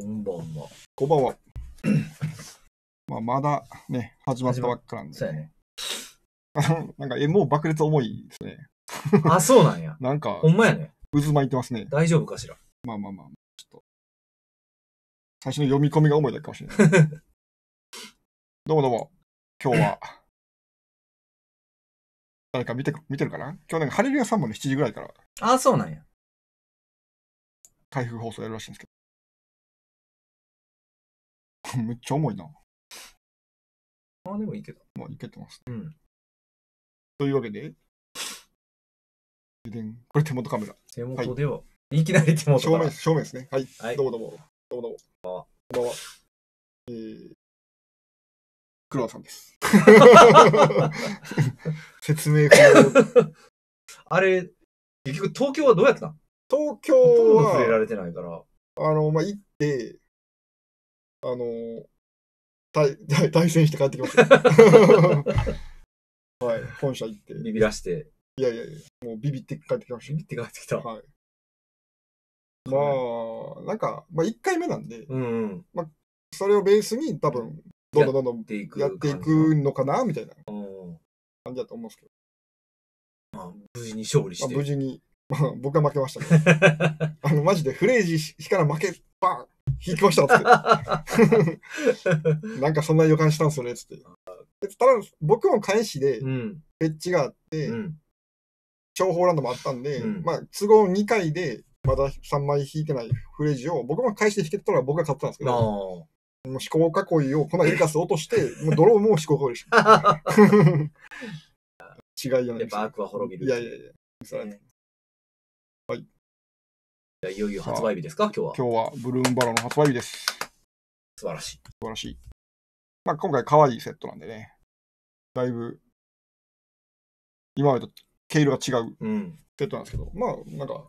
こんばんは。こんばんは。まあ、まだね、始まったばっかなんで。そうやね。あ のなんか、え、もう爆裂重いですね。あ、そうなんや。なんかほ、んまやね。渦巻いてますね。大丈夫かしら？まあまあまあ、ちょっと。最初の読み込みが重いだけかもしれない。どうもどうも。今日は、誰か見て見てるかな？今日なんか、ハレルヤ3本の7時ぐらいからあ、そうなんや。開封放送やるらしいんですけど。めっちゃ重いな。あ、でもいいけど。まあ、いけてます。うん。というわけで、これ手元カメラ。手元では、い、きなり手元正面です、正面ですね。はい。はいどうもどうも。どうもどうも。あこんばんは。えー、黒田さんです。説明不要。あれ、結局東京はどうやったん？東京ほとんど触れらは、れてないから。あの、まあ、行って、あの、対、対 対戦して帰ってきました。はい、本社行って。ビビらして、いやいやいや、もうビビって帰ってきましビビって帰ってきた。た。はい。まあ、なんか、まあ、1回目なんで、うんうん。それをベースに多分、どんどんどんどんやっていくのかなみたいなうん。感じだと思うんですけど、まあ、無事に勝利しまあ、て。無事に、まあ、僕は負けましたけど、あの、マジでフレージしから負け、バーン引きましたっつって。なんかそんな予感したんですよね、つって。でただ、僕も返しで、うん。ペッチがあって、うん。情報ランドもあったんで、うんまあ、都合2回で、まだ3枚引いてないフレージを、僕も返して引けてたら僕が勝ってたんですけあど、あ。もう思考囲いをこのエリカス落として、もうドローも思考囲いでした。違いじゃないやっですか。ぱアクは滅びる。いやいやいや。はい。じゃあいよいよ発売日ですか？今日は。今日はブルーンバローの発売日です。素晴らしい。素晴らしい。まあ、今回可愛いセットなんでね、だいぶ、今までと毛色が違ううん。セットなんですけど、まあ、なんか、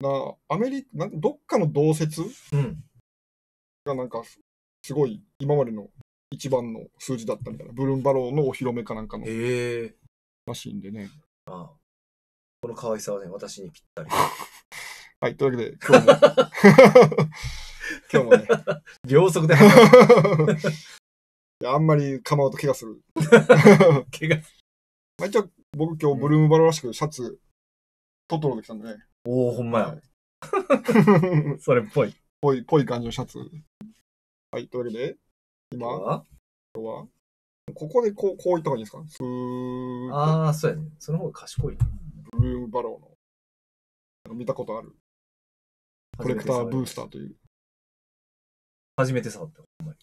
なアメリカ、なんどっかの同説うん。がなんか、すごい今までの一番の数字だったみたいな、ブルーンバローのお披露目かなんかの。らしいんでね。ああこの可愛さはね、私にぴったり。はい、というわけで、今日も、今日もね、秒速でいや あんまり構うと怪我する。怪我。まあ、一応、僕今日ブルームバローらしくシャツ、トトロで来たんでね。おお、ほんまや。はいそれっぽい。ぽい、ぽい感じのシャツ。はい、というわけで、今、今日は、ここでこう、こういった方がいいですか？ああ、そうやね。その方が賢い。ブルームバローの、見たことある、コレクターブースターという。初めて触った。ほんまに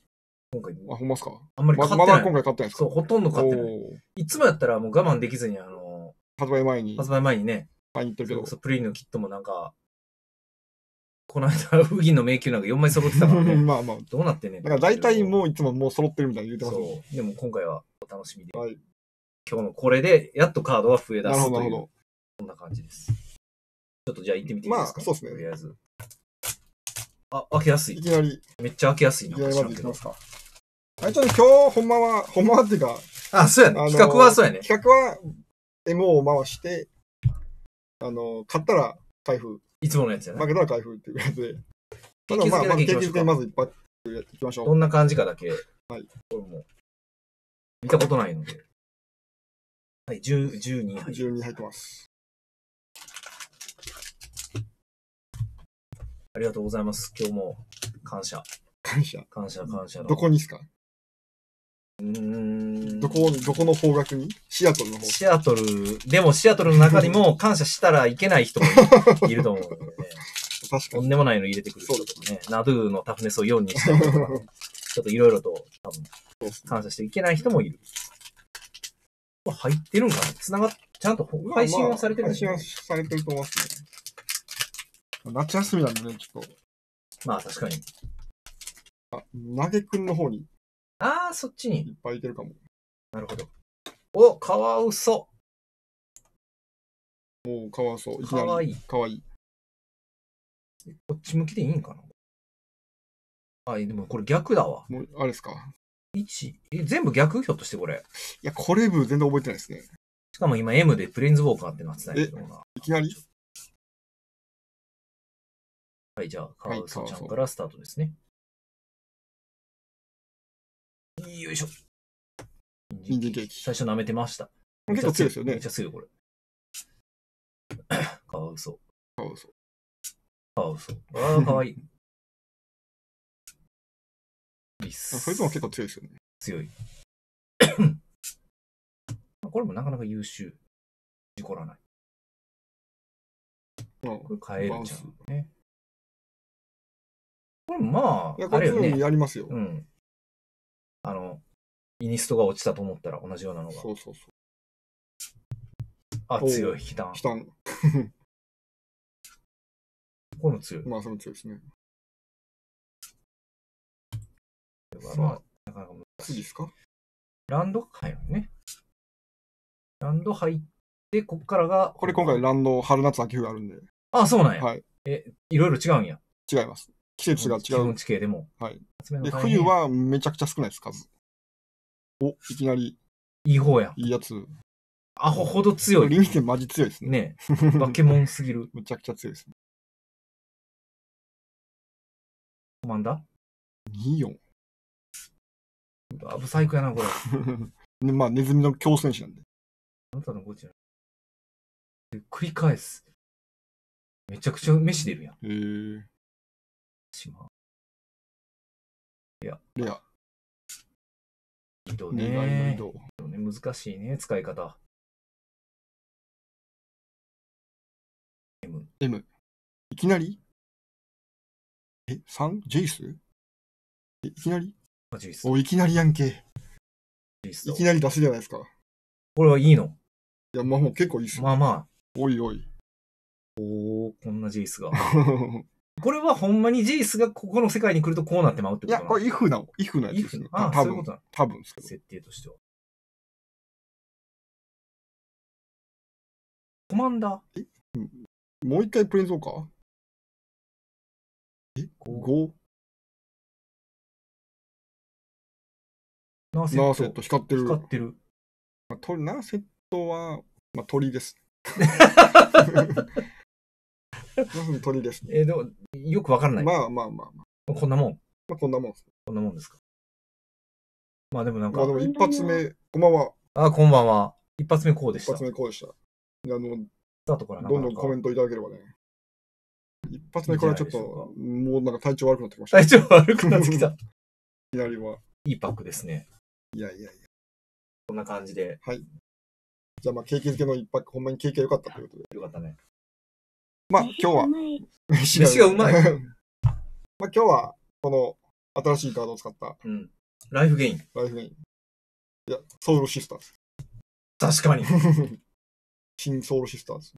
今回、あ、ほんまっすか？あんまり買ままだってない。今回買ってないですか？そう、ほとんど買ってない。いつもやったらもう我慢できずに、あの、発売前に発売前にね、買いに行ってるけどそれこ、そプリンのキットもなんか、この間、ウギンの迷宮なんか4枚揃ってたからね。まあまあ、どうなってんねんだから大体もういつももう揃ってるみたいに言ってますね。そう。でも今回はお楽しみで。はい。今日のこれで、やっとカードは増え出なるほど、すという、なるほそんな感じです。ちょっとじゃあ行ってみていいですか？まあそうっすねとりあえず。あ、開けやすど。いい。きなり、めっちゃ開けやすいな。いきなりまずいきますか。あ一応ね、今日、ほんまは、ほんまはっていうか、あ、そうやね。あのー企画はそうやね。企画は MO を回して、あの、買ったら開封、いつものやつやね。負けたら開封っていうやつで。景気づけだましょうか景気づけまず一発やっていきましょう。どんな感じかだけ。はい。これも、見たことないので。はい、10 12入って12入ってます。ありがとうございます。今日も感謝。感謝。感謝、感謝の。どこにですか？うーん。どこ、どこの方角に？シアトルの方。シアトル、でもシアトルの中にも 感謝したらいけない人もい いると思うのでね。確かに。とんでもないの入れてくる人とかね。ナドゥのタフネスを4にしたりとか、ちょっといろいろと多分感謝していけない人もいる。入ってるんかな？繋がっ、ちゃんと配信はされてるん配信はされてると思いますね。夏休みなんでね、ちょっと、まあ確かに。あ、投げくんの方にああ、そっちに。いっぱいいてるかも。なるほど。お、カワウソ。もうかわいそう。いきなり。かわいい。かわいい。こっち向きでいいんかな？あ、でもこれ逆だわ。もう、あれですか？1、え、全部逆？ひょっとしてこれ。いや、これ部全然覚えてないですね。しかも今 M でプレインズウォーカーってなってたんやけどな。いきなり？はい、じゃあ、カはいワウソちゃんからスタートですね。よいしょ。人参ケーキ。最初舐めてました。結構強いですよねめっち。ゃ強い、これ。カワウソ。カワウソカワウソ。ああ、かわいい。リス。そいつも結構強いですよね。強い。これもなかなか優秀。事故らない。うんこれカエルちゃんね。これもまいや、あ、あれよね。やりますよ。うん。あの、イニストが落ちたと思ったら同じようなのが。そうそうそあ、おう強い、ヒタンう。。下の、これも強い。まあ、それも強いですね。だから、なかなか難しい次ですか？ランドが入るのね。ランド入って、こっからが。これ今回ランド春夏秋冬あるんで、あ、そうなんや。はい。え、いろいろ違うんや。違います。季節が違う。地形でも。はいで、冬。はめちゃくちゃ少ないです、数。お、いきなりいい方や。いいやつ。アホほど強い。リミテンマジ強いですね。ねえ。バケモンすぎる。めちゃくちゃ強いですね。コマンダ24。あ、ブサイクやな、これ。ね、まあ、ネズミの強戦士なんで。あなたのゴチ繰り返す。めちゃくちゃ飯出るやん。へー。しまレア。移動願いのね移動。ね。難しいね、使い方。M。いきなり？え、3? ジェイス？えいきなり？マジです。お、いきなりやんけ。ジースいきなり出すじゃないですか。いこれはいいの？や、まあもう結構いいっすよ。まあまおいおい。あ。おー、こんなジェイスが。これはほんまにジェイスがここの世界に来るとこうなってまうっていや、ことなこれイフな、イフなやつですね。あ多分そういうことなの多分ですけど。設定としては。コマンダー？もう一回プレンゾーカー？え ?5? ナーセットナーセット光ってる。光ってる。まあ、鳥ナーセットは、まあ、鳥です。鳥ですね。えーでも、よくわからない。まあまあまあまあ。こんなもん。まあ、こんなもんです。こんなもんですか。まあでもなんか、まあでも一発目、こんばんは。あ、こんばんは。一発目こうでした。一発目こうでした。であの、スタートからなかどなんかどんコメントいただければね。一発目これはちょっと、もうなんか体調悪くなってきました。体調悪くなってきた。いきなりは。いいパックですね。いやいやいや。こんな感じで。じゃあまあ、景気づけの一泊、ほんまに景気が良かったということで。よかったね。まあ、今日は、飯 飯がうまい まあ、今日は、この新しいカードを使ったうん。ライフゲイン。ライフゲイン。いや、ソウルシスターズ。確かに。新ソウルシスターズ。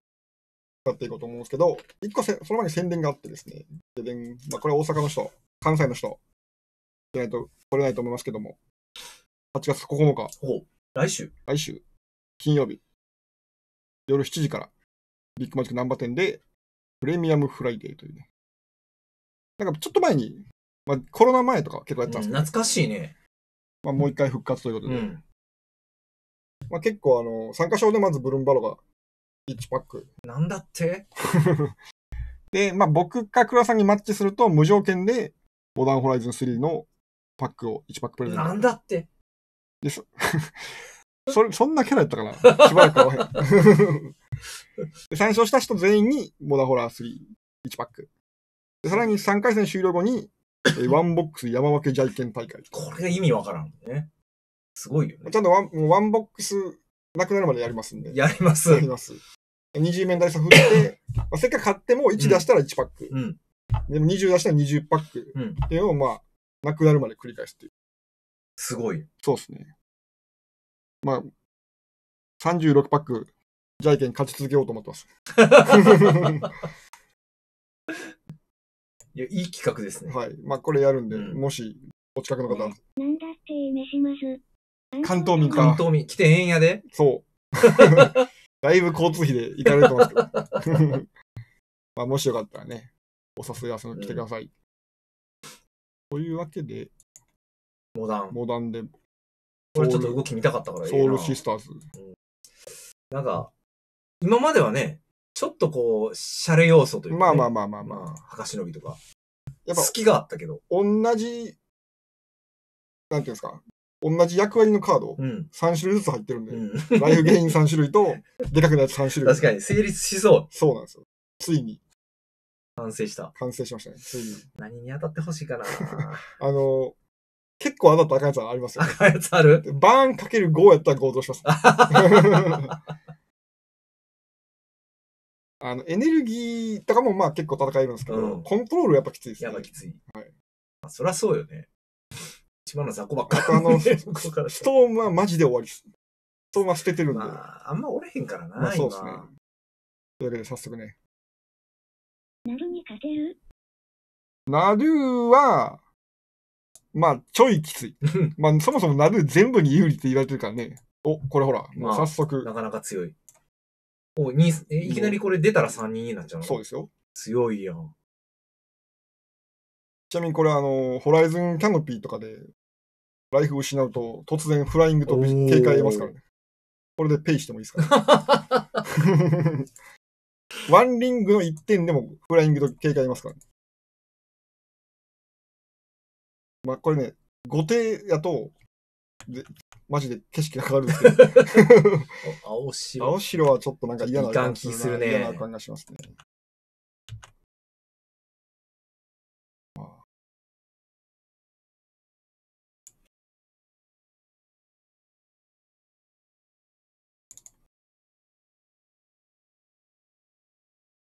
使っていこうと思うんですけど、一個せその前に宣伝があってですね。ででんまあ、これ大阪の人、関西の人、じゃないと来れないと思いますけども、8月9日、ほう。来週？来週、金曜日、夜7時から、ビッグマジックなんば店で、プレミアムフライデーというね。なんかちょっと前に、まあ、コロナ前とか結構やってたんですけど、懐かしいね。まあ、もう一回復活ということで。うんまあ、結構あの、参加賞でまずブルームバロウが1パック。なんだって？で、まあ、僕か黒田さんにマッチすると無条件でモダンホライズン3のパックを1パックプレゼント。なんだって？でそ それそんなキャラやったかな？しばらくは。3勝した人全員にモダホラ3、1パック。でさらに3回戦終了後に、え ワンボックス山分けじゃいけん大会。これが意味わからんね。すごいよね。ちゃんとワンワンボックスなくなるまでやりますんで。やります。やります。20面ダイス振って、まあ、せっかく勝っても1出したら1パック。うん、でも20出したら20パック。うん、っていうのを、まあ、なくなるまで繰り返すっていう。すごい。そうですね。まあ、36パックジャイケン勝ち続けようと思ってます。いや、いい企画ですね。はい。まあ、これやるんで、うんもし、お近くの方、なんだって召します。関東民か関東民、来てへんやで。そう。だいぶ交通費で行かれると思うんですけど。まあ、もしよかったらね、お誘い遊びに来てください。というわけで、モダン。モダンで、これちょっと動き見たかったからいいなソウルシスターズ。なんか、今まではね、ちょっとこう、シャレ要素というか、ね。まあまあまあまあまあ。まあ、はかしのびとか。やっぱ好きがあったけど。同じ、なんていうんですか、同じ役割のカード、うん。3種類ずつ入ってるんで、うん。ライフゲイン3種類と、でかくなるやつ3種類。確かに、成立しそう。そうなんですよ。ついに完成した。完成しましたね。ついに。何に当たってほしいかな あの、結構当たったらあかんやつはありますよ。赤いやつある？バーンかける5やったら強盗します。あの、エネルギーとかもまあ結構戦えるんですけど、うんコントロールやっぱきついですね。やばきつい。はいまあ、そりゃそうよね。一番の雑魚ばっかあの向こうからしたストームはマジで終わりです。ストームは捨ててるんで。らまあ、あんま折れへんからな、まあそうですね今。というわけで早速ね。なるに勝てる？ナルーは、まあちょいきつい。まあそもそもナルー全部に有利って言われてるからね。お、これほら、もうまあ早速、なかなか強い。おにえいきなりこれ出たら3人になっちゃうのそうですよ。強いやん。ちなみにこれあの、ホライズンキャノピーとかで、ライフ失うと突然フライングと警戒得ますからね。これでペイしてもいいですから、ワンリングの1点でもフライングと警戒得ますからね。まあこれね、後手やと、でマジで景色が変わるんですけど、お青白。青白はちょっとなんか嫌なちょっといかん気するね嫌な感がしますね。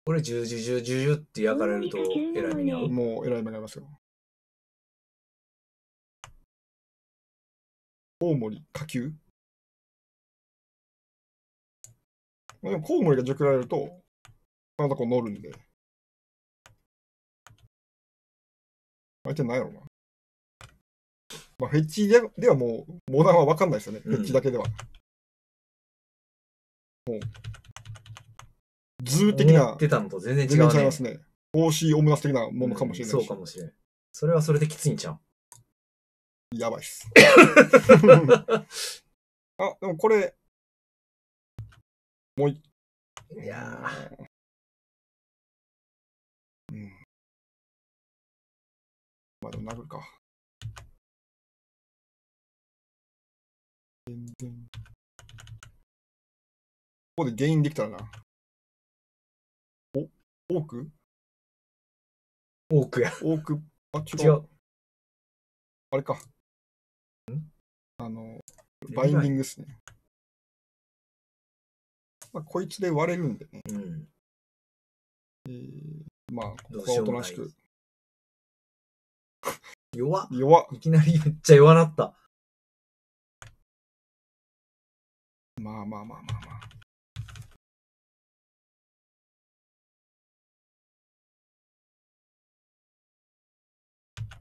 これ、ジュージュジュジュジュって焼かれると、えらい目に遭う。もう、えらい目になりますよ。コウモリ、火球？まあでもコウモリが除去られると、またこう乗るんで。相手なんやろうな。まあ、フェッチでではもう、モダンは分かんないですよね。うんフェッチだけでは。もう、図的な思っ、てたのと全然違うね。全然違いますね。OC オムナス的なものかもしれないし。うんそうかもしれない。それはそれできついんちゃう？やばいっす。あ、でもこれ、もう一いやー。うん。まあでも殴るか。全然。ここでゲインできたらな。お、多く？多くや。多く、あ、違う。違う。あれか。あの、バインディングっすね。まあ、こいつで割れるんでね。うん。えー、まあ、ここはおとなしく。弱っ。弱っ。いきなりめっちゃ弱なった。まあまあまあまあまあ。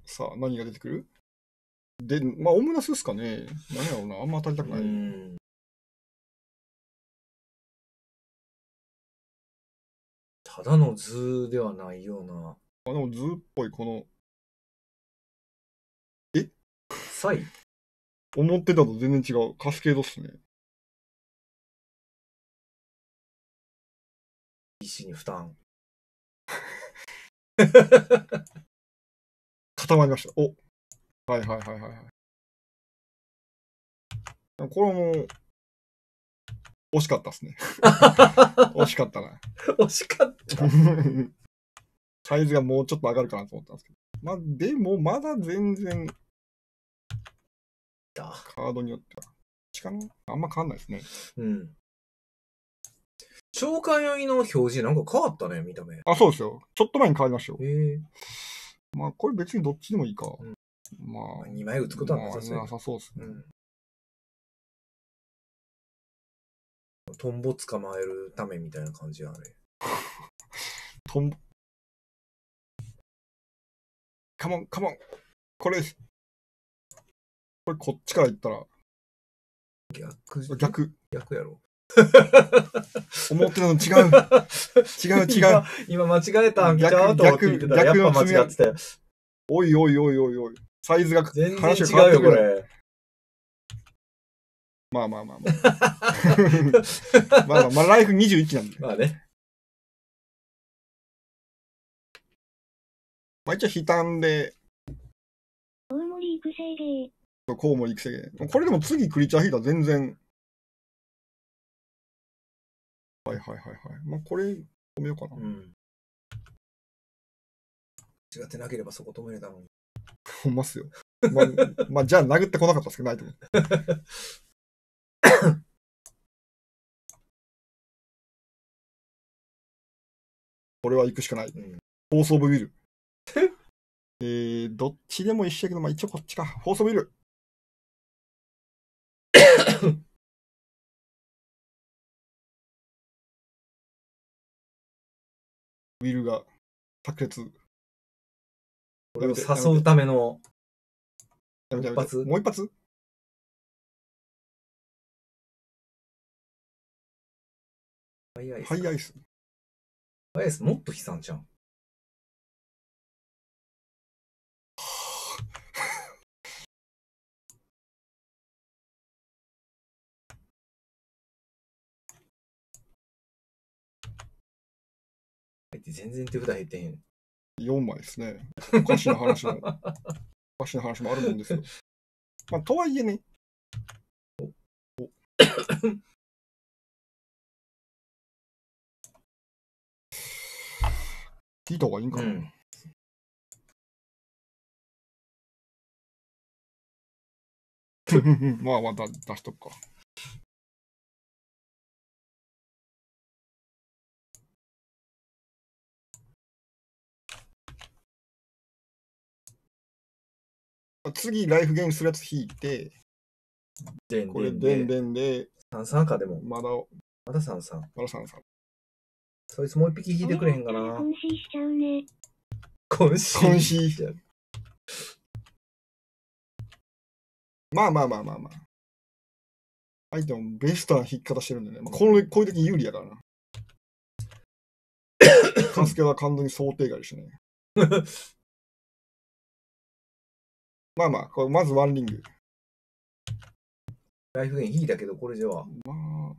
さあ、何が出てくる？で、まあ、オムナスっすかね。何やろうな。あんま当たりたくうない。ん。ただの図ではないような。あ、でも、図っぽい、この、サイ？思ってたと全然違う。カスケードっすね。石に負担。固まりました。おはいはいはいはいはい。これも、惜しかったっすね。惜しかったな。惜しかった。サイズがもうちょっと上がるかなと思ったんですけど。まあ、でも、まだ全然、カードによっては。かなあんま変わんないですね。うん。召喚用の表示なんか変わったね、見た目。あ、そうですよ。ちょっと前に変わりましたよ。ええまあ、これ別にどっちでもいいか。うんまあ、2枚打つことはなまあさそうやなさそうですね。うん。トンボ捕まえるためみたいな感じやあれ。トンボ。カモン、カモン。これです。これこっちから言ったら、逆？逆。逆やろ。思ってたの違う。違う違う。今。今間違えたんちゃう？と思っててたら、やっ逆ぱ間違ってたよ。おいおいおいおいおい。サイズが全然違うよ、これ。まあまあまあまあ。まあまあ、ライフ21なんで。まあね。まあ一応、悲嘆で。コウモリ育成芸。コウモリ育成芸。これでも次、クリーチャーヒーター全然。はいはいはいはい。まあこれ、止めようかな。うん。違ってなければそこ止めれたのに。ほんまっすよ。まあ、まあ、じゃあ殴ってこなかったですけど、ないと思う。これは行くしかない。うん。フォースオブウィル。え？ー、どっちでも一緒やけど、まあ一応こっちか。フォースオブウィル。ウィルが炸裂。これを誘うための、一発もう一発？ファイアイス。ファイアイス。ファイアイスもっと悲惨じゃん。入って全然手札減ってへん。4枚ですね。おかしな話も、おかしな話もあるもんですよ。まあ、とはいえね。お聞いた方がいいんかな。うん まあまた出しとくか。次、ライフゲインするやつ引いて、でんこれ、でんでんで。でんで、三三かでも。まだ、まだ三三。まださんさん。そいつもう一匹引いてくれへんかな。渾身しちゃうね。今週。今週まあまあまあまあまあ。相手もベストな引き方してるんでね。まあ、このこういう時有利やからな。カスケは完全に想定外でしたね。まあまあ、これまずワンリング。ライフゲイン引いたけど、これじゃは。まあ、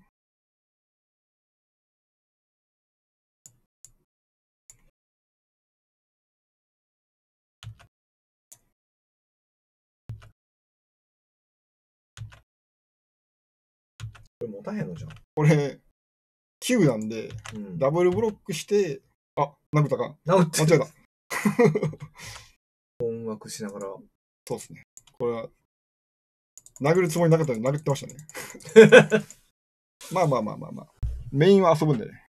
これ持たへんのじゃん。これ、9なんで、うん。ダブルブロックして、あ、殴ったか。直って間違えた。困惑しながら。そうですね。これは、殴るつもりなかったのに殴ってましたね。まあまあまあまあまあ。メインは遊ぶんでね。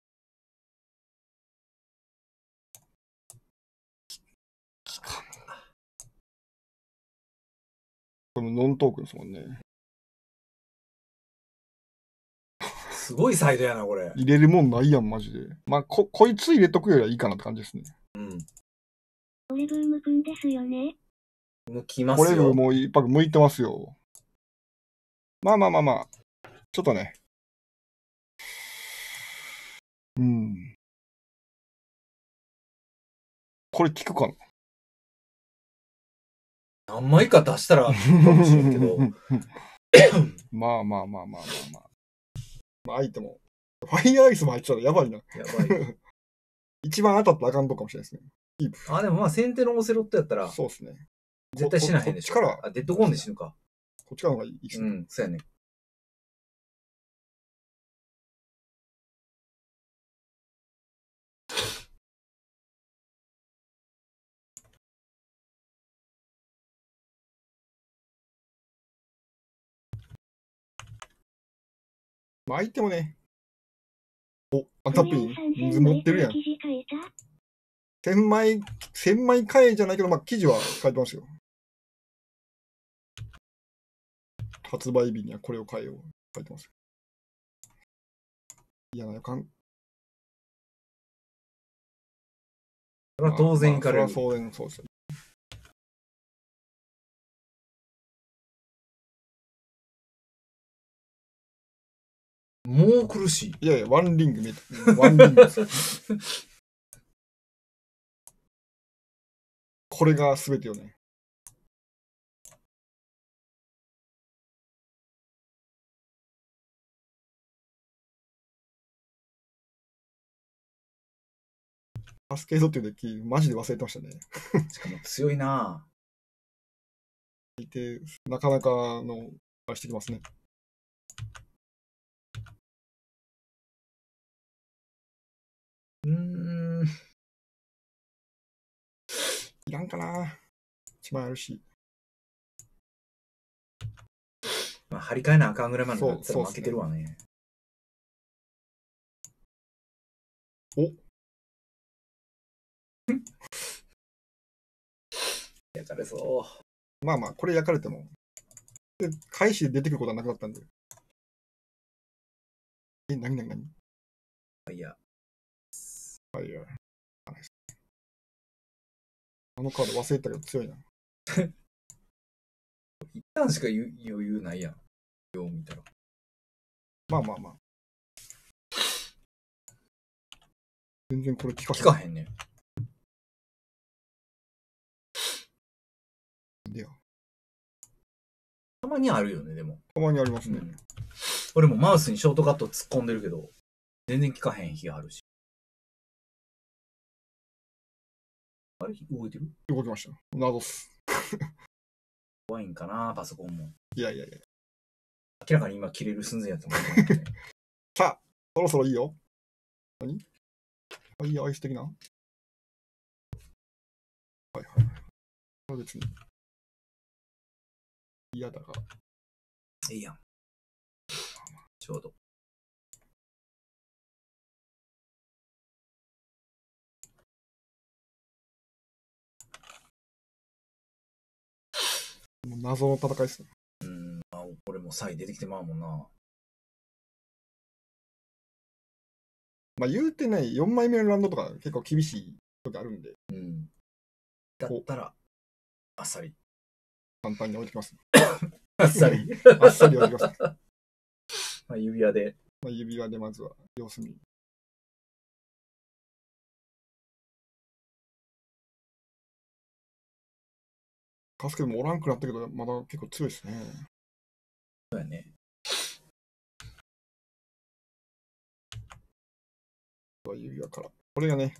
これもノントークンですもんね。すごいサイドやな、これ。入れるもんないやん、マジで。まあ、こ、こいつ入れとくよりはいいかなって感じですね。うん。これブームくんですよね。向きまこれすよ。もう一泊向いてますよ。まあまあまあまあ。ちょっとね。うん。これ聞くかな？何枚か出したら、かもしれんけど。まあまあまあまあまあまあ。まあ相手も。ファイヤーアイスも入っちゃったらやばいな。やばい。一番当たったらあかんとこかもしれないですね。あ、でもまあ、先手のオセロットやったら、そうですね。絶対死なへんでしょ。ここっちからあ、デッドコーンで死ぬか。こっちからの方がいいですね。うん、そうやね。まあ相手もね。お、アンタップイン3000水持ってるやん。千枚、千枚買えじゃないけど、まあ記事は書いてますよ。発売日にはこれを買えよう。書いてますよ。嫌な予感。それは当然行かれる。まあそれは当然そうですよ。もう苦しい。いやいや、ワンリング見えた。ワンリングですよ。これが全てよね。カスケードっていうデッキ、マジで忘れてましたね。しかも強いないて、なかなかの、してきますね。うーん。いらんかな。1枚あるし。まあ、張り替えなあかんぐらいまでなったら負けてるわね。お やかれそまあまあ、これ焼かれても。で、返しで出てくることはなくなったんで。え、なになになにう。いや、はいや。あないっすあのカード忘れてたけど強いな。一旦しか余裕ないやん。よう見たら。まあまあまあ。全然これ聞か聞かへんねたまにあるよね、でも。たまにありますね。うん俺もマウスにショートカット突っ込んでるけど、全然聞かへん日があるし。あれ？動いてる？動きました。謎っす。怖いんかな、パソコンも。いやいやいや。明らかに今切れる寸前やったもんね。さあ、そろそろいいよ。何？ファイヤーアイス的な？はいはいはい。これ別に。嫌だが。いいやん。ちょうど。もう謎の戦いですね。うん、まあ、これもサイ出てきてまうもんな。まあ言うてね、4枚目のラウンドとか結構厳しい時あるんで、うん。だったら、あっさり。簡単に置いてきます。あっさり。あっさり置いてきます。まあ、指輪で。まあ、指輪でまずは様子見。カスケでもおらんくなったけど、まだ結構強いですね。そうやね。指輪から。これがね、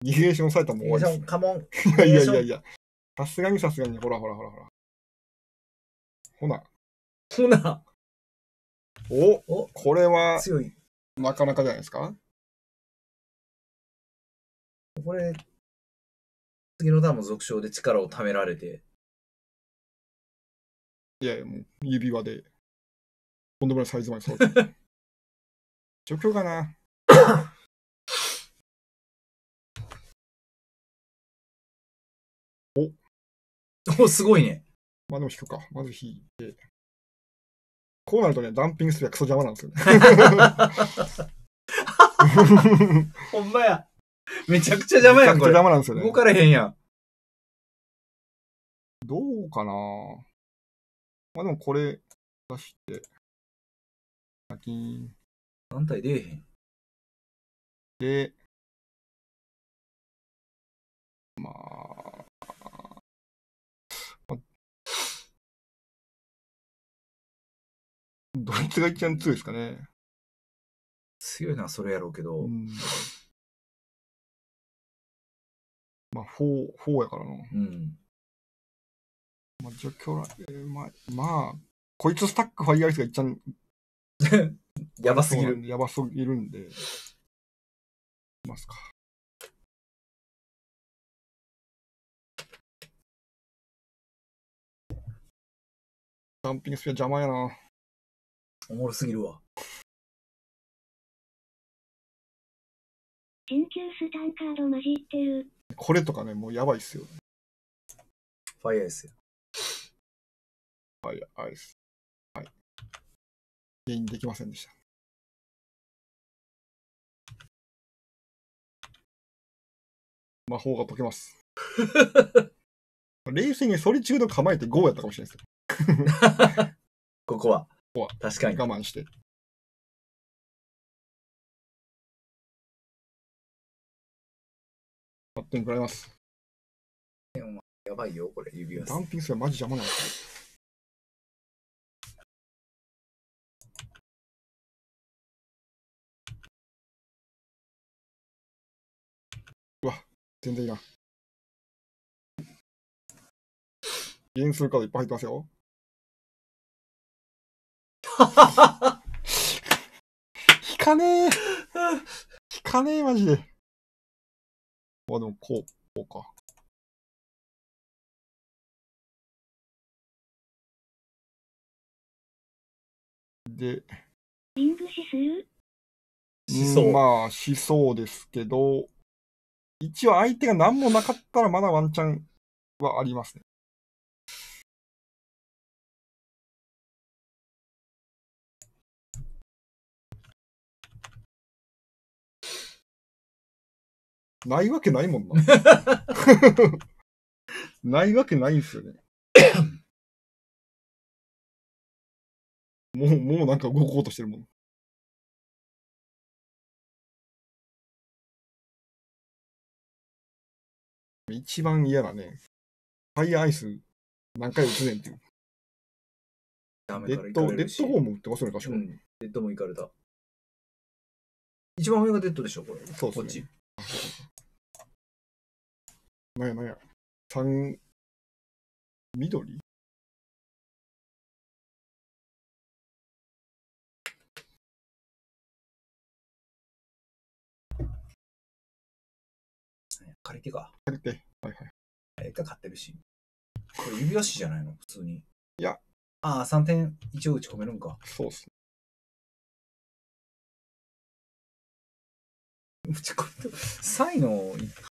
ニゲーションされたらもう終わりです。カモン。いやいやいやいや。さすがにさすがに、ほらほらほらほら。ほな。ほな。おおこれは強い。なかなかじゃないですか？これ、次のターンも続賞で力を貯められて、いやいや、もう指輪で、とんでもないサイズまで揃って。状況かな？お、すごいね。まあでも引くか。まず引いて。こうなるとね、ダンピングスピアクソ邪魔なんですよね。ほんまや。めちゃくちゃ邪魔やん、これめちゃくちゃ邪。魔なんですよね動。かれへんやん。どうかなまあでもこれ出して、先に何体出えへん。で、まあ、まあどいつが一番強いですかね。強いのはそれやろうけど、うん。まあ、4、4やからな。うん。まあ、除去ら、えーまあ、まあ、こいつスタックファイヤーアイスが一番 やばすぎる。やばすぎるんで、いきますか。ダンピングスピア邪魔やな。おもろすぎるわ。緊急スタンカード混じってる。これとかね、もうやばいっすよ。ファイアーですよ。ファイヤーアイス。はい。原因できませんでした。魔法が解けます。冷静にソリチュード構えて GO やったかもしれないです ここは。こ確かに。我慢して。バッテン食らいます。やばいよ、これ、指輪。ダンピングスがマジ邪魔なんですよ。全然いらん。ゲームするカードいっぱい入ってますよ。引かねえ。引かねえ、マジで。あ、でも、こう、こうか。で、リングシするしそまあ、しそうですけど、一応相手が何もなかったらまだワンチャンはありますね。ないわけないもんな。ないわけないんすよね。もう、もうなんか動こうとしてるもん。一番嫌なね、ファイヤーアイス何回打つねんっていう。デッド、デッドゴーン打ってますよね、確かに。うん。デッドも行かれた。一番上がデッドでしょ、これ。そうこっちですね。。なんやなんや。三、緑？借りてか。借りて。はいはい。借りて買ってるし。これ指輪しじゃないの？普通に。いや。ああ、3点一応打ち込めるんか。そうっすね。打ち込める。サイの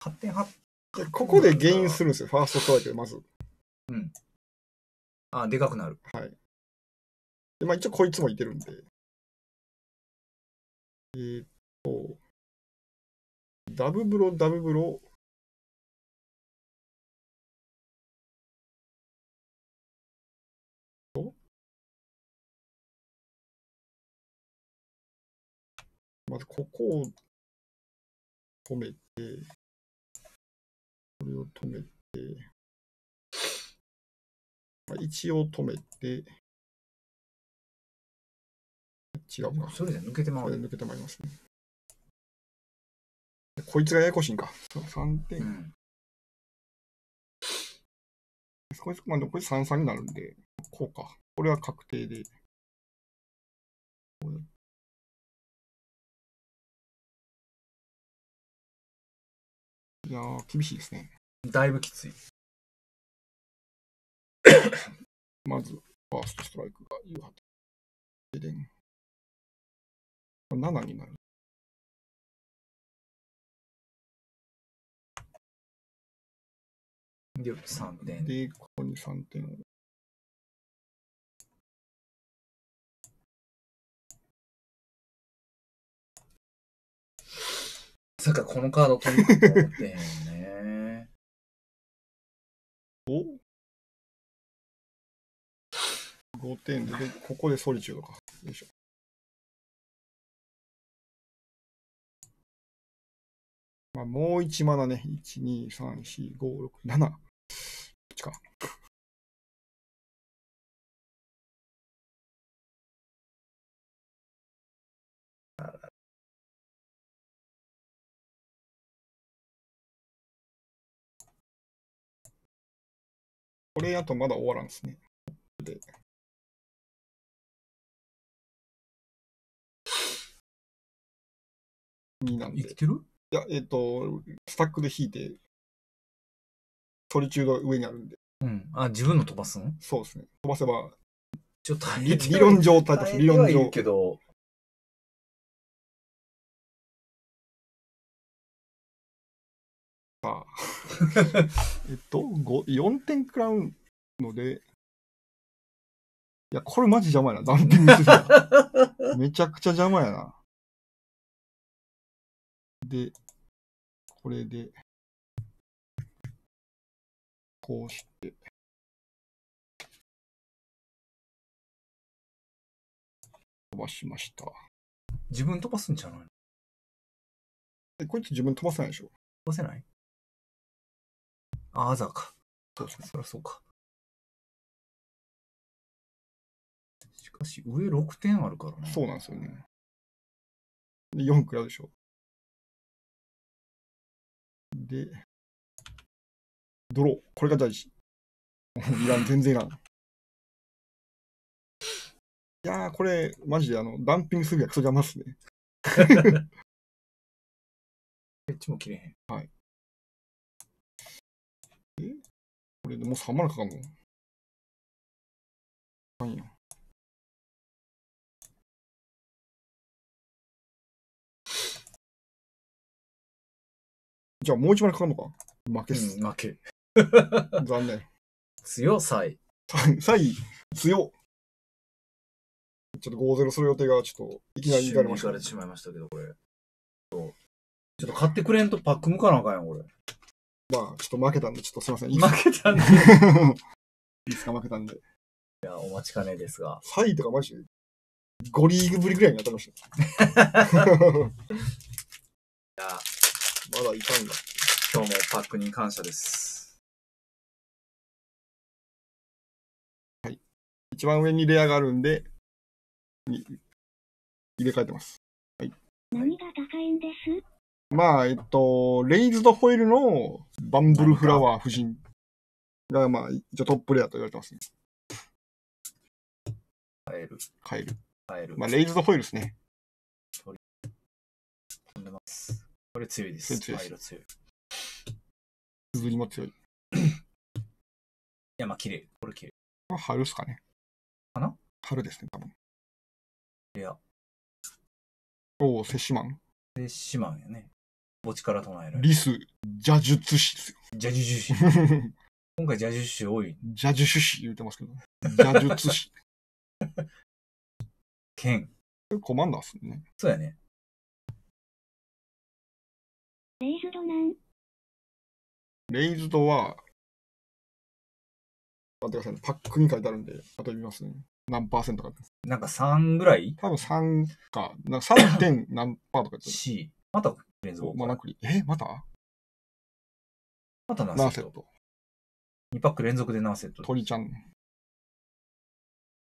8点8。でここでゲインするんですよ、ファーストストライクで、まず。ああ、でかくなる。はい。で、まあ一応こいつもいてるんで。えーっと、ダブブロ、ダブブロ。とまずここを止めて、これを止めて、まあ、一応止めて、違うか。それで抜けてまう。これで抜けてまいりますね。こいつがややこしいんか。3点。うん。こいつ、まあ、これ3、3になるんで、こうか。これは確定で。これいやー、厳しいですね。だいぶきつい。まず、ファーストストライクが18。ででん。これ7になる。で、3点。で、ここに3点を。まさかこのカード取り込むと思ってね。お ?5 点で、で、ここでソリチュードか。よいしょ。まあ、もう1マナね。1、2、3、4、5、6、7。こっちか。これやとまだ終わらんですね。で2なんで。い生きてる？や、えっ、と、スタックで引いて、ソリチュードが上にあるんで、うん。あ、自分の飛ばすん？そうですね。飛ばせば、ちょっと理理論上タイプです。理論上耐えてはいる。けど、さあ えっと、5 4点食らうので、いや、これマジ邪魔やな。断片ミスだ。めちゃくちゃ邪魔やな。で、これで、こうして、飛ばしました。自分飛ばすんじゃないこいつ自分飛ばせないでしょばせない？あ、あざか。そうですね。そりゃそうか。しかし、上6点あるからね。そうなんですよね。で、4食らうでしょ。で、ドロー。これが大事。いらん、全然いらん。いやー、これ、マジであの、ダンピングするにはクソ邪魔っすね。エッジも切れへん。これでもう3万かかんの？なんや。じゃあもう1万かかんのか？負けっす。うん、負け。残念。強さい。サイ、強っ。ちょっと5-0する予定がちょっといきなり一行かれましたね瞬で行かれて。しまいましたけど、これ。ちょっと買ってくれんとパック向かなあかんよ、これ。まあ、ちょっと負けたんで、ちょっとすいません。いいっす負けたんで。いいいっすか、負けたんで。や、お待ちかねですが。サイとかマジで、5リーグぶりぐらいに当たりました。いや、まだいたんだ。今日もパックに感謝です。一番上にレアがあるんで、に入れ替えてます。何が高いんですまあ、えっと、レイズドホイールのバンブルフラワー夫人が、まあ、一応トップレアと言われてますね。変える。カエル。変える。まあ、レイズドホイールですね。飛んでます。これ強いです。強いです灰色強い。い鈴りも強い。や、まあ、綺麗。これ綺麗。まあ、春っすかね。かな？春ですね、多分。レア。おお、セシマン。で、シマンやね。墓地から唱える。リス、邪術師ですよ。ジャジュジュシ。今回ジャジュシ多い。邪術師言うてますけど。邪術師。剣。コマンダーっすね。そうやね。レイズドなんレイズドは、待ってくださいね。パックに書いてあるんで、後で見ますね。何パーセントか。なんか3ぐらい？多分3か、なんか 3. 点何パーとか言って ?C。また連る。続。まあ、なくり。え、また？また何セット？何セット ?2 パック連続で何セット？鳥ちゃん。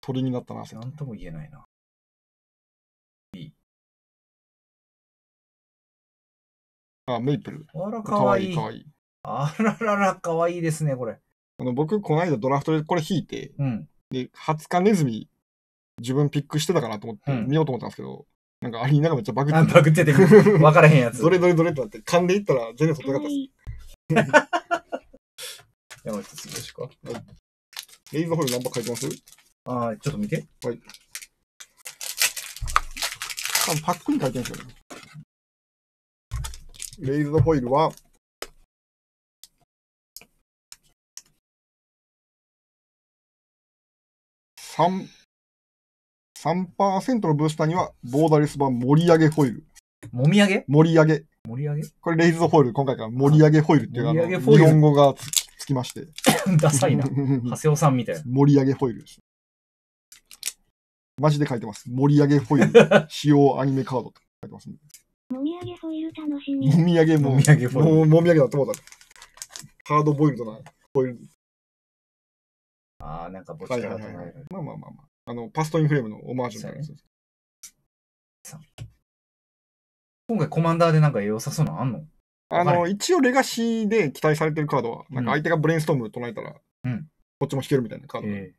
鳥になったな、セット？なんとも言えないな。あ、メイプル。あら、かかわいいか。わいい。あららら、かわいいですね、これ。あの、僕、この間ドラフトでこれ引いて、うん。で、20日ネズミ、自分ピックしてたかなと思ってうん見ようと思ったんですけど、なんかアリーナがめっちゃバグってあ、バグってて、分からへんやつ。どれどれどれってなって、勘でいったら全然取ってなかった です。か？わいい。山下次しか。レイズホイール何パー書いてます？あーちょっと見て。多分パックに書いてるんですよね。レイズドホイールは、3、3%のブースターには、ボーダレス版盛り上げホイール。もみあげ？盛り上げ。盛り上げ？これレイズドホイール、今回から盛り上げホイールっていうあの日本語がつつきまして。ダサいな。長谷尾さんみたいな。盛り上げホイールです。マジで書いてます。盛り上げホイール。使用アニメカードって書いてますね。もみあげホイール楽しみ。もみあげも、もみあげホイールもみあげだと思った。ハードボイルドなホイール。ああ、なんか墓はい地かはいはいはいら唱える。。まあまあまあまあ。あの、パストインフレームのオマージュみたいなやつです。今回コマンダーでなんか良さそうなのあんの？あの、一応レガシーで期待されてるカードは、なんか相手がブレインストーム唱えたら、うんこっちも弾けるみたいなカード。ええ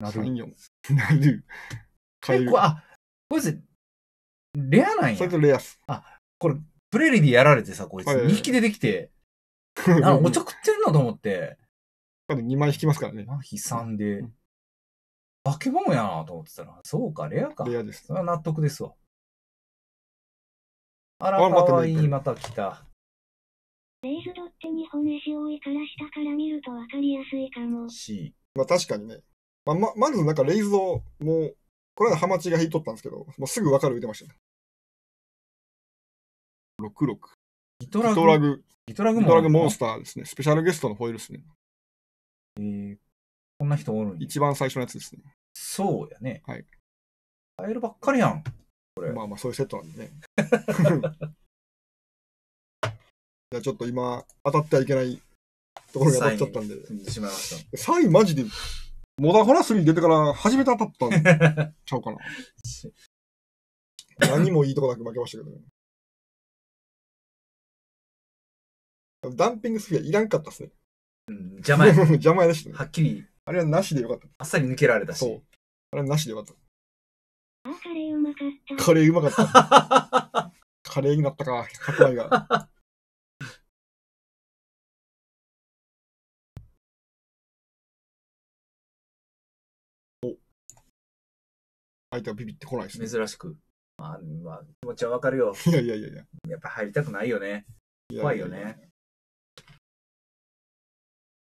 なる3、4。なる。変 えるえこれ、。あ、こいつ、レアなんやそれ。とレアス。プレリでやられてさ、こいつ、はいはいはい2匹出てきて、あお茶食ってんなと思って、多分2枚引きますからね。まあ、悲惨でうん、化け物やなと思ってたら、そうか、レアか。レアです。それは納得ですわ。あら、あかわいい、また来た。レイズドって日本絵師多いから下から見るとわかりやすいかも。C。まあ確かにね。まあ、ま、まずなんかレイズド、もう、この間ハマチが引いとったんですけど、もうすぐ分かる言ってましたね。66。ギトラグ。ギトラグ、ギトラグギトラグモンススターですね。スペシャルゲストのホイールですね。えーこんな人おるんや一番最初のやつですね。そうやね。はい。カエルばっかりやん。これ。まあまあそういうセットなんでね。じゃあちょっと今、当たってはいけないところに当たっちゃったんで。踏んでしまいまし3位マジで、モダンホラスリー出てから初めて当たったんた。ちゃうかな。何もいいとこなく負けましたけどね。ダンピングスフィアいらんかったっすね。うん、邪魔や。邪魔やでしたね。はっきり、あれはなしでよかった。あっさり抜けられたし。そう。あれはなしでよかっあー、カレーうまかった。た。カレーうまかった。カレーになったか、白米が。お相手はビビってこないですね。珍しく。まあ、まあ、気持ちはわかるよ。いやいやいやいや。やっぱ入りたくないよね。いや怖いよね。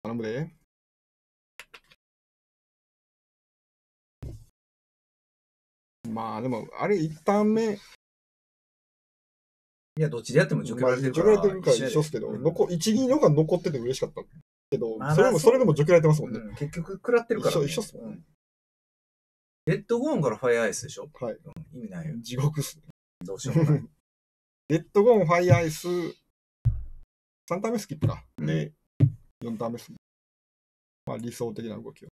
頼むで。まあでも、あれ一旦目、いや、どっちでやっても除去まあ、られてるか去られてるから一緒っすけど、うん残1、2のが残ってて嬉しかったけど、まあそれも、それでも除去られてますもんね。うん結局、食らってるから、一緒一緒っすもんうんレッドゴーンからファイアアイスでしょ？はい。うん意味ないよ。地獄っすね。どうしようもない。レッドゴーン、ファイアアイス、3ターン目スキップか。で、4ターン目っすね。まあ理想的な動きを。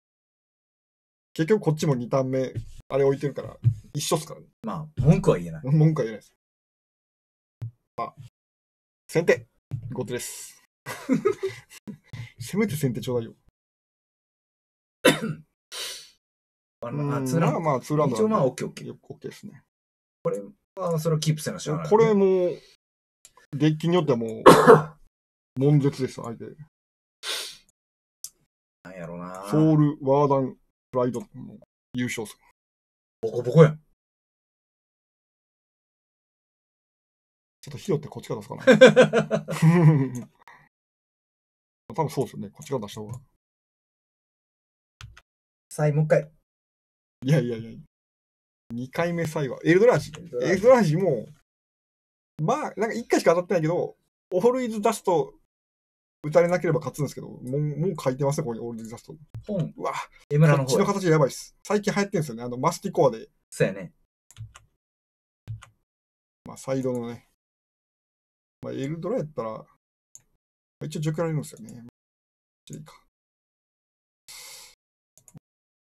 結局こっちも2ターン目、あれ置いてるから、一緒っすからね。まあ、文句は言えない。文句は言えないです。あ、先手後手です。せめて先手ちょうだいよ。あうんのあツーラウンドまあまあ、ツーラウンド一応まあ、オッケーオッケー。でよく OK ですね。まあ、それをキープせなしゃあないこれも、デッキによってはもう、悶絶です、相手。なんやろな。ソウル、ワーダン、プライドの優勝する。ボコボコやん。ちょっとひよってこっちから出すかな。多分そうですよね。こっちから出した方が。さあ、もう一回。いやいやいや。2回目最後。エルドラージ。エルドラージエルドラージも、まあ、なんか1回しか当たってないけど、オールイズダスト打たれなければ勝つんですけど、もうもう書いてますね、ここにオールイズダスト。本、うわ、江村こっちの。形やばいっす。最近流行ってるんですよね。あの、マスティコアで、そうやね。まあ、サイドのね。まあ、エルドラやったら、一応除去られるんですよね。こっちでいいか。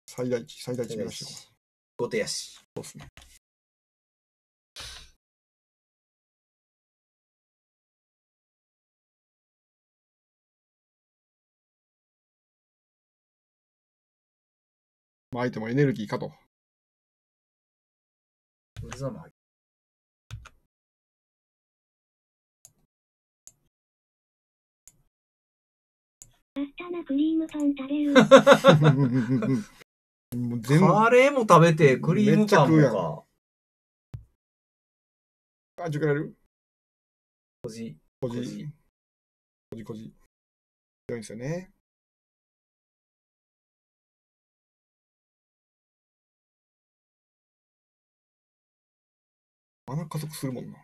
最大値、最大値目指していこう。後手やし。そうですね。まあ、相手もエネルギーかと。ウルザマあったなクリームパン食べる。もう全部、カレーも食べて、クリームパンめっちゃ食うもか。あ、除去られる？こじ。こじこじ、こじこじ。強いんですよね。マナ加速するもんな。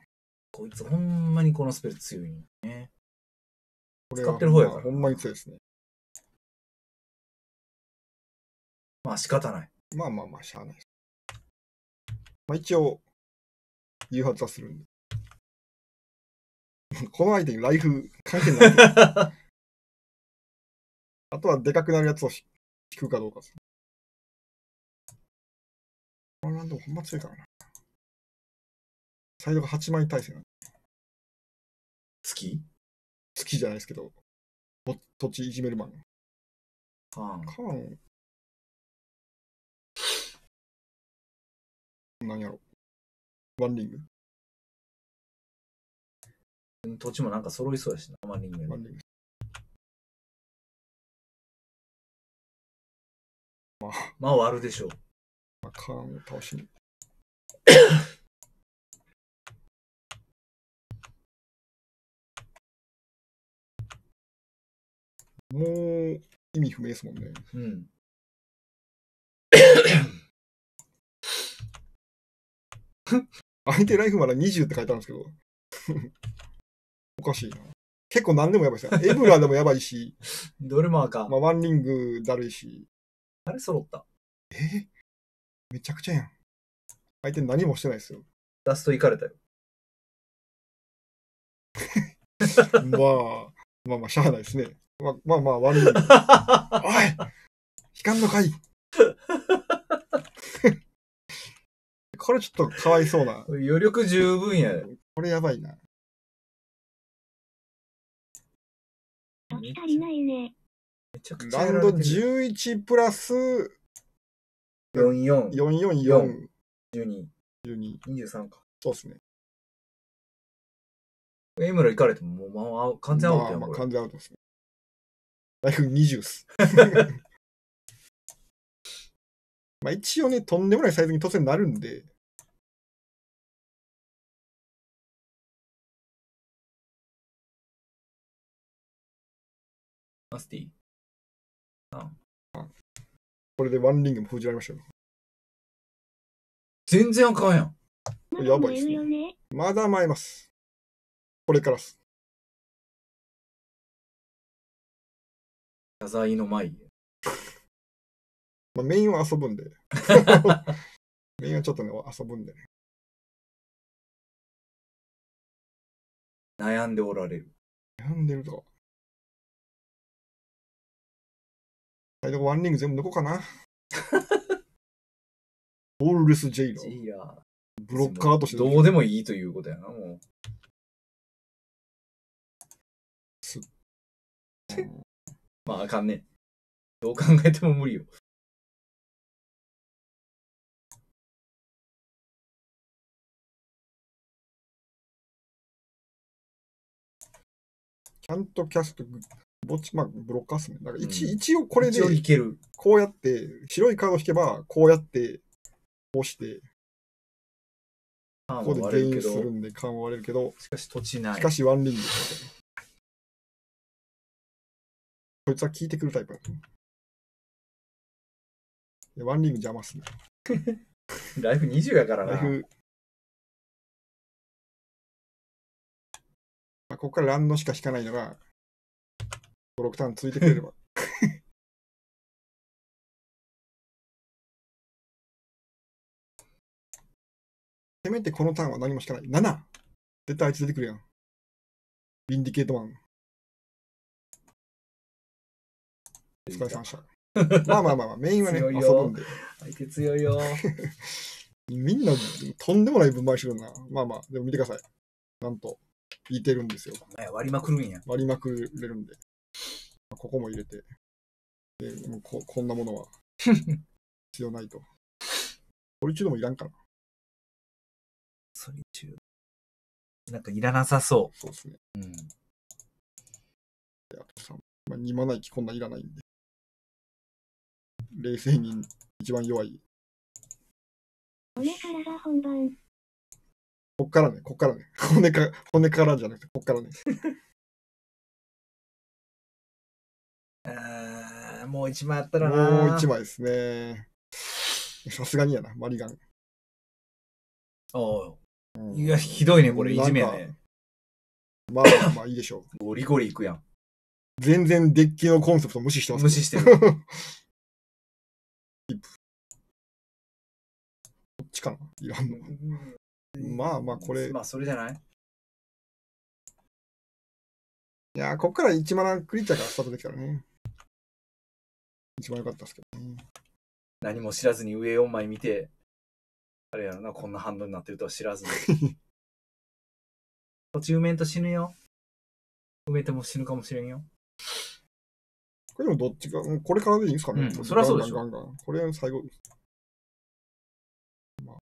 こいつほんまにこのスペル強いね。使ってる方やからほんまに強いですね。まあ仕方ない。まあまあまあ、しゃあない。まあ一応、誘発はするんで。この相手にライフ関係ない。あとはでかくなるやつをし引くかどうかです。このランドほんま強いからな。サイドが8枚対戦。好き好きじゃないですけど、ぼ土地いじめるマン。はあカーン、なんやろ。ワンリング土地もなんか揃いそうやしな、マリングに。ワンリング。まあ割るでしょう。まあ、カーンを倒しに。もう意味不明ですもんね。うん。相手ライフまだ20って書いてあるんですけど。おかしいな。結構何でもやばいですよ。エブラでもやばいし、どれもあかん。まあ、ワンリングだるいし。あれ揃った？え？ーめちゃくちゃやん。相手何もしてないですよ。ラスト行かれたよ。まあ、まあまあ、しゃあないですね。まあまあ、まあ、悪い。おい引かんのかい これちょっとかわいそうな。余力十分やで。これやばいな。足りないね。めちゃくちゃランドやられてる。11プラス44、444、12、12。23か。そうですね。エムラ行かれてももう、まあ、完全アウトやん、まあ、まあ、これ。完全アウトですね。ライフ20っす。まあ一応ね、とんでもないサイズに突然なるんで、マスティ。これでワンリングも封じられましたよ。全然あかんやん。まだ燃えるよね。まだ舞えます。これからっす。謝罪の舞。まあ、メインは遊ぶんで。メインはちょっとね、遊ぶんでね。悩んでおられる。悩んでるとか。最後ワンリング全部抜こうかな。ボールレスジェイラー。いや、ブロッカーとしてどうでもいいということやな、もう。まあ、あかんね。どう考えても無理よ。ちゃんとキャスト、ぼっち、まあ、ブロッカーっすね。だから一,、うん一応これでいける。こうやって、白いカード引けば、こうやって、こうして、ここでは割れるけどゲインする、んで、勘は割れるけど、しかし土地ない。しかしワンリング。こいつは聞いてくるタイプだでワンリング邪魔っすね。ライフ20やからな。ライフ、まあ、ここからランドしか引かないのが、5、6ターンついてくれれば。せめてこのターンは何も引かない。7! 絶対あいつ出てくるやん。ヴィンディケートマン。お疲れ様でした。まあまあまあまあ、メインはね、遊ぶんで。相手強いよ。みんなとんでもない分回しるな。まあまあ、でも見てください。なんと、引いてるんですよ。割りまくるんや。割りまくれるんで。ここも入れて。でもうここんなものは 必要ないと。ポリチュードもいらんかな。ソリチュード。なんかいらなさそそうですね。う。うん。であと3、まあ、2マナ息こんなんいらないんで。冷静に一番弱い。骨からが本番。こっからね、こっからね。骨か、骨からじゃなくて、こっからね。あーもう一枚あったらな。もう一枚ですね。さすがにやな、マリガン。おううんいや、ひどいね、これ。いじめやね。まあまあいいでしょう。ゴリゴリいくやん。全然デッキのコンセプト無視してます。無視してる。こっちかな？いらんの。まあまあこれまあ、それじゃない？いやー、こっから1マナクリーチャーからスタートできたらね。一番良かったですけどね。何も知らずに上4枚見て、あれやろな、こんな反応になってるとは知らずに。途中埋めんと死ぬよ。埋めても死ぬかもしれんよ。これでもどっちか、うんこれからでいいんですかね？うんそりゃそうでしょガンガンこれ最後。まあ、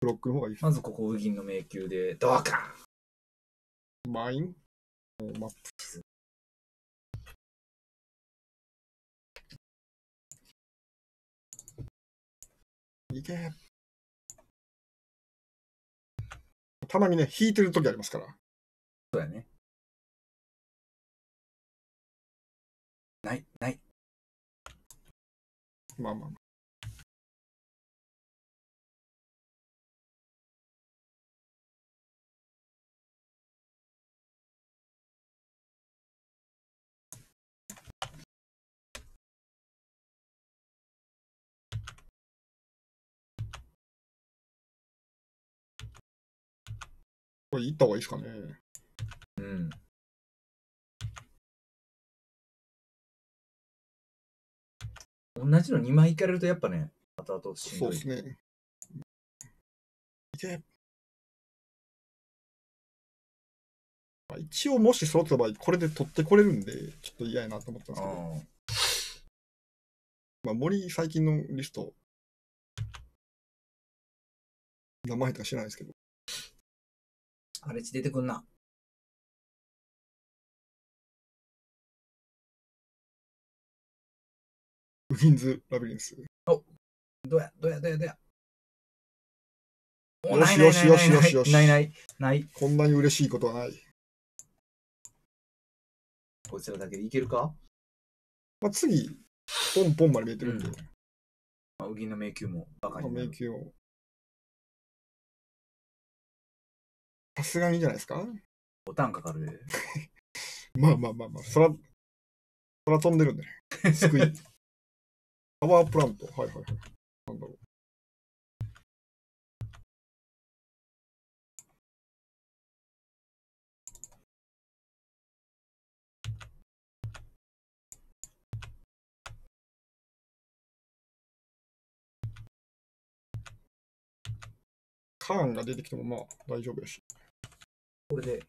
ブロックの方がいい。まずここ、ウギンの迷宮で、ドアカマイン？マップ。いけたまにね、引いてる時ありますから。そうやね。ない、ない。まあまあまこれ行った方がいいですかね。うん。同じの2枚いかれるとやっぱね、後々しんどい。そうですね。いけまあ一応もし揃ってた場合、これで取ってこれるんで、ちょっと嫌やなと思ったんですけど、うんまあ森最近のリスト、名前とか知らないですけど、あれち出てくんな。ウィンズ・ラビリンス。どうや、どうや、どうや、どうや。およしよしよしよしよしないない、ない。こんなに嬉しいことはない。こいつらだけでいけるか？まあ、次、ポンポンまで見えてるんで、うんまあ、ウギンの迷宮もバカまあになる。迷宮を。さすがにいいんじゃないですか？ボタンかかる で。まあまあまあまあ、そら、そら飛んでるんでね。救い。パワープラント。はいはいはい。なんだろう。カーンが出てきてもまあ大丈夫やし。これで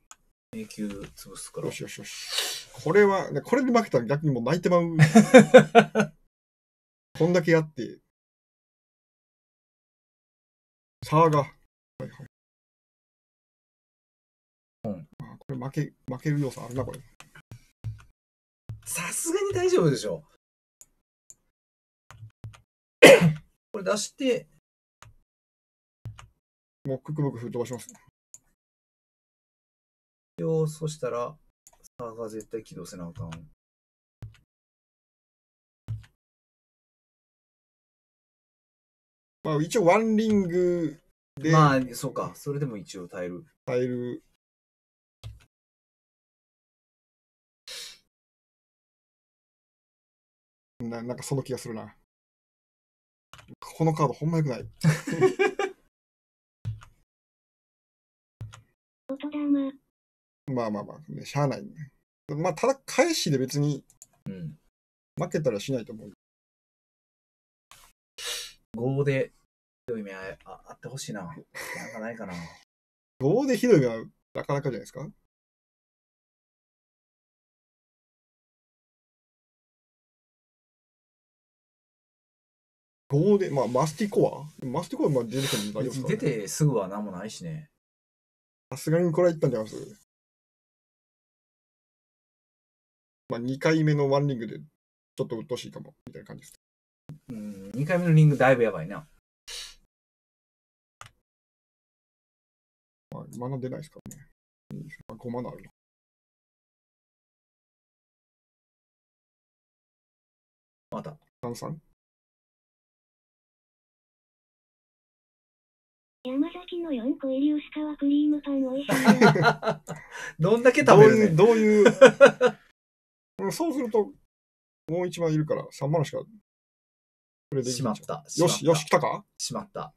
迷宮潰すからよ。しよしよし。これは、ね、これで負けたら逆にもう泣いてまう。こんだけやって。サーガ。はいはい。うんあこれ負け、負ける要素あるな、これ。さすがに大丈夫でしょ。これ出して、もうクックブック吹っ飛ばします。よそしたら、サーが絶対起動せなあかん。まあ一応ワンリングでまあ、そうか。それでも一応耐える。耐える。ななんかその気がするな。このカードほんまよくない。まあまあまあ、ね、しゃあない、ね。まあ、ただ、返しで別にうん。負けたらしないと思う。5で、ひどい目あああってほしいな。なんかないかな。5でひどいのはなかなかじゃないですか？5で、まあ、マスティコア？マスティコアまあ出てきても大丈夫ですか、別に出てすぐは何もないしね。さすがにこれはいったんじゃないですまあ、2回目のワンリングでちょっと鬱陶しいかも、みたいな感じです。うん。2回目のリングだいぶやばいな。まあ、マナ出ないですからね。まあ、5マナあるな。また。炭酸山崎の4個入り薄皮クリームパン美味しいよ。どんだけどういう、食べるねどういう、うんそうすると、もう一番いるから、3マナしか、それでいいしまった。よし、よし、来たか？しまった。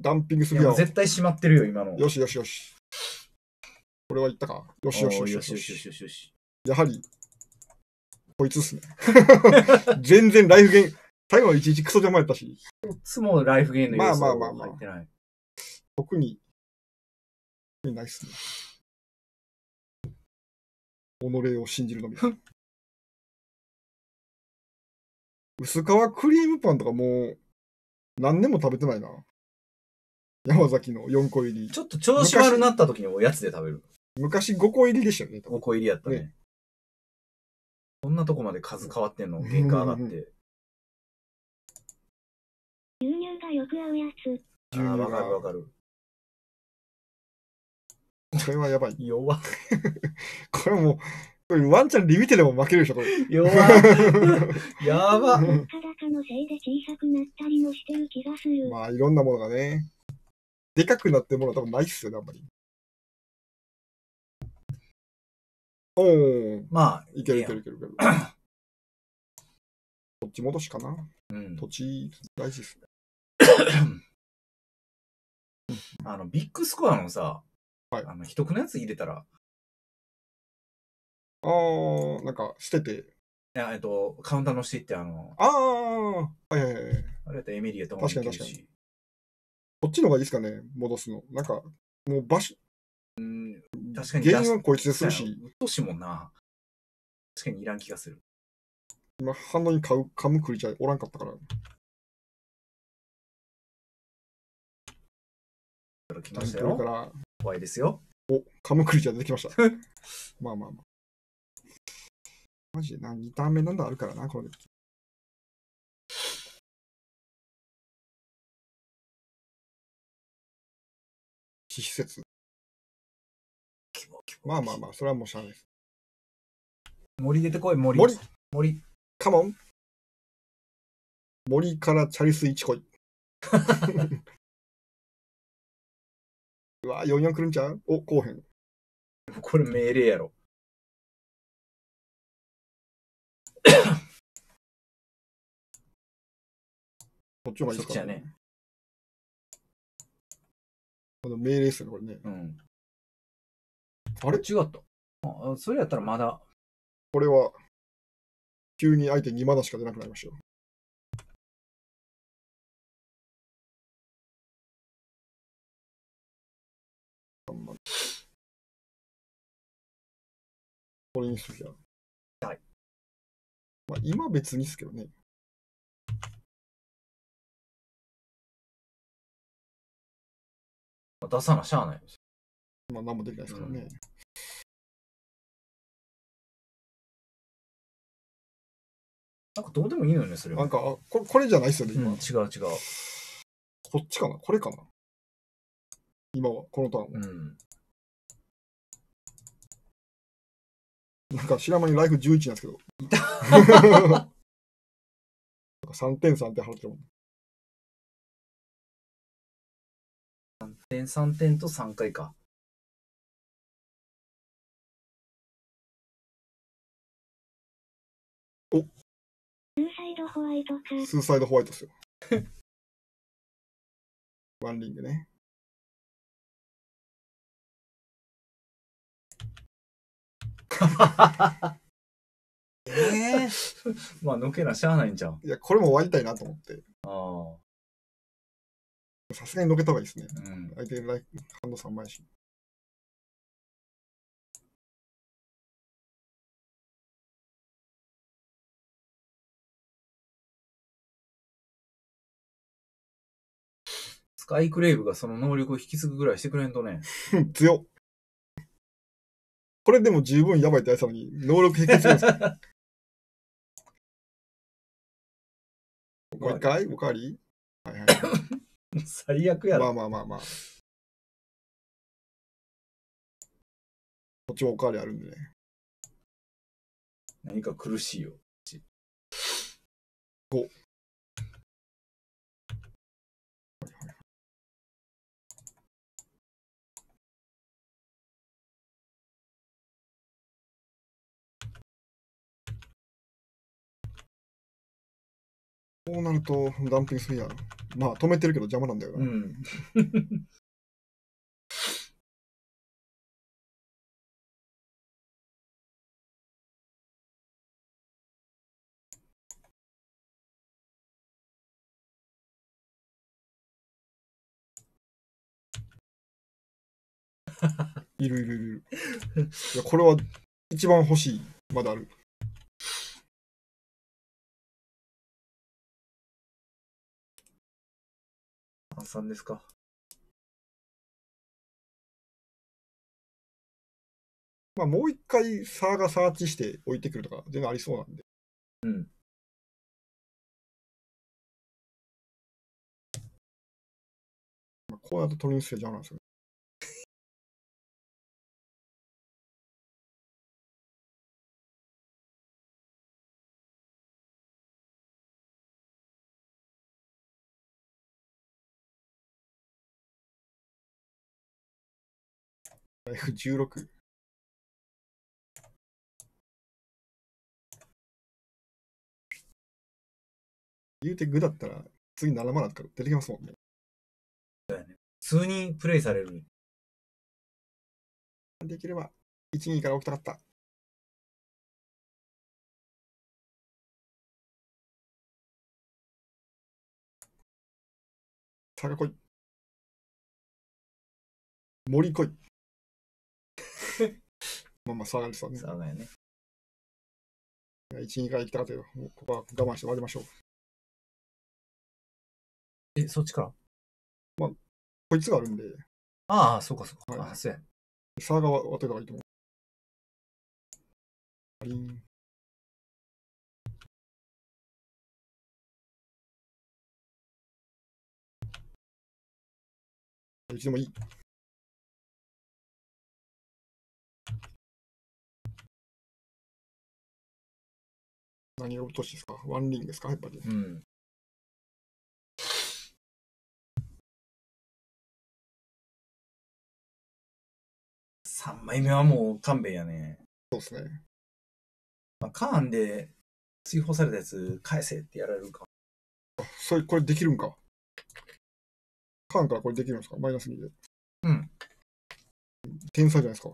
ダンピングすいやもうるやん。絶対しまってるよ、今の。よしよしよし。これはいったか？よしよしよしよしよしよしよしよしよし。やはり、こいつっすね。全然ライフゲーム、最後の11クソ邪魔やったし、いつもライフゲームの要素まあまあまあまあ入ってない。特に、特にないっすね。己を信じるのみ。薄皮クリームパンとかもう、何年も食べてないな。山崎の4個入り。ちょっと調子悪なった時におやつで食べる。昔5個入りでしたよね。多分5個入りやったね。ねそんなとこまで数変わってんの？原価上がっうんうんて。牛乳がよく合うやつ。ああ、わかるわかる。これはやばい。弱っ。これもう、これワンチャンリミテでも負けるでしょ、これ。弱っ。やばっ。物価高のせいで小さくなったりもしてる気がする。まあ、いろんなものがね、でかくなってるものは多分ないっすよね、あんまり。おー、まあ、いけるいけるいけるいける。こっち戻しかな。うん。土地、大事ですね。あの、ビッグスコアのさ、はいあの、一区のやつ入れたら、あー、なんか、捨てて。いや、えっと、カウンターのしていって、あの、あー、はいはいはい。あれやったらエミリアとも確かにできるしこっちの方がいいですかね、戻すの。なんか、もう場所、うん。確かに。原因はこいつでするし、うっとうしいもんな。確かにいらん気がする。今、反応に買う、噛むクリーチャーおらんかったから。来ましたよ。怖いですよ。お、噛むクリーチャー出てきました。まあまあまあ。マジでな、2ターン目なんだあるからな、これ。施設。キモキモまあまあまあ、それはもうしゃあないです。森出てこい、森。森森。カモン森からチャリス1来い。うわ、44来るんちゃう？お、こうへん。これ命令やろ。こっちの方がいいですかそっちやね。この命令ですよね、これね。うん。あれ？違った。あそれやったらまだ。これは、急に相手2マナしか出なくなりましたよ。これにするや。はい。まあ、今別にですけどね。出さなしゃあないです。まあ、何もできないですからね。なんかどうでもいいのよね、それは。なんか、あこれこれじゃないですよね、うん、今。違う違う。こっちかな？これかな？今は、このターンは。うん。なんか、知らまにライフ11なんですけど。なんか3点3点払ってるもん。点、3点と3回か。スーサイドホワイトか。スーサイドホワイトですよ。ワンリングね。ええまあ、のけなしゃあないんじゃん。いや、これも終わりたいなと思って。ああ。さすがにのけた方がいいですね。うん。相手ライフハンド3枚やし。スカイクレイブがその能力を引き継ぐぐらいしてくれんとね。強っ。これでも十分やばいってやつなのに、能力引き継ぐんですか もう一回？おかわり？はいはい。最悪やろ。まあまあまあまあ。こっちもおかわりあるんでね。何か苦しいよ。こうなると、ダンピングするやん。まあ、止めてるけど邪魔なんだよな。うん。いるいるいる。いや、これは一番欲しい。まだある。炭酸ですか。まあ、もう一回サーがサーチして置いてくるとか、全然ありそうなんで。うん。まあ、こうなるとトリンス邪魔なんですよね。ライフ16。言うてグだったら、次7マナとか出てきますもんね。数人プレイされる。できれば、1、2から置きたかった。さが来い。森来い。まあまあ、下がりそうね。サーガやね。1、2回行きたかったけど、ここは我慢して終わりましょう。え、そっちから？こいつがあるんで、ああ、そうかそうか。はいあそうや。サーがいいと思う。パリン。いつでもいい。何が落としですか？ワンリンですか？やっぱり。うん。3枚目はもう勘弁やね。そうですね。まあ、カーンで追放されたやつ返せってやられるか。それ、これできるんか？カーンからこれできるんですか？マイナス2で。うん。天才じゃないですか。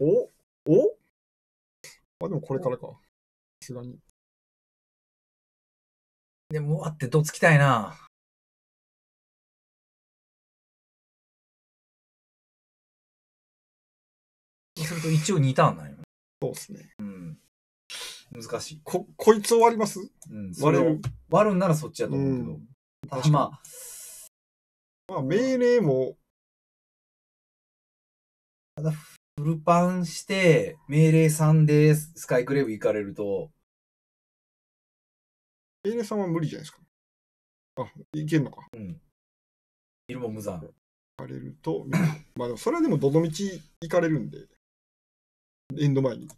お お？あ、でもこれからか。さすがに。でも、うわってどつきたいな。そうすると一応2ターンなんよ。そうですね。うん。難しい。こ、こいつ終わります？うん。割れる。割るんならそっちやとう思うけど。ん。ただまあ、まあ、命令も、フルパンして、命令3でスカイクレーブ行かれると、命令さんは無理じゃないですか。あ、いけんのか。うん。いるも無残。行かれると、まあでもそれはでもどの道行かれるんで、エンド前に。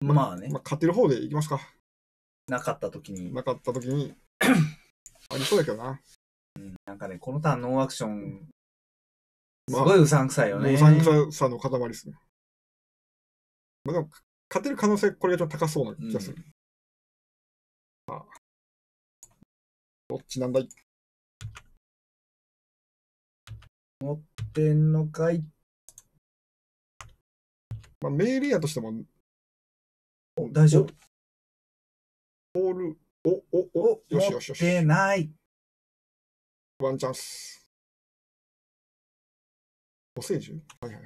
まあねま、あ、勝てる方で行きますか。なかった時に、なかった時に。ありそうだけどな。なんかね、このターンノーアクション、すまあごいうさんくさいよね。うさんくささの塊ですね。まあでも、勝てる可能性、これが一番高そうな気がする。ああどっちなんだい？持ってんのかい？まあ、命令やとしても、お大丈夫。ボール、お、お、お、よしよしよ持ってし。ない。ワンチャンス。お聖樹はいはい。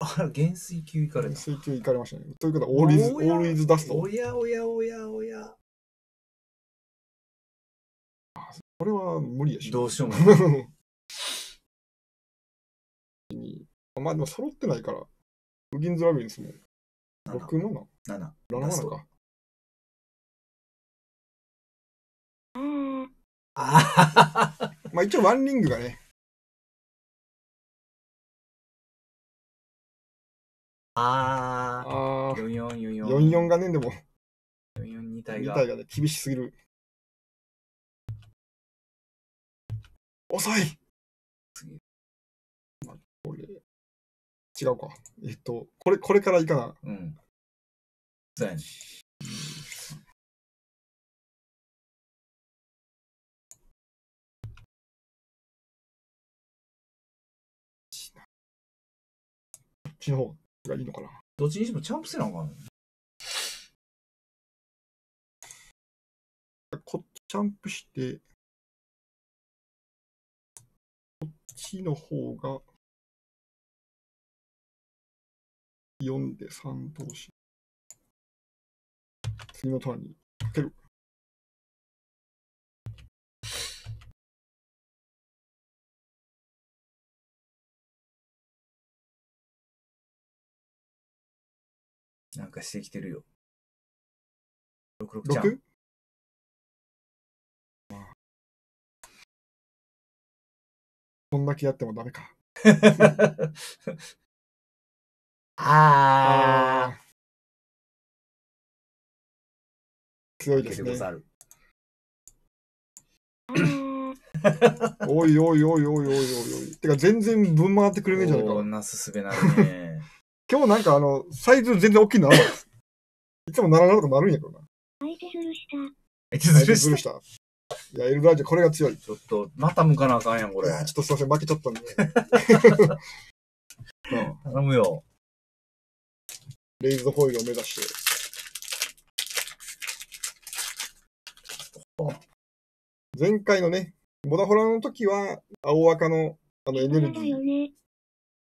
あら、減水級行かれた。水球行かれましたね。ということは、オールイズ、オおやールイズダスト？おやおやおやおや。これは無理でしょ。どうしようもない。に まあでも揃ってないから、ウギンズラビリンスも6、7、7。7、ラスト7か。あまあ一応ワンリングがね、あ。ああ。あー4444。44がね、でも、442体2が。体がね、厳しすぎる。遅い次まあ、これ、違うか。えっと、これ、これからいかな。うん。そうやね。こっちの方がいいのかな。どっちにしてもチャンプせなあかんのこっちジャンプして、こっちの方が、4で3投資。次のターンにかける。なんかしてきてるよ。66ちゃん。6? こんだけやってもダメか。あー強いー。ですね。おいおいおいおいおいおいおい。てか全然ぶん回ってくれねえじゃねえかこ。んなすすべなるね。今日なんかあの、サイズ全然大きいのあるわいつもならなとかなるんやけどな。相手するした。え、ちょっとサイズズルした。いや、エルダージェこれが強い。ちょっと、また向かなあかんやん、これ。いや、ちょっとすいません、負けちゃったんで。うん頼むよ。レイズドホイールを目指して。前回のね、ボダホラの時は、青赤のあのエネルだギー。よね。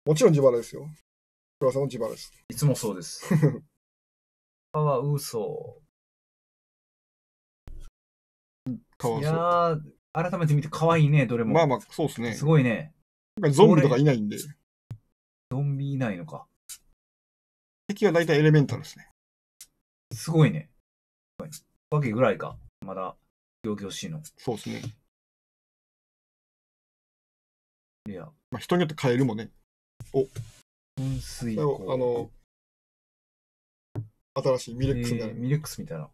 もちろん自腹ですよ。黒さんの自腹です。いつもそうです。パワー嘘。い。やー、改めて見て可愛いね、どれも。まあまあ、そうですね。すごいね。ゾンビとかいないんで、ゾンビいないのか。敵は大体エレメンタルですね。すごいね。わけぐらいか。まだ、行々しいの。そうですね。いや、まあ、人によって変えるもね。噴水あの、新しいミレックスみたいな。えーミレックスみたいな。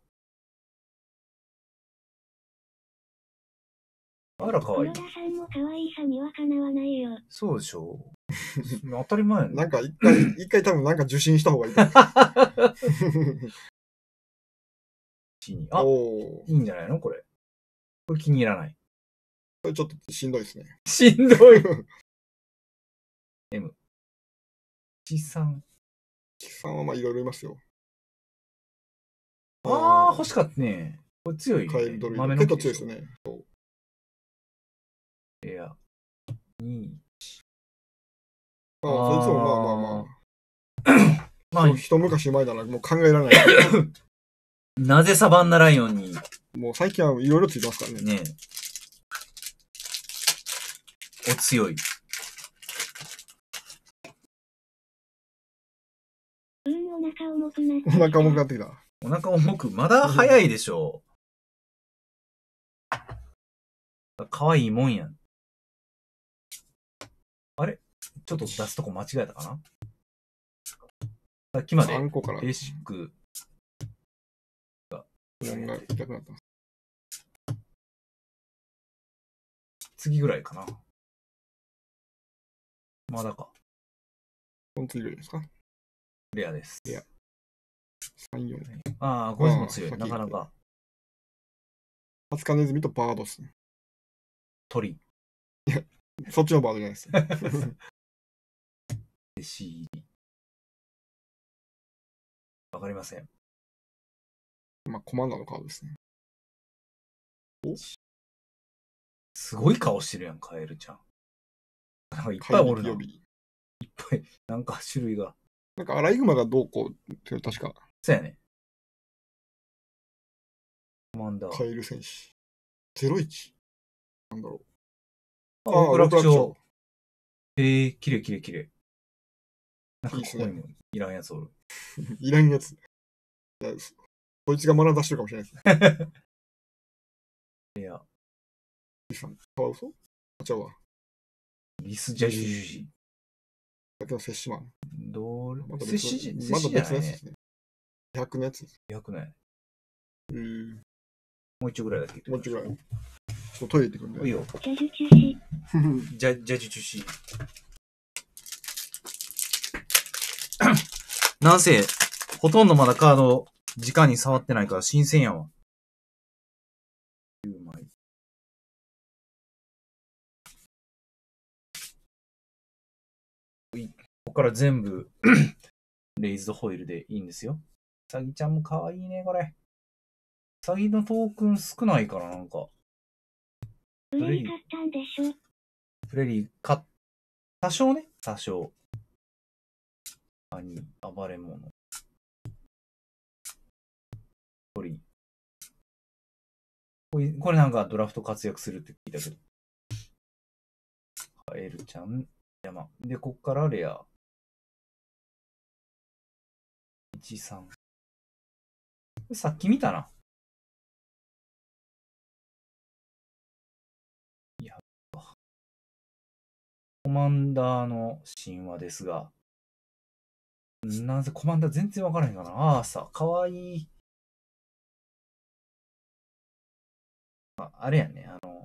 あら、かわいい黒。田さんも可愛いさにはかなわないよ。そうでしょ？う。当たり前やね。なんか一回、一回多分なんか受信した方がいい。あ、おお。いいんじゃないの？これ。これ気に入らない。これちょっとしんどいですね。しんどい。資産。さんはまあいろいろいますよ。ああ、欲しかったね。これ強い、ね。カエルドルイド結構強いですよね。そういや。2。まあ、そいつもまあまあまあ。まそう一昔前ならもう考えられない。なぜサバンナライオンに？もう最近はいろいろついてますからね。ね、お強い。うん、お腹重くなっておきた。腹重くなってきた。お腹重く、まだ早いでしょう。可愛いもんやん。あれ？ちょっと出すとこ間違えたかな？さっきまで3個からベーシックが痛くなってます。次ぐらいかな。まだか。この次ぐらいですか？レアです。レア ?3、4。ああ、こいつも強い。なかなか。ハツカネズミとバードですね。鳥。そっちのバードじゃないです。弟子入り。わかりません。まあ、コマンダーのカードですね。すごい顔してるやん、カエルちゃん。なんかいっぱい怪おるな。いっ。ぱい。なんか種類が。なんかアライグマがどうこうって確かそうやね。コマンダー。カエル戦士。01? なんだろう。あ極楽極鳥。えー、きれいきれいきれい。なんかここにもいらんやつおる。いらんやつ。いやこいつが学出してるかもしれないですね。いや、さんカワウソあ、ちゃうわ。リスジャジュジュジさっきのセッシマン。どれまた別の、また別のやつです。ね。100のやつ？です。100ない。えー、もう一丁ぐらいだけ。もう一丁ぐらい。ちょっとトイレ行ってくるんで。いいよ。ジャジュ中止。ジャジャジュジュシなんせ、ほとんどまだカード、時間に触ってないから新鮮やわ。9枚。いここから全部、レイズドホイールでいいんですよ。うさぎちゃんも可愛いね、これ。うさぎのトークン少ないから、なんか。上に買ったんでしょ。フレリー、か、多少ね、多少。兄、暴れ者。鳥。これ、これなんかドラフト活躍するって聞いたけど。カエルちゃん、山。で、こっからレア。1、3。さっき見たな。やコマンダーの神話ですが、なぜコマンダー全然わからへんかな。アーサー、かわいい。ああれやね、あの、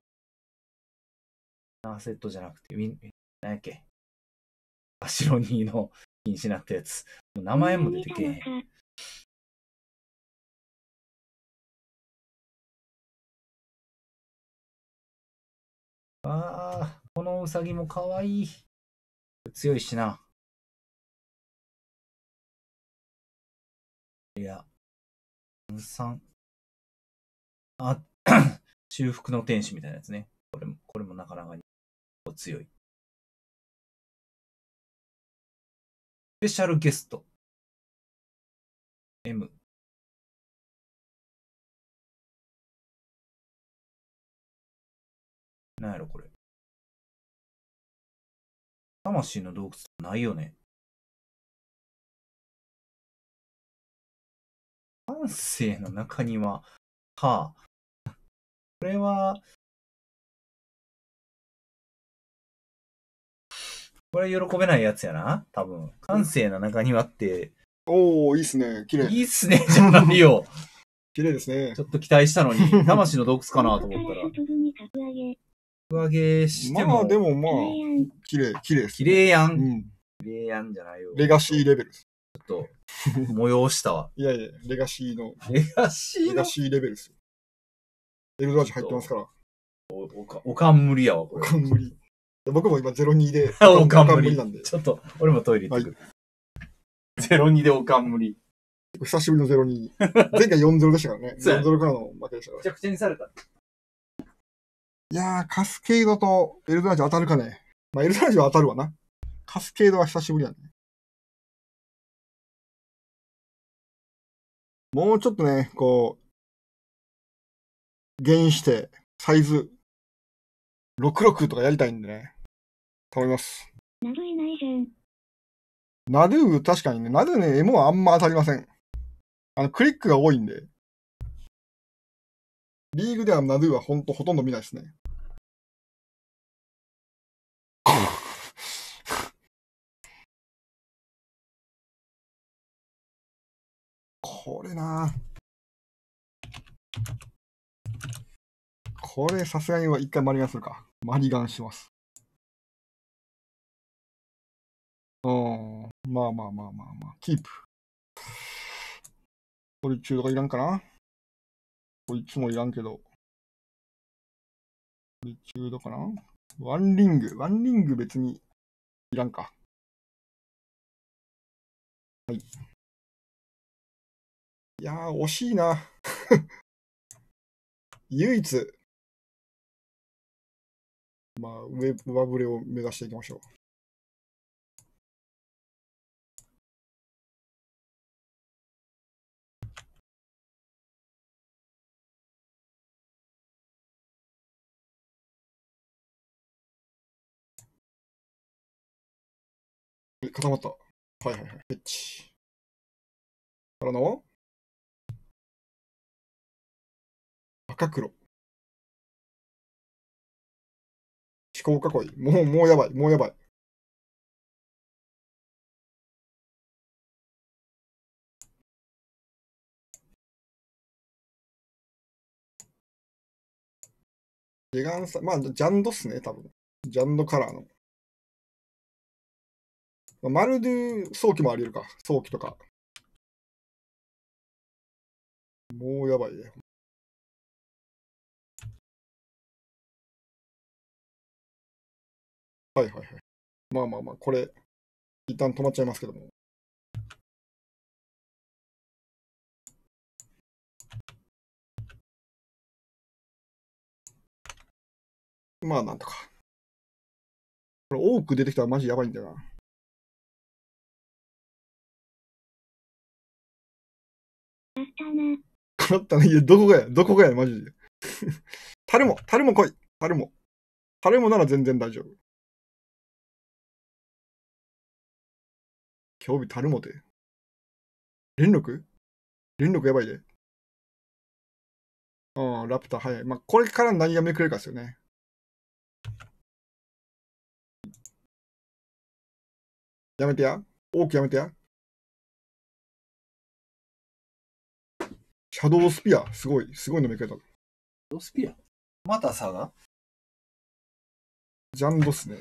ナーセットじゃなくて、ウィン、なんやっけ。アシロニーの 禁止になったやつ。名前も出てけへんああ、このウサギも可愛い。強いしな。いや、うさん。あ、修復の天使みたいなやつね。これも、これもなかなかに強い。スペシャルゲスト。M。なんやろ、これ。魂の洞窟ないよね。感性の中には、はあ。これは、これ喜べないやつやな多分。感性の中にはって、おおいいっすね。綺麗。いいっすね、じゃないよ。綺麗ですねち。ょっと期待したのに、魂の洞窟かなと思ったら上げ。してもまあ、でもまあ。綺麗、綺麗です。綺麗や。うんん。綺麗やんじゃないよ。レガシーレベルです。ちょっと、催したわ。いやいや、レガシーの、レガシーの？レガシーレベルですよ。エルドラジ入ってますから。おおかおかん無理やわ、こおれ。かん無理。僕も今02で、おかん無理なんで。ちょっと、俺もトイレ行ってくる。ゼロ二でおかん無理。久しぶりの02。前回4-0でしたからね。そうや4-0からの負けでしたからめち。ゃくちゃにされた。いやー、カスケードとエルドラジ当たるかね。まあ、エルドラジは当たるわな。カスケードは久しぶりやね。もうちょっとね、こう、減して、サイズ、66とかやりたいんでね。頼みます。ナドいないじゃん。ナドゥ確かにね、ナドゥね、M はあんま当たりません。あの、クリックが多いんで。リーグではナドゥはほんとほとんど見ないですね。これなこれさすがには一回マリガンするか。マリガンします。うん。まあまあまあまあまあ。キープ。これ中とかいらんかなこいつもいらんけど。これ中度かなワンリング。ワンリング別にいらんか。はい。いやー、惜しいな。唯一、まあ、上、上振れを目指していきましょう。固まった。はいはいはい。フェッチ。からの赤黒。思考囲い。もう、もうやばい。もうやばい。ジガンサ、まあ、ジャンドっすね、多分。ジャンドカラーの。まあマルドゥ早期もあり得るか。早期とか。もうやばいね。はいはいはい。まあまあまあ、これ、一旦止まっちゃいますけども。まあ、なんとか。これ、多く出てきたらマジやばいんだよな。やったな。かったね。いや、どこがや、どこがや、マジで。タルモ、タルモ来い。タルモ。タルモなら全然大丈夫。今日日タルモで。連力連力やばいで。うん、ラプター早い。まあ、これから何がめくれるかですよね。やめてや。大きやめてや。シャドウスピア、すごい、すごいのめくれた。ドスピア？また差が？ジャンドっすね。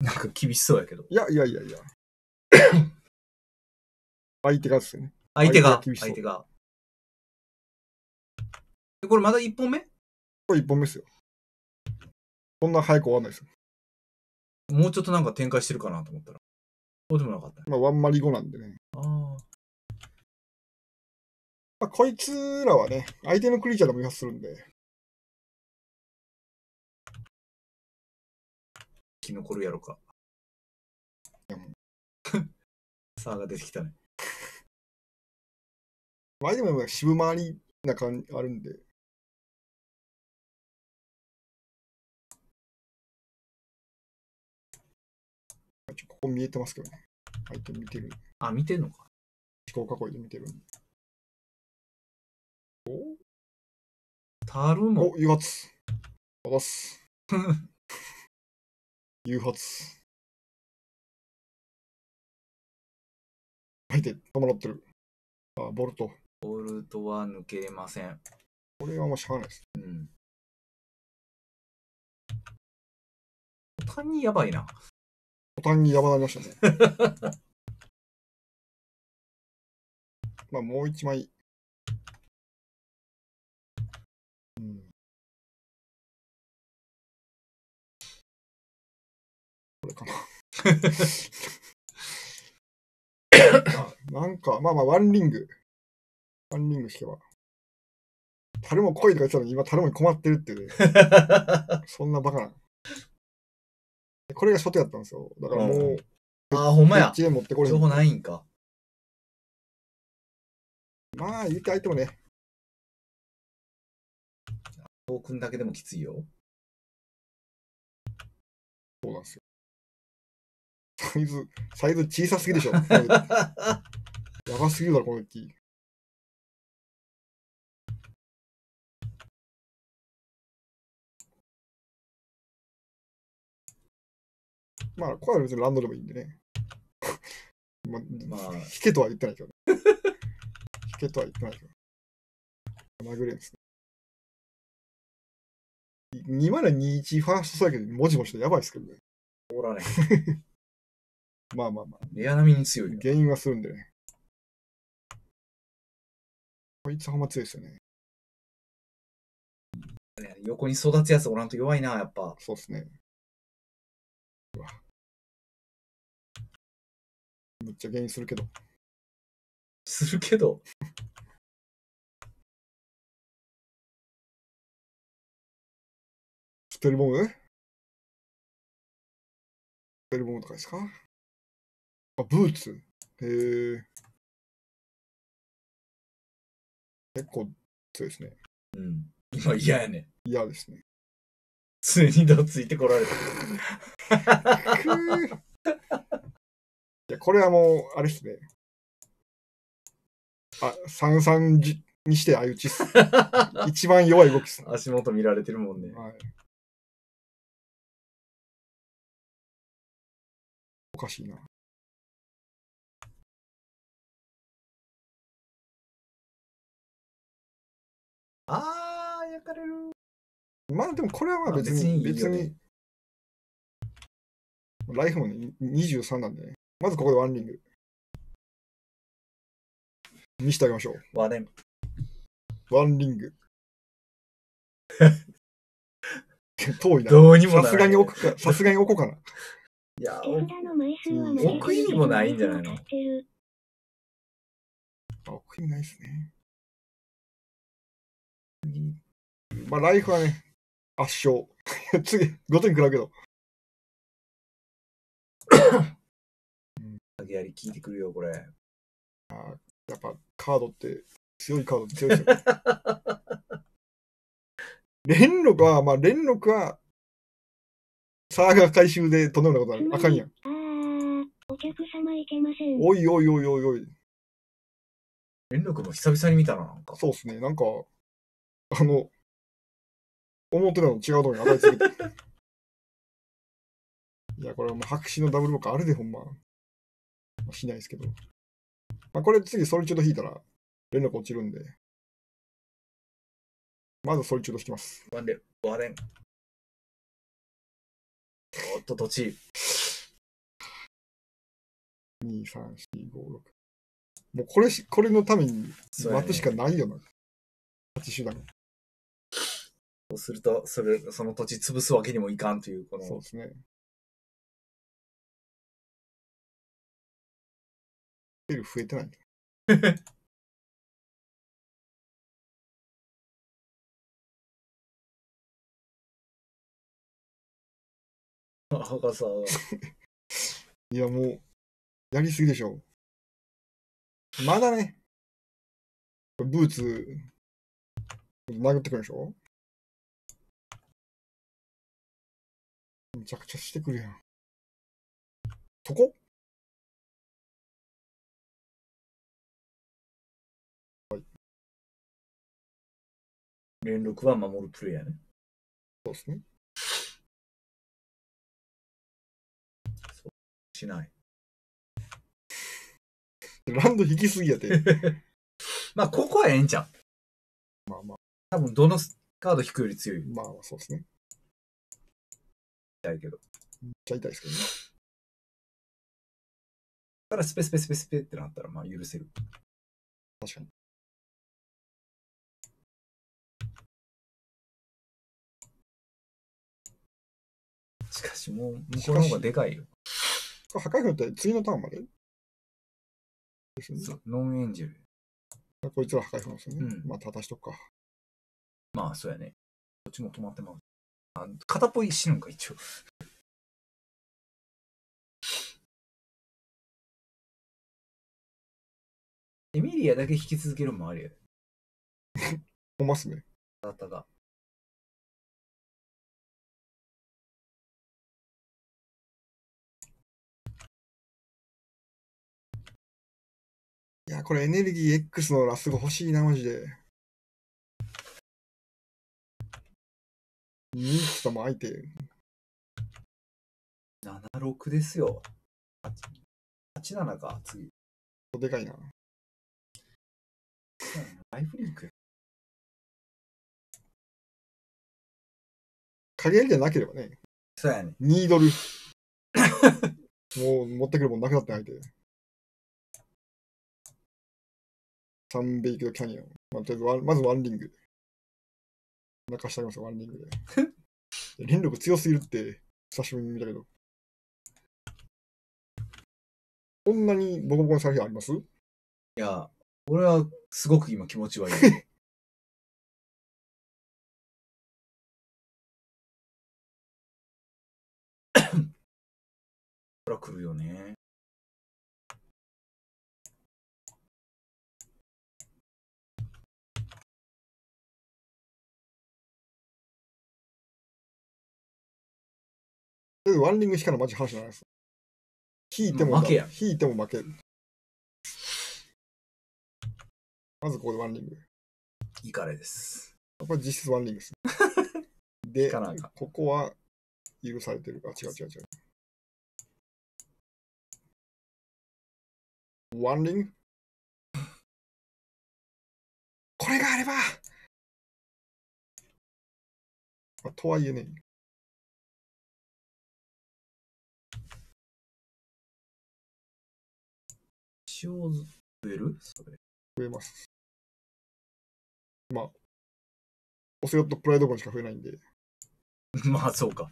なんか厳しそうやけど。いやいやいやいや。相手がですよね。相手が、相手が手が。えこれまだ1本目？これ一本目ですよ。こんな早く終わんないですよ。もうちょっとなんか展開してるかなと思ったら。そうでもなかったね。まあ、ワンマリ5なんでね。ああ。まあ、こいつらはね、相手のクリーチャーでも違反するんで。生き残るやろか。さあが出てきたね。まあでも渋回りな感じあるんで。ここ見えてますけどね。相手見てる。あ、見てんのか。思考囲いで見てるんで。タルもお、。誘発。渡す。誘発。相手、止まらってる。あ、ボルト。ボルトは抜けれません。これはもうしゃあないです。うん。途端にやばいな。途端にやばなりましたね。まあ、もう一枚。うん。これかな。なんか、まあまあ、ワンリング。ワンリング引けば。タルも来いとか言ってたのに、今タルもに困ってるっていうね、そんなバカな。これが初手やったんですよ。だからもう、ああ、ほんまや持ってこれ情報ないんか。まあ、言って相手もね、トークンだけでもきついよ。そうなんですよ。サイズ、サイズ小さすぎでしょ。やばすぎるだろ、この木。まあ、これは別にランドでもいいんでね。まあ、まあ、引けとは言ってないけどね。引けとは言ってないけど。殴れんですね。2021ファーストストライクでもじもじとやばいですけどね。おらね。まあまあまあ。レア並みに強いよ。原因はするんでね。こいつほんま強いですよね。横に育つやつおらんと弱いな、やっぱ。そうですね。うわ。むっちゃ原因するけど。するけど。スペルボム？スペルボムとかですか？あ、ブーツへえ。結構強いですね。うん。今嫌やね。嫌ですね。常にどついてこられてる。く ーいや、これはもう、あれですね。あ、三三じにして相打ちっす。一番弱い動きっすね。足元見られてるもんね。はい。おかしいな。あー、焼かれる。まあでもこれはまあまあ別に、別別にいいよねに、ライフもね、23なんでね。まずここでワンリング。見せてあげましょう。ワネン。ワンリング。遠いな。どうにもさすがに置くか、さすがに置こうかな。いや、手札の枚数はうん奥意味もないんじゃないの？当たってるあ、奥にないですね。まあ、ライフはね、圧勝。次、5点食らうけど。影やり聞いてくるよ、これ。やっぱカードって強いカードって強いですよ。連録は、まあ連録は、サーガー回収でとんでもないことある。あかんやん。あー、お客様いけません。おいおいおいおいおい。連絡も久々に見たな、なんか。そうっすね。なんか、あの、思ってたのと違うところに当たりすぎて。いや、これはもう白紙のダブルボックあるで、ほんま。まあ、しないですけど。まあ、これ次ソリチュード引いたら、連絡落ちるんで。まずソリチュード引きます。ワンレン。ワレン。おっと、土地。2、3、4、5、6。もうこれし、これのために待つしかないよな。勝ち手段。そうすると、それ、その土地潰すわけにもいかんという、このそうで、すね。増えてない。博士は いや、もう、やりすぎでしょ。まだね、ブーツ、殴ってくるでしょめちゃくちゃしてくるやん。そこ？連絡は守るプレイヤーね。そうですね。しない。ランド引きすぎやて。まあ、ここはええんちゃう。まあまあ、多分、どのカード引くより強いみまあそうですね。たいけど。めっちゃ痛いですけどね。ただ、スペスペスペスペってなったら、まあ、許せる。確かに。しかし、もう、向こうの方がでかいよ。破壊風って次のターンまで？ですよねそう、ノンエンジェル。こいつら破壊風ですよね。うんまあ、立たしとくか。まあ、そうやね。こっちも止まってます。あ片っぽ死ぬんか、一応。エミリアだけ引き続けるのもありやで。ほんますね。あなたが。いや、これエネルギー X のラスゴ欲しいな、マジで。ニークスとも相手。76ですよ。8 87か、次。でかいな。ライフリンク？影やりじゃなければね、そうやね。2ドル。もう持ってくるもんなくなって相手。サンベイクドキャニオン。まあ、とりあえずまずワンリング。泣かしてあげますよ、ワンリングで。連力強すぎるって、久しぶりに見たけど。こんなにボコボコにされる日あります？いや、俺はすごく今気持ち悪い。これは来るよね。とりあえずワンリングしかのマジ話じゃないです。引いてもまあ負けや引いても負ける。まずここでワンリング。イカレです。これ実質ワンリングです。で、ここは許されてるか。違う違う違う。ワンリング？これがあればあとはいえね、塩増える？それ。増えます。まあ、オセロットプライドゴンしか増えないんで、まあ、そうか。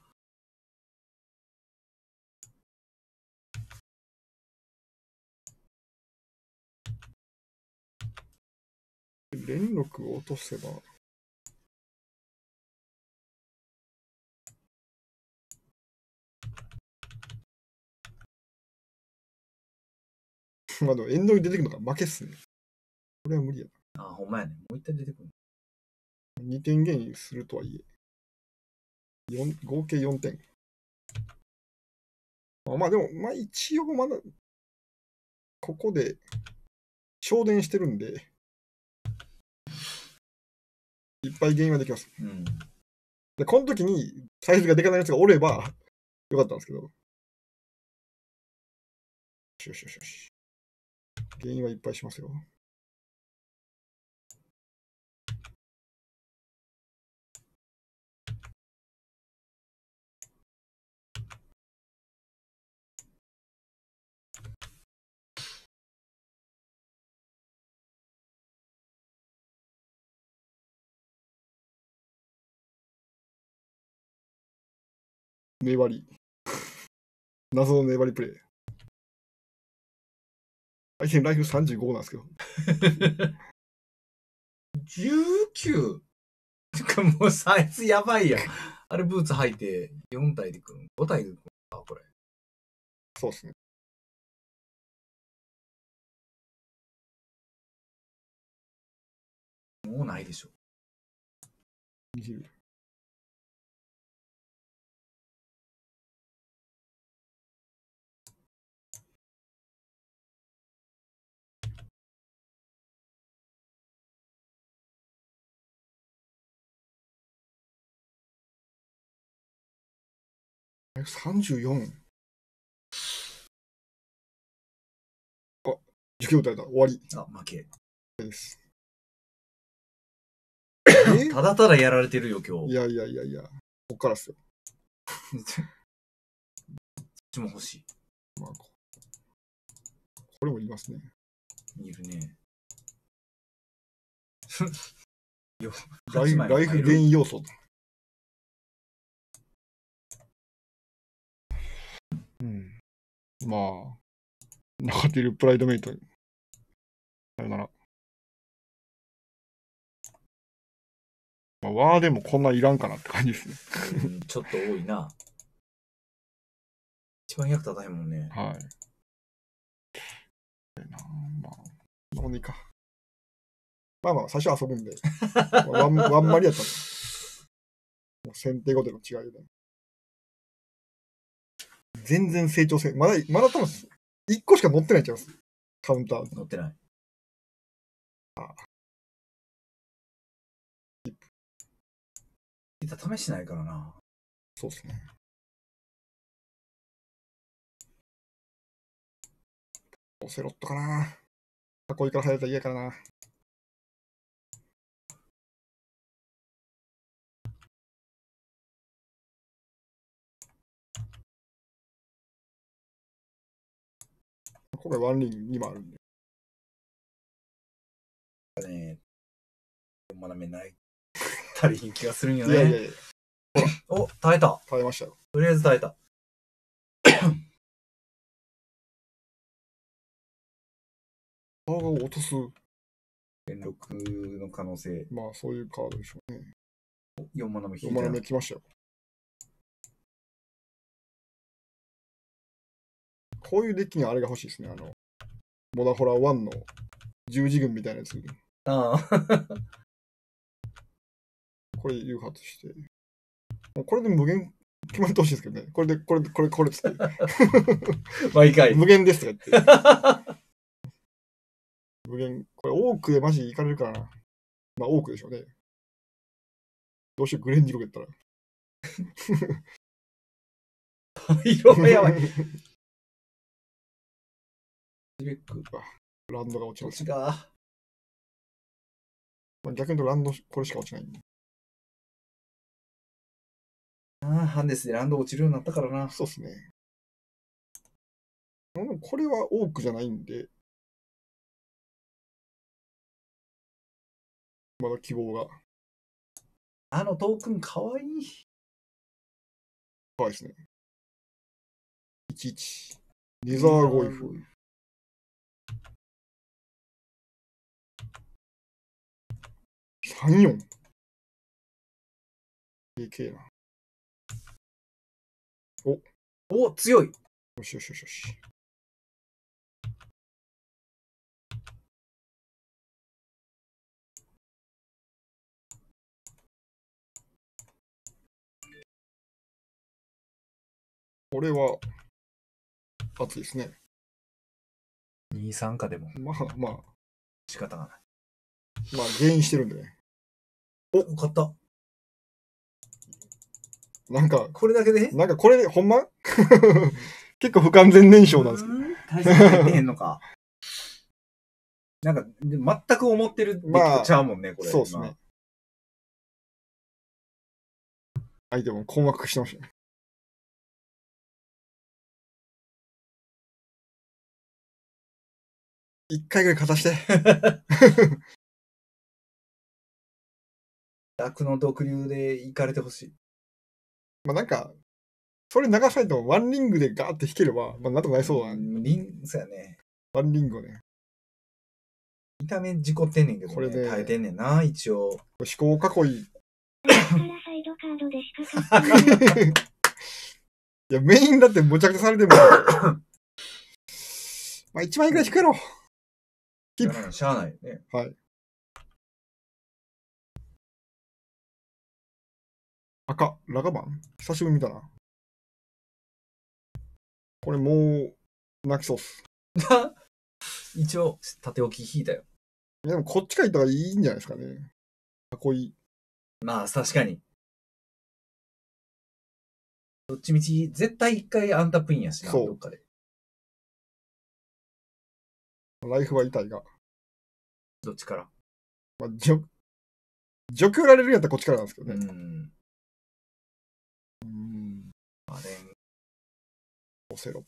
連力を落とせば、まあでもエンドに出てくるのが負けっすね。これは無理やあ、ほんまやね。もう一回出てくる。な。2点ゲインするとはいえ。四合計4点。あまあでも、まあ一応まだ、ここで、昇電してるんで、いっぱいゲインはできます。うん。で、この時にサイズがでかなやつがおればよかったんですけど。よしよしよし。原因はいっぱいしますよ。粘り。謎の粘りプレイ。最近ライフ35なんですけど。19? てかもうサイズやばいやん。あれブーツ履いて4体でくるの ?5 体でくるのかこれ。そうっすね。もうないでしょ。20。え34あ受験歌えた終わりあ、負け。です ただただやられてるよ、今日。いやいやいやいやこっからっすよそっちも欲しまあここれもいりますねい。いるね。よライ8枚もライフ入るゲイン要素。まあ、中っているプライドメイト。さよなら。まあ、ワーでもこんないらんかなって感じですね。うんちょっと多いな。一番役立たへんもんね。はい。ええなまあ、そんいいか。まあまあ、最初遊ぶんで。ワンワンマリやったんで。もう先手後手の違いで。全然成長せん。まだ、まだ多分、1個しか持ってないんちゃいます？カウンター。乗ってない。あいた試しないからな。そうですね。オセロットかな。囲いから入れたら嫌からな。今回ワンリン2もあるんで。ね、まだめない。足りひん気がするんよね。いやいやいや、お、耐えた。耐えましたよ。とりあえず耐えた。パワーを落とす。連続の可能性。まあ、そういうカードでしょうね。4マナ目引4マナいたよ目来ましたよ。こういうデッキにあれが欲しいですね。あの、モダホラ1の十字軍みたいなやつ。ああ。これ誘発して。これで無限決まってほしいですけどね。これで、これで、これ、これっつって。毎回。無限ですとか言って。無限、これ多くでマジいかれるからな。まあ多くでしょうね。どうしよう、グレンジロケったら。色がやばい。ベック。ランドが落ちます。どっちがまあ、逆に言うとランド、これしか落ちないんで。ああ、ハンデスでランド落ちるようになったからな。そうですね。でもこれは多くじゃないんで、まだ希望があのトークンかわいい。可愛いですね。11。ネザーゴイフ。34。でけえな。お、強い。よしよしよしよし。これは、熱いですね。2、3かでもまあまあ、仕方がない。まあ、原因してるんでね。お、勝った。なんか、これだけで？なんかこれ、ほんま？結構不完全燃焼なんですけど。うーん対策入ってへんのか。なんか、で全く思ってるべきとちゃうもんね、これ。そうですね。相手も困惑してましたね。一回ぐらい勝たして。悪の毒流で行かれてほしい。まあなんか、それ流されてもワンリングでガーって弾ければ、まあなんとかなりそうだな。んリン、そうやね。ワンリングをね。見た目事故ってんねんけど、ね、これで耐えてんねんな、一応。思考囲い。サイドカードでしか買ってない。いや、メインだってむちゃくちゃされても。まあ1万円ぐらい引くやろ。キープしゃあないね。はい。赤、ラガバン？久しぶりに見たな。これもう、泣きそうっす。一応、縦置き引いたよ。いやでもこっちから行ったらいいんじゃないですかね。かっこいい。まあ、確かに。どっちみち、絶対一回アンタップインやしな、そうどっかで。ライフは痛いが。どっちから？まあ、除、除去られるんやったらこっちからなんですけどうね。ん。うん。まあね。オセロ。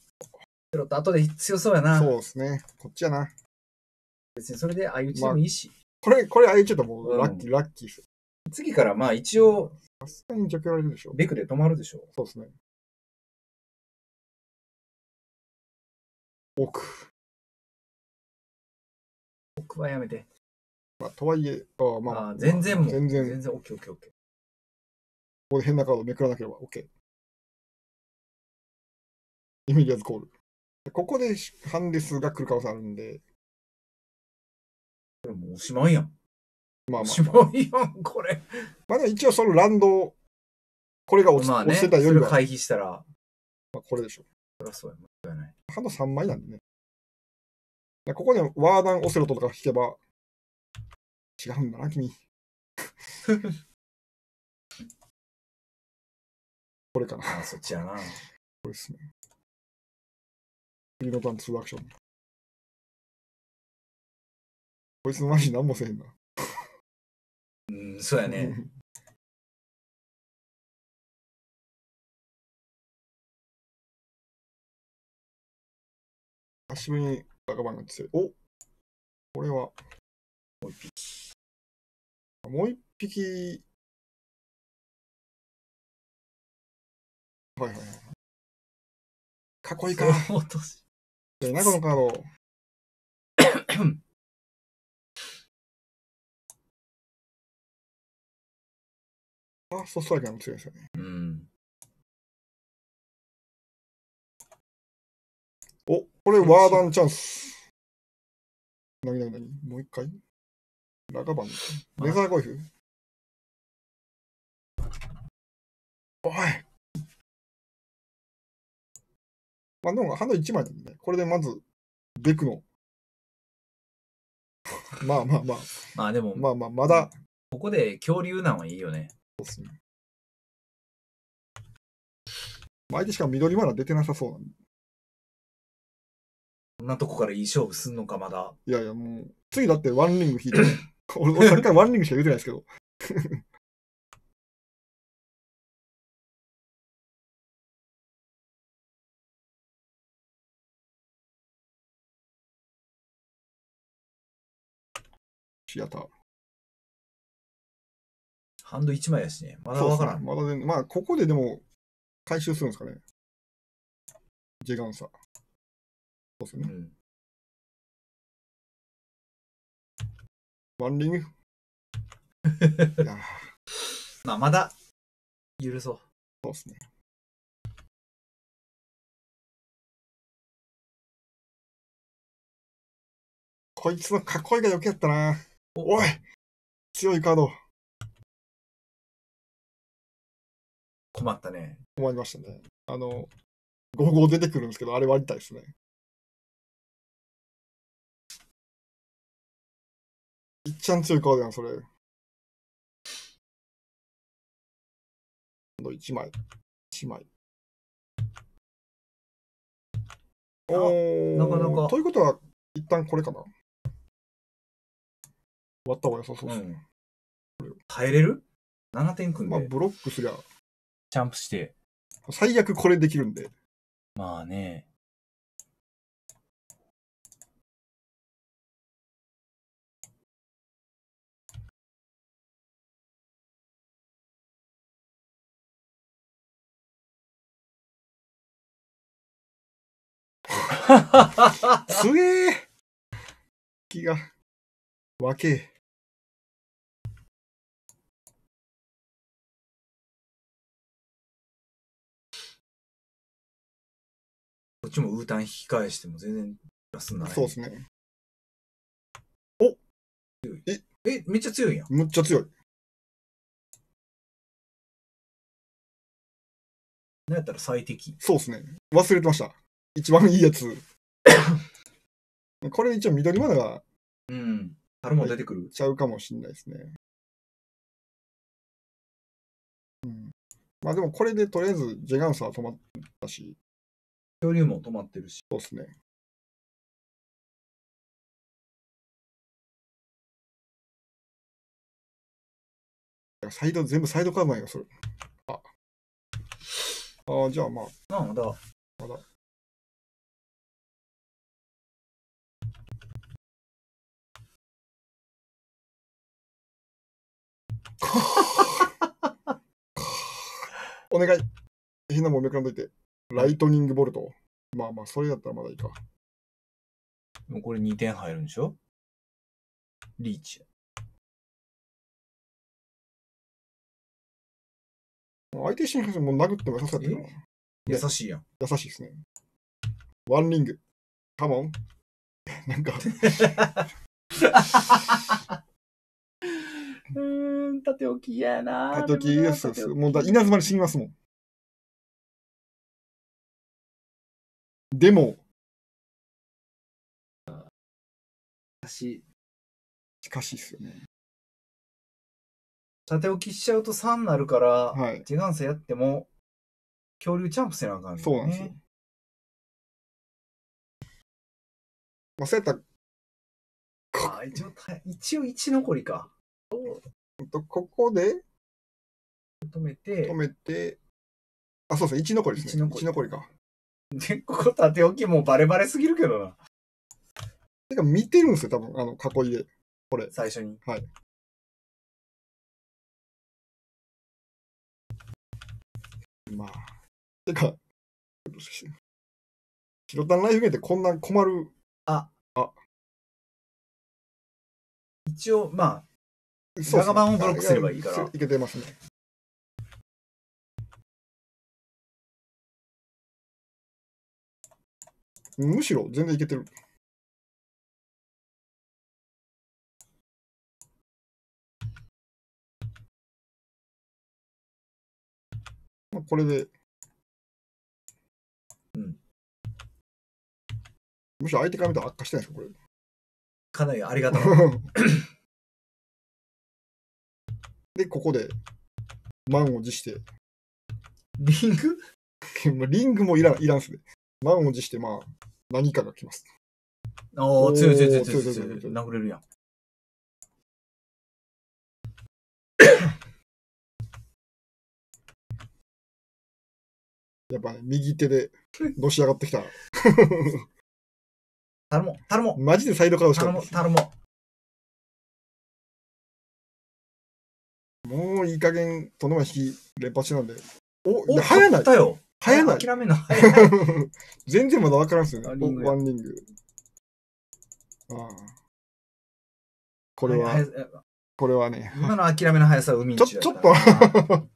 ペロッと後で強そうやな。そうですね。こっちやな。別にそれで相打ちでもいいし。これ、これ、ああいうちょっともう、ラッキー、ラッキーっす。次からまあ一応、さすがに除去られるでしょ。ベクで止まるでしょ。そうですね。奥。僕はやめて。まあ、とはいえ、ああまあ、まあ、全然もう。全然、全然、オッケーオッケーオッケー。ここで変なカードめくらなければ OK。イミリアズコール。ここでハンデスが来る可能性あるんで、これもうおしまいやん。まあまおしあ、まいやん、これ。まあでも一応そのランド、これが落ち,、まあね、落ちてたよりは、回避したら、まあ、これでしょ。そりゃそうや。間違いない。ハンド3枚なんでね。でここでワーダン・オセロトとか引けば、違うんだな、君。これかな。そっちやな。これですね。フリーノターン2アクション。こいつマジ何もせえへんな。うん、そうやね。久しぶりにバカバンが強い。おこれは、もう一匹。もう一匹。はいはいはい。囲いか。そう落としいいな、このカード。ファーストストライカーも強いですよね。うん。お、これワーダンチャンス。なになになに？もう一回？ラガバンレザーゴイフ？おいまあでも、ハンド1枚なんでね。これでまず、ベクの。まあまあまあ、まあでも、まあまあ、まだ、ここで恐竜なんはいいよね。そうですね。まあ相手しかも緑マナ出てなさそうなんで。こんなとこからいい勝負すんのか、まだ。いやいや、もう、次だってワンリング引いて、俺、俺さっきからワンリングしか言うてないですけど。シアター。ハンド1枚やしね。まだわからん。まだ全然まあ、ここででも、回収するんですかね。ジェガンサ。そうですよね。うん。ワンリング？いやーまあ、まだ、許そう。そうですね。こいつの囲いが余計やったな。おい強いカード。困ったね。困りましたね。あの、55出てくるんですけど、あれ割りたいですね。いっちゃん強いカードやん、それ。今度1枚。1枚。おーなかなかということは、一旦これかな。終わった方が良さそうですね。耐えれる ?7 点組んまあ、で。ブロックすりゃ、チャンプして。最悪これできるんで。まあね。すげえ気が、わけえ。こっちもウータン引き返しても全然プラスにならない。そうですね。え、めっちゃ強いやん。むっちゃ強い。なんやったら最適。そうですね。忘れてました。一番いいやつ。これ一応緑マナがうん。樽も出てくる。ちゃうかもしんないですね。うん。まあでもこれでとりあえずジェガンサー止まったし、恐竜も止まってるし。そうですね。サイド、全部サイドカそれ。あ。あじゃあまあ、だ。まだ。お願い。変なもんめくらんといて。ライトニングボルト。まあまあ、それだったらまだいいか。もうこれ2点入るんでしょ？リーチ。相手シンもう殴っても優しかったな。優しいやん。優しいですね。ワンリング。カモン。なんか、うーん、縦置き嫌やな縦置きイエスです。もうだ稲妻に死にますもん。でも、し、しかしっすよね。縦置きしちゃうと3になるから、はい。ジェガンサやっても、恐竜チャンプせなあかんねそうなんですよ。まあ、そうやったら、あ一応た、一応1残りか。とここで止めて止、めて、あ、そうですね。1残りですね。一残り1残りか。で、ここ縦置きもうバレバレすぎるけどな。てか、見てるんですよ、多分、あの、囲いで。最初に。まあ。てか、し白タンライフゲーってこんな困る。一応、まあ、そうっすねガガバンをブロックすればいいからやいけてますね。むしろ全然いけてる。まあこれで、うんむしろ相手から見たら悪化してないですか、これ。かなりありがたい。で、ここで、満を持して、リング？まあリングもいらん、いらんっすね。満を持して、まあ、何かが来ます。おー、強い強い強い強い強い強い。強い強い殴れるやん。やっぱね、右手でのし上がってきた。頼もう、頼もう、マジでサイドカードしか頼もう、頼もうもういい加減、とんでもない引き連発しなんで。お、お、早ない勝ったよ。早ない諦めんの早い。全然まだ分からんっすよね。あリングやワンリング。ああ。これは、これはね、今の諦めの速さは海にちょ、ちょっと、ちょっ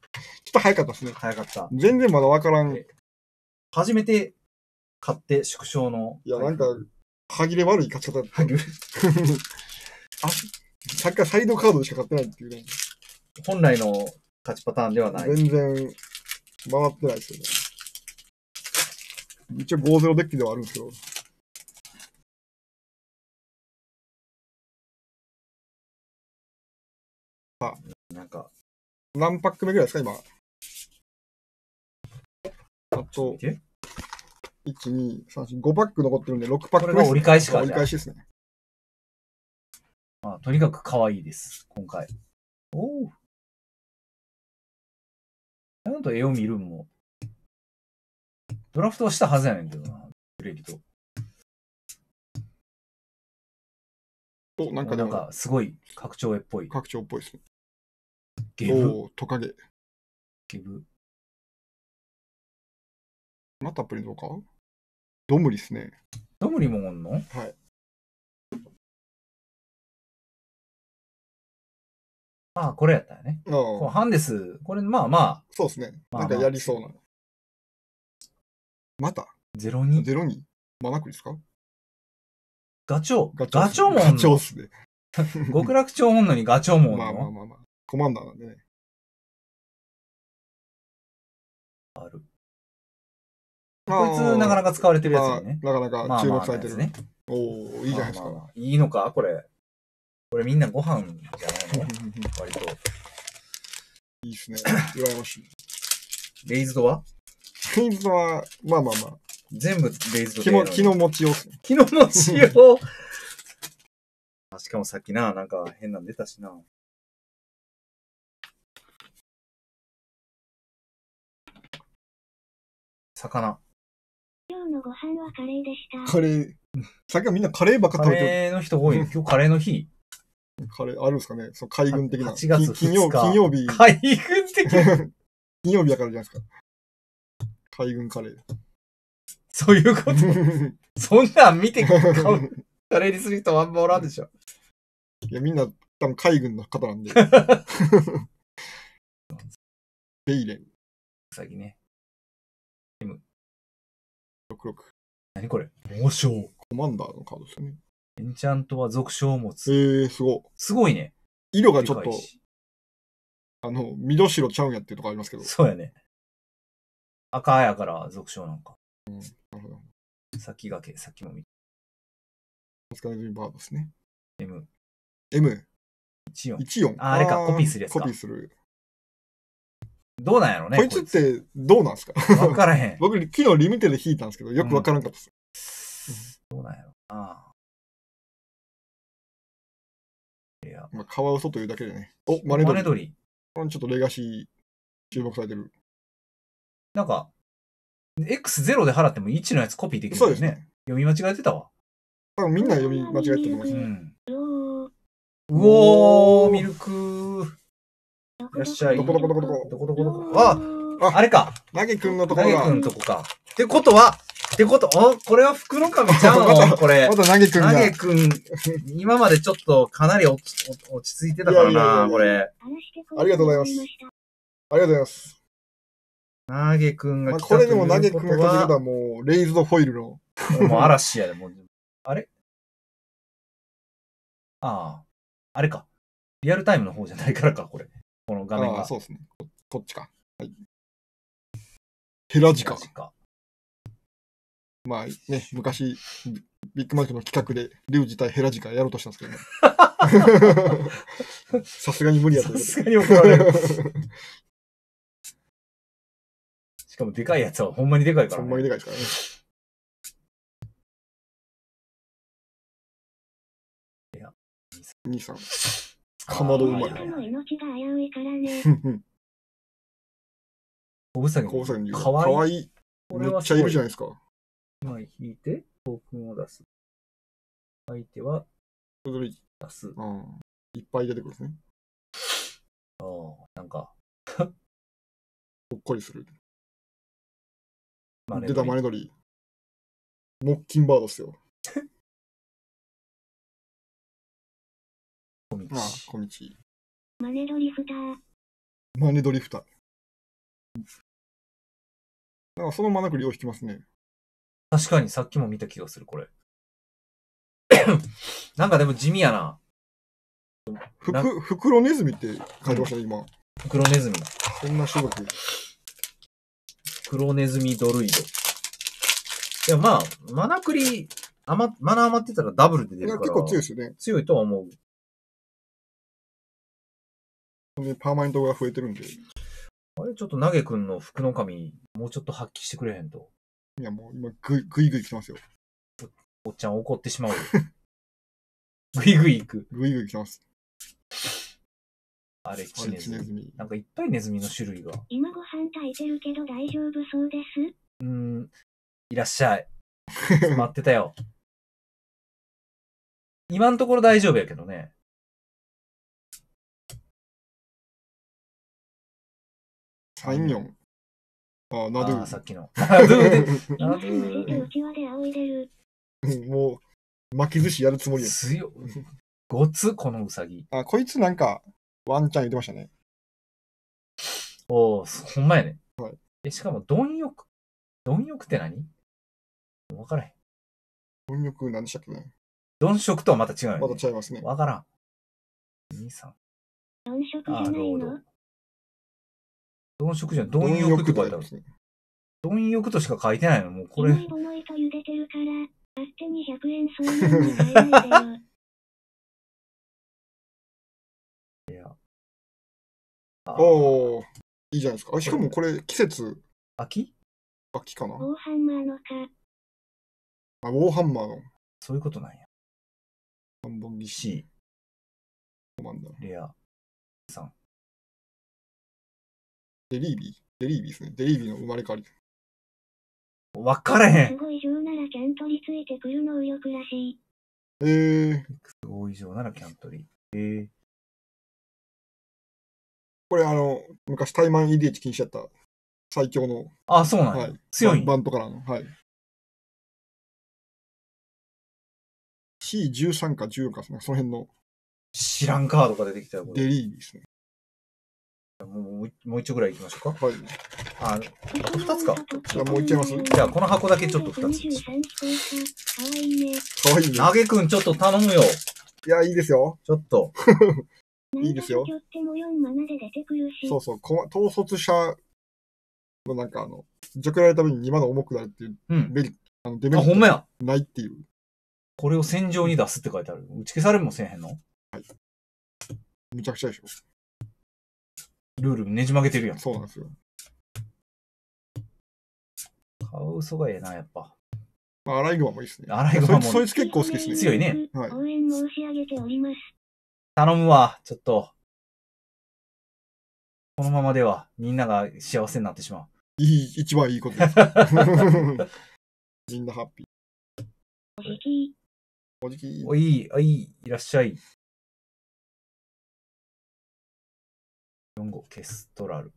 と早かったですね。早かった。全然まだ分からん。い初めて買って縮小の。や、なんか、歯切れ悪い勝ち方だった。はぎ あ、さっきからサイドカードでしか買ってないっていうね。本来の勝ちパターンではない。全然回ってないですよね。一応5-0デッキではあるんですけど。なんか、何パック目ぐらいですか、今？あと見、て1、2、3、4、5パック残ってるんで、6パック目これが折り返しか折り返しですね。まあ、とにかく可愛いです、今回。おお。ちゃんと絵を見るんも。ドラフトはしたはずやねんけどな。ブレリと。お、なんかなんか、すごい拡張絵っぽい。拡張っぽいですね。ゲブ。おートカゲ。ゲブ。またプリントか？ドムリですね。どムリもおんの？はい。ああ、これやったよね。あこうあ、ハンデス、これまあまあ、そうですね。まあなんかやりそうな。また？02。ゼロにマナクリですか？ガチョウ。ガチョウガチョウもおガチョウっすね。極楽鳥おんのにガチョウもおんの？まあまあまあまあ。コマンダーなんでね。ある。こいつなかなか使われてるやつよね。まあなかなか注目されてる。まあまあね。おおいいじゃないですか。まあまあまあいいのか？これ。これみんなご飯じゃないの？割と。いいですね。羨ましい。レイズドは？レイズドは、まあまあまあ。全部レイズド気の、気の持ちようっすね。気の持ちよう。あしかもさっきな、なんか変なん出たしな。魚。今日のご飯はカレーでした。カレー。さっきはみんなカレーばっかカ食べてる。レーの人多い。今日カレーの日。カレーあるんですかね？そう、海軍的な。8月金曜2日金曜日、海軍的。金曜日だからじゃないですか。海軍カレー。そういうこと？そんなん見てカレーにする人はあんまおらんでしょ。いや、みんな多分海軍の方なんで。ベイレンさきね。66。何これ？猛将。コマンダーのカードですよね。エンチャントは属性を持つ。えー、すごい。すごいね。色がちょっとあの、緑白ちゃうんやっていうとこありますけど。そうやね。赤やから属性なんか。なるほど。先駆け、さっきも見た。お疲れ様バードですね。M14。M14。ああれかコピーするやつかコピーする。どうなんやろね。こいつってどうなんですか？わからへん。僕、昨日リミテで引いたんですけど、よくわからんかったです。どうなんやろ。ああ。いや、まあ、カワウソというだけでね。お、マネドリ。マネドリ。これちょっとレガシー注目されてる。なんか、X0 で払っても1のやつコピーできるよね。そうですね。読み間違えてたわ。多分みんな読み間違えてると思います。うん。うおー。ミルクどいらっしゃいどこどこどこどこどこどこどこあああれか。ナゲ君のとこ投げくんとこか。ってことは、ってこと、あ、これは福の神ちゃうまのこれま。たナゲ君投が、げくん、今までちょっとかなり落ち落ち着いてたからいやいやいやいやな、これ。ありがとうございますありがとうございます。投げくんまあ、が来たことれでもナゲいうこと君が来たってことはは、もう、レイズドフォイルの、もう嵐やで、もう。あれ？ああ、あれか。リアルタイムの方じゃないからか、これ。この画面が。ああ、そうですね。ここっちか。はい。ヘラジカ。か。まあね、昔、ビビッグマイクの企画で、リュウ自体ヘラジカやろうとしたんですけどね。さすがに無理やということさすがに怒られる。しかもでかいやつはほんまにでかいで。から、ほんまにね。でかいですからね。いや兄さん。かまどうまい人の命が危ういからね。小うさぎ。高さにかわいいかわいい。こめっちゃいるじゃないですか。今引いて、トークンを出す。相手はそれぞれ出す。うん。いっぱい出てくるんですね。ああ、なんか、ほっこりする。まあ出たマネドリ。モッキンバードっすよ。小道まあ、小道。マネドリフター。マネドリフター。なんかそのマナクリを引きますね。確かにさっきも見た気がする、これ。なんかでも地味やな。ふなく、フクロネズミって書いてましたね、今。黒ネズミ。そんな種族。黒ネズミドルイド。いや、まあ、マナクリ、余、マナ余ってたらダブルで出るから。結構強いですよね。強いとは思う。でパーマネントが増えてるんで。いあれ、ちょっと投げくんの服の神、もうちょっと発揮してくれへんと。や、もう今、ぐいぐいぐい来てますよ。おっちゃん怒ってしまうよ。ぐいぐい行く。ぐいぐい来てます。あれ、あチネズミ。なんかいっぱいネズミの種類が。今ご飯炊いてるけど大丈夫そうです？うーん、いらっしゃい。待ってたよ。今のところ大丈夫やけどね。サインヨン。ああ、ナドああ、さゥっきの。ナドゥで。今 ナドゥうちわで仰いでる。うんもう、巻き寿司やるつもりや。強い。ごつ、このウサギ。あ、こいつなんか、ワンチャン言ってましたね。おお、ほんまやね。はいえ、しかも、貪欲。貪欲って何？わからへん。貪欲なんでしたっけね。貪食とはまた違うよ、ね。また違いますね。わからん。兄さん。四色じゃああ、ないのド。貪食じゃん。貪欲って書いてあるで。すね。貪欲としか書いてないの。もうこれいと茹でてるから、勝手に100円そういうのに変えないでよ。あおー、いいじゃないですか。あしかもこれ、季節、秋？秋かな？ウォーハンマーのか、あ、ウォーハンマーのそういうことなんや。三本木 C、コマンダー。レア、さん。デリービー？デリービーですね。デリービーの生まれ変わり。わからへん。すごい上ならちゃんとりついてくるの右翼らしい。えー、5以上ならキャントリー。えー、これあの、昔タイマン EDH 禁止やった最強の、あ、そうなんや。はい、強いんバントからの。はい。C13 か14かですね。その辺の知らんカードが出てきたよ、これ。デリーですね。もうもうもう一丁ぐらい行きましょうか。はい。あ、あと2つか。じゃあもういっちゃいます？じゃあこの箱だけちょっと2つ。23飛行か。かわいいね。かわいいね。投げくんちょっと頼むよ。いや、いいですよ。ちょっと。いいですよなんだかっても4マナで出てくるし。そうそう。統率者のなんかあの、除去られた分に2マナ重くなるっていううん。メリあのデメあ、リット。ないっていう。これを戦場に出すって書いてある。打ち消されるもせえへんの？むちゃくちゃでしょ。ルールねじ曲げてるやん。そうなんですよ。カワウソがええな、やっぱ。まあ、アライグマもいいですね。アライグマもそいつそいつ結構好きですね。強いね。はい応援申し上げております。頼むわ、ちょっと。このままではみんなが幸せになってしまう。いい、一番いいことです。みんなハッピー。おじきおじき、おいい、あいい、いらっしゃい。4号、ケストラル。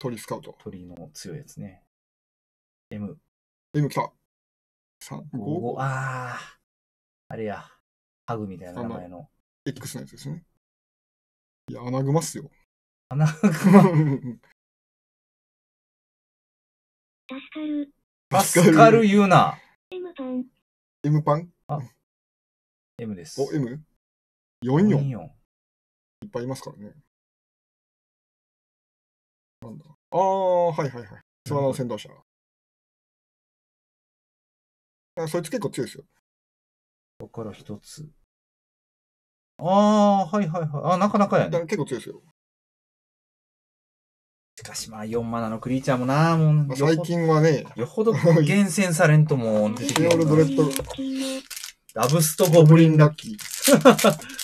鳥スカウト。鳥の強いやつね。M、M 来た。3、5、5、あー。あれや。ハグみたいな名前の。X のやつですね。いや、穴熊っすよ。花熊。助かる。助かる言うな。M パン。M パン？M です。お、M?44 い44。っぱいいますからね。なんだ。ああ、はいはいはい。スワナの先導者。あそいつ結構強いですよ。ここから一つ。ああ、はいはいはい。あ、なかなかやね。だ結構強いですよ。しかしまあ4マナのクリーチャーもな、もうまあ、最近はね、よほど厳選されんともオルドレッドラブストゴブリンララッキー。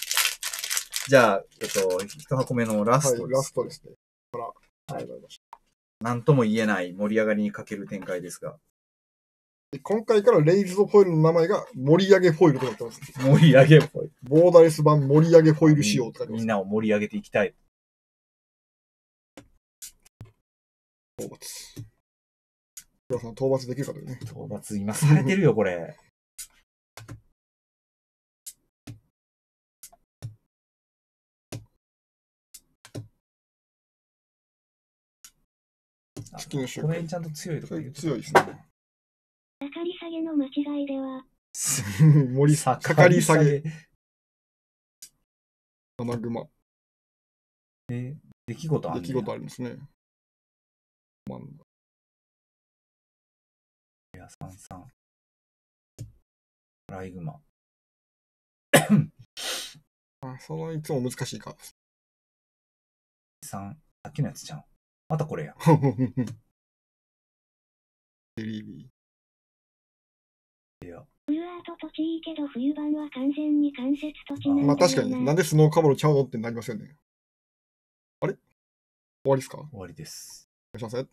じゃあ、えっと、一箱目のラスはい、トです。ラストですね。から、ありがとうございました。なんとも言えない盛り上がりに欠ける展開ですが、で今回からレイズドフォイルの名前が盛り上げフォイルとなってます。盛り上げっぽい。ボーダレス版盛り上げフォイル仕様って書いてます。みんなを盛り上げていきたい。討伐。皆さん、討伐できるかというね。討伐今されてるよ、これ。あ月の周この辺ちゃんと強いとか言うと強いですね。かかり下げの間違いでは、森さかかり下げ。。穴熊。え、出来事あんねや出来事ありますね。まあいや、三三。ライグマ。あそのいつも難しいカードです。三。さっきのやつじゃん。またこれや。デリービいや、冬アート土地いいけど冬版は完全に関節土地ー。なんだまあ確かに、なんでスノーカバロちゃうのってなりますよね。あれ？終わりですか？お終わりです。願いします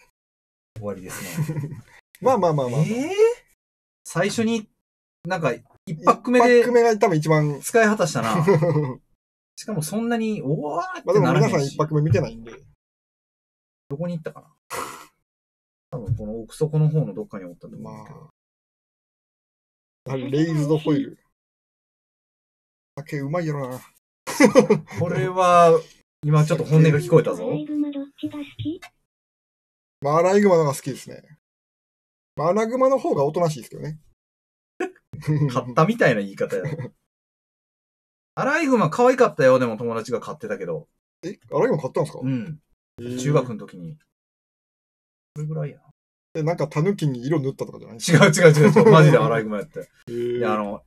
終わりですね。まあまあまあまあ、まあ。えー？最初に、なんか、一一パック目パックで目が多分一番。使い果たしたな。ま しかもそんなに、おわーっあでもてならへんし皆さん一パック目見てないんで。どこに行ったかな多分この奥底の方のどっかにおったと思まうんだけど。あ、やはりレイズドフォイル。酒うまいやろな。これは、今ちょっと本音が聞こえたぞア。ライグマどっちが好き？まあ、アライグマの方が好きですね。まあ、アナグマの方がおとなしいですけどね。買ったみたいな言い方や。アライグマ可愛かったよ、でも友達が買ってたけど。え、アライグマ買ったんですか、うん。中学の時に。それぐらいやな。で、なんかタヌキに色塗ったとかじゃない？違う違う違う違う。マジでアライグマやって。えー。で、あの、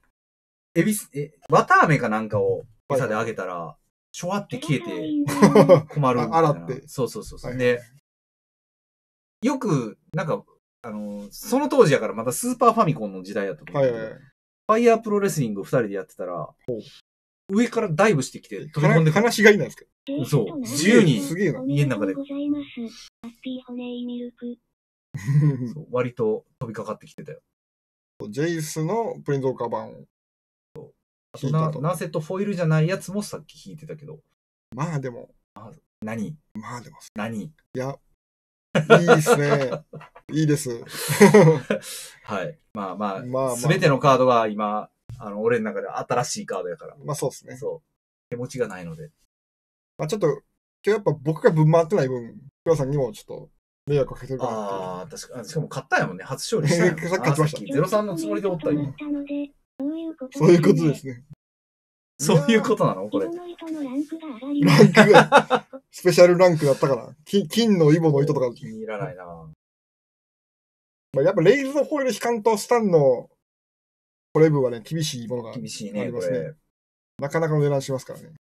エビス、え、綿飴かなんかを餌であげたら、シュワって消えて困る 洗って。そうそうそうそう。はい。で、よく、なんか、あの、その当時やからまたスーパーファミコンの時代やったと思はいはいはい。ファイヤープロレスリングを二人でやってたらほ、上からダイブしてきて飛び込んでくる。話がいいなんですか？そう。自由に。すげえな。家の中で。そう割と飛びかかってきてたよ。ジェイスのプレンゾーカー版をあとな。ナーセットフォイルじゃないやつもさっき弾いてたけど、まあでも、何？まあでも、何？いや、いいですね。いいです。はい。まあまあ、まあまあすべてのカードが今、あの、俺の中で新しいカードやから。まあそうですね。そう。手持ちがないので。まあちょっと、今日やっぱ僕がぶん回ってない分、黒さんにもちょっと迷惑かけてるかな。ああ、確かあしかも勝ったんやもんね。初勝利したんやもん さっき勝ちましたあさっき03のつもりでおったよ。今。そういうことそういうことですね。そういうことなの？これランクがスペシャルランクだったから、金金のイボの糸とか、気に入らないなまあ、やっぱレイズのホイール引かんとスタンのこれ分はね、厳しいものが厳しいね、ありますねこれ。なかなかの値段しますからね。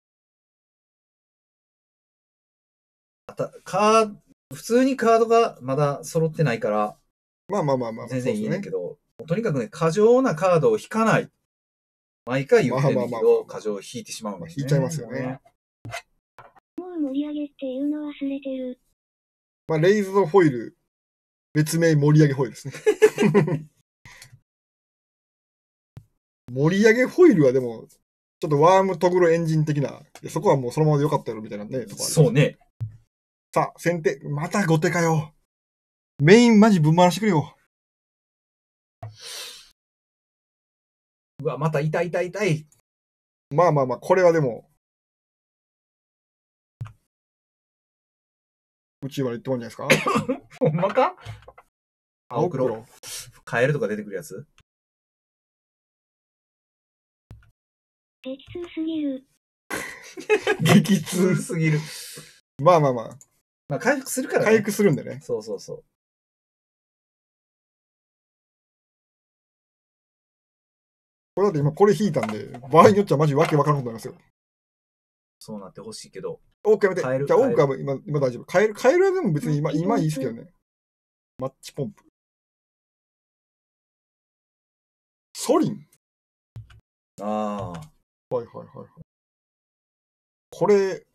あたカー普通にカードがまだ揃ってないから、まあまあまあまあ、全然いいねんけど。ど、とにかくね、過剰なカードを引かない。毎回言ってるけまあまあまど、過剰を引いてしまうんだよね。引いちゃいますよね。もう盛り上げっていうの忘れてる。まあ、レイズのホイール、別名盛り上げホイールですね。盛り上げホイールはでも、ちょっとワームトグロエンジン的な、そこはもうそのままでよかったやろみたいなね、とこあそうね。さあ、先手、また後手かよ。メインマジぶん回してくれよ。うわ、また痛い痛い痛い。まあまあまあ、これはでも、宇宙まで行ってもいいんじゃないですか？ほんまか？青黒。黒。カエルとか出てくるやつ？激痛すぎる。激通痛。すぎる。まあまあまあ、まあ、回復するからね。回復するんでね。そうそうそう。これだって今これ引いたんで、場合によっちゃマジわけわからんことになりますよ。そうなってほしいけど。オークやめて。じゃあオークカは今今大丈夫。カエル、カエルはでも別に今、今いいですけどね。マッチポンプ。ソリンああ。はいはいはいはい。これ、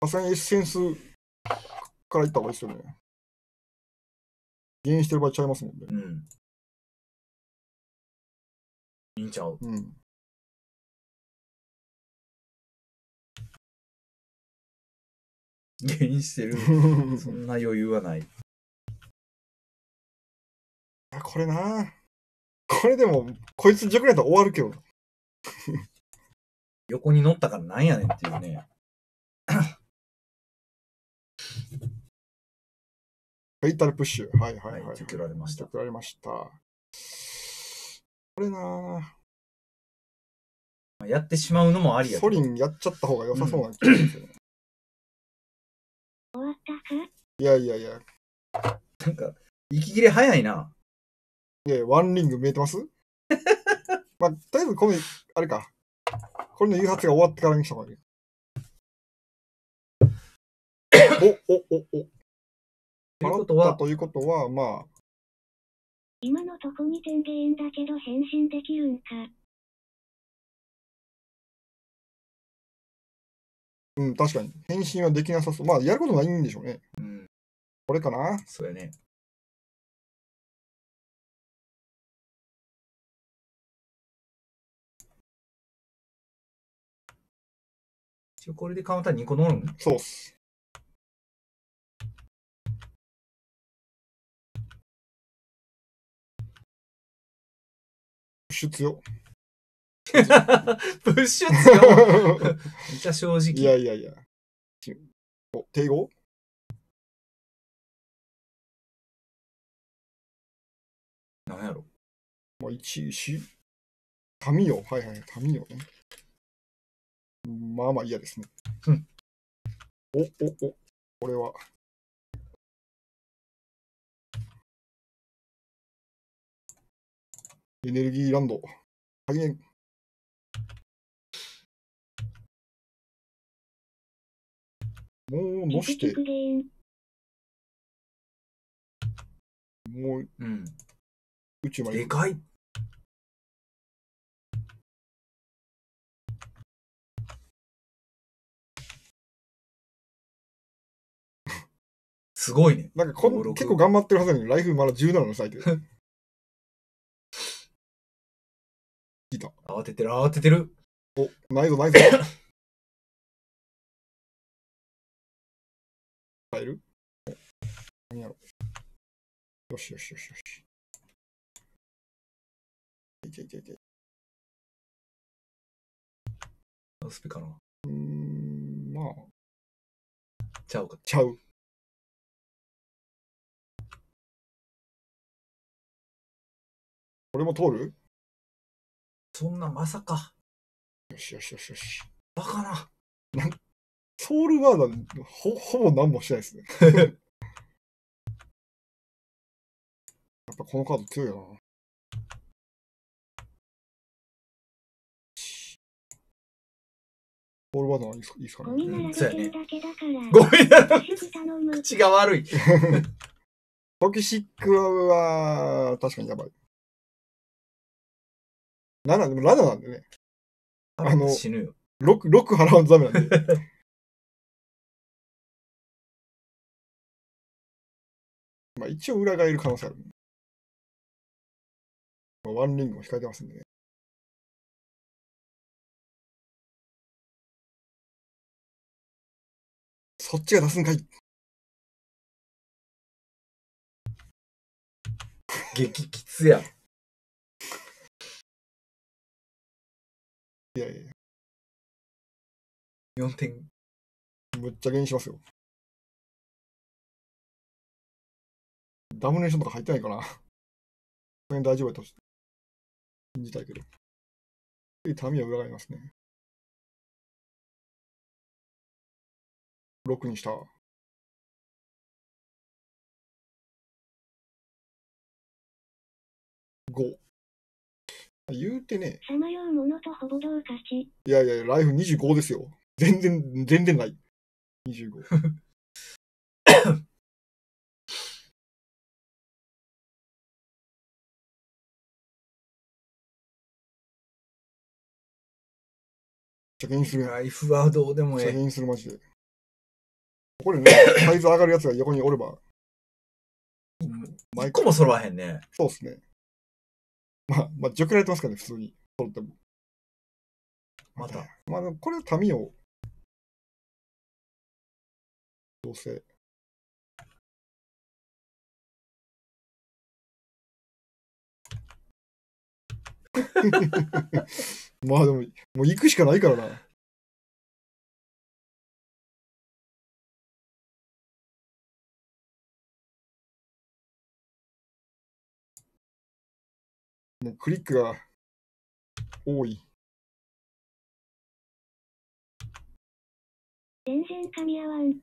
さすがにエッセンスからいった方がいいですよね。減塩してる場合ちゃいますもんね。うん。いいんちゃううん。原因してる。そんな余裕はない。あこれなこれでも、こいつ弱くなったら終わるけどな。横に乗ったからなんやねんっていうね。イタルプッシュ。はいはいはい、はい。受けられました。作られました。これなまあやってしまうのもありやソリンやっちゃった方が良さそうな気がするんですよね。終わったかいやいやいや。なんか、息切れ早いな。いやワンリング見えてます？まあ、とりあえずこの、あれか。これの誘発が終わってからにした方がいい。お、お、お、お。ということ払ったは、ということは、まあ、今のとこ2点ゲーンだけど返信できるんか。うん、確かに。返信はできなさそう。まあ、やることないんでしょうね。うん、これかな？そうやね。一応これでカウンター2個乗るんそうっす。シュ強。プッシュ強めっちゃ正直。いやいやいや。お、帝王なんやろ。まあ、一石。民よ。はいはい。民よね。まあまあ嫌ですね。うんお、お、お。これは。エネルギーランド。加減。もう、のして。もううん。宇宙まででかい。すごいね。なんかこん結構頑張ってるはずなのに、ライフまだ17の咲い聞いた。慌ててる、慌ててる。お、ないぞないぞ。変える？何やろ。よしよしよしよし。いけいけいけ。うスピかな。ーん、まあ、ちゃうか。ちゃう。これも通る？そんなまさか。よしよしよしよし。バカな。ソウルワーダーほ、ほぼ何もしてないですね。やっぱこのカード強いよな。ソウルワーダーはいいですいいですかね。ゴミなら出てるだけだから。ごめんなさい。すぐ頼む。口が悪い。トキシックは確かにやばい。7、でも7なんでね。あの死ぬよ。6、6払わんとダメなんで。まあ一応裏がいる可能性ある。まあワンリングも控えてますんでね。そっちが出すんかい。激きつや。いやいやい4点。や、むっちゃ減にしますよ。ダムネーションとか入ってないかな。大丈夫やとし。信じたいけど。で、民は裏返りますね。6にした。5。言うてね、さまようものとほぼ同勝ち。いやいや、ライフ25ですよ。全然、全然ない。25。着任する。ライフはどうでもえ着え。任するマジで。これね、サイズ上がるやつが横におれば、一個も揃わへんね。そうっすね。まあ、まあ、除られてますからね、普通に。揃っても。また。まあ、これは民を、どうせ。まあでも、もう行くしかないからな。もうクリックが多い。全然噛み合わん。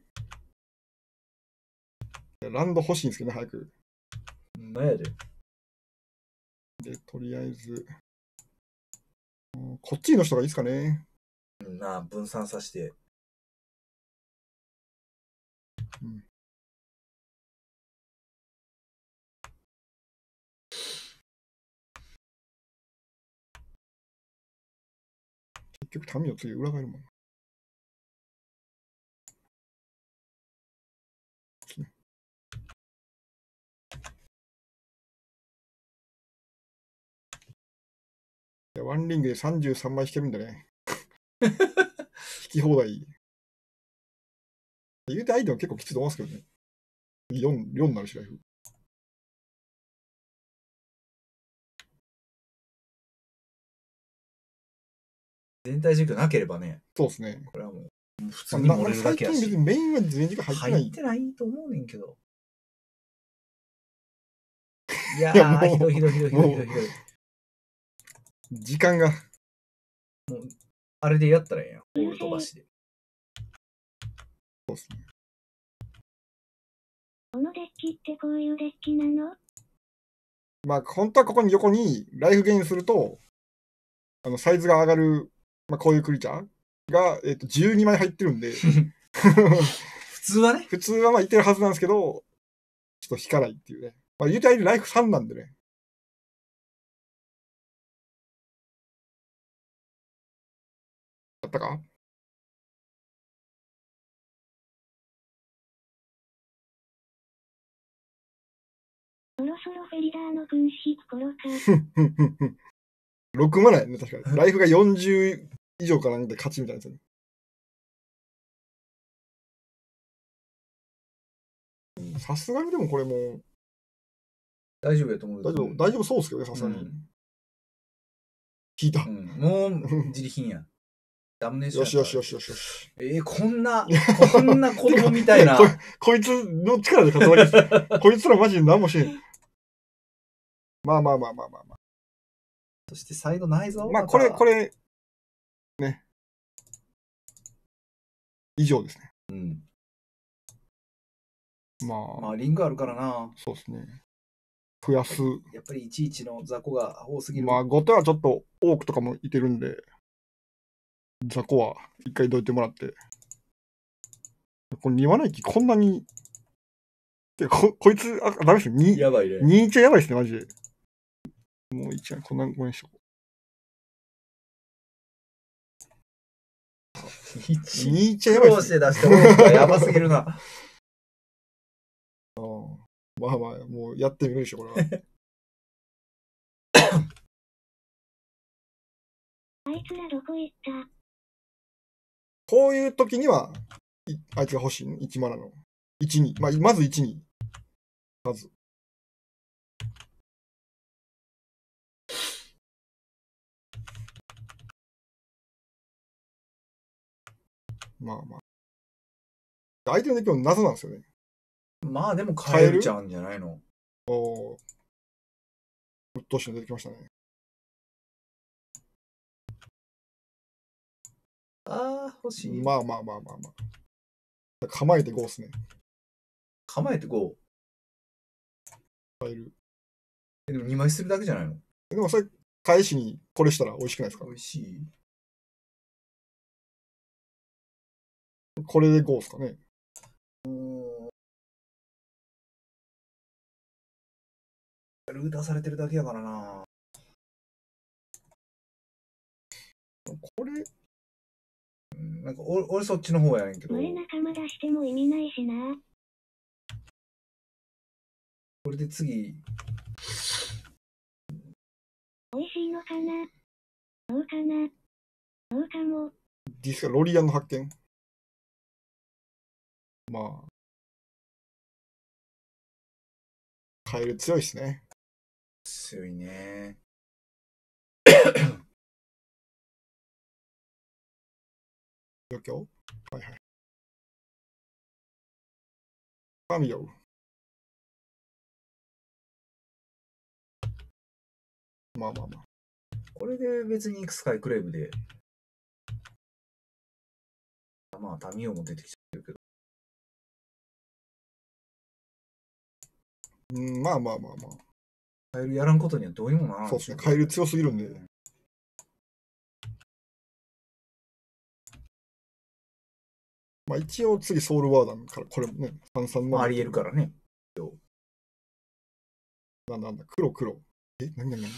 ランド欲しいんですけどね、早く。なんやで。で、とりあえず、うんこっちの人がいいですかね。うんなあ、分散させて。結局、民を次裏返るもんワンリングで33枚引けるんだね。引き放題。言うて相手も結構きついと思うんですけどね。4、4になるし、ライフ。全体軸なければね、そうですね。これはもう、普通まあなに盛れるだ最けやし。近別にメインは全時間入ってない。入ってないと思うねんけど。いやいやもうー、ひどいひどいひどいひどいひどいひどい。時間が。あれでやったらええやん。ボール飛ばしで。そうですね。このデッキってこういうデッキなの？まあ、本当はここに横にライフゲインすると、あの、サイズが上がる、まあ、こういうクリーチャーが、えっ、と、12枚入ってるんで、普通はね。普通はまあいってるはずなんですけど、ちょっと引かないっていうね。まあ、言うてライフ3なんでね。やったか？そろそろフェリダーの君子引く頃か。6マナやね、確かに。ライフが40以上かなんで勝ちみたいなやつね。うんさすがにでもこれもう大丈夫やと思う。大丈夫、大丈夫そうですけどね、さすがに。うん聞いた。うんもう、自利品や。ダムネーシよしよしよしよしよし。えー、こんな、こんな子供みたいな。ここいつの力で勝つわけです。こいつらマジで何もしへん。まあまあまあまあまあまそしてサイドないぞ。あ。まあこれ、これ。れ、ね。以上ですね。うん。まあ、まあ、リングあるからな。そうですね。増やす。やっぱりいちいちの雑魚が多すぎる。まあ、後手はちょっと多くとかもいてるんで、雑魚は一回どいてもらって。これ、庭の駅こんなに、てかここいつ、あ、ダメですね。にやばいね。2一はやばいですね、マジで。もう一はこんなごめんしとこう。一2一はやばいしですね。て出した方がやばすぎるな。うんまあまあ、もうやってみるでしょ、これは。あいつらどこ行ったこういう時には、いあいつが欲しいの ?1 マナの。1、2。まあ、まず1、2。まず。まあまあ。相手のデッキも謎なんですよね。まあでも変えるちゃうんじゃないの？おお。うっとうしいの出てきましたね。ああ、欲しい。まあまあまあまあまあ。構えてゴーっすね。構えてこ変える。う。えでも2枚するだけじゃないの？でもそれ、返しにこれしたら美味しくないですか？美味しい。これでゴーっすかね。ルーターされてるだけやからな。これ、うんなんか俺俺そっちの方やねんけど、俺仲間出しても意味ないしな。これで次、美味しいのかな？どうかな？どうかも。ディスカロリアンの発見。まあ。カエル強いっすね。強いね。状況はいはい。神よ。まあまあまあ。これで別にスカイクレーブで、まあ、タミオも出てきちうん、まあまあまあまあ。カエルやらんことにはどうにもならない。そうですね。カエル強すぎるんで。まあ一応次ソウルワーダンからこれもね、三三の。まあ、ありえるからね。なんだなんだ、黒黒。え何何何？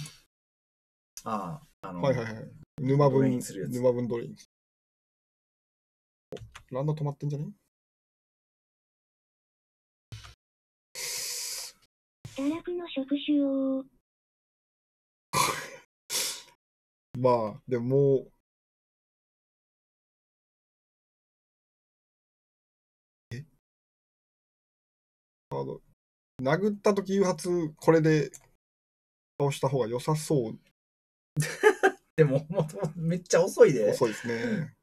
ああ、あの、はいはいはい。沼分沼分ドレイン。おランダ止まってんじゃね？堕落の触手を。まあ、でもえ？カード、殴った時誘発、これで倒した方が良さそう。でも、もうめっちゃ遅いで。遅いですね。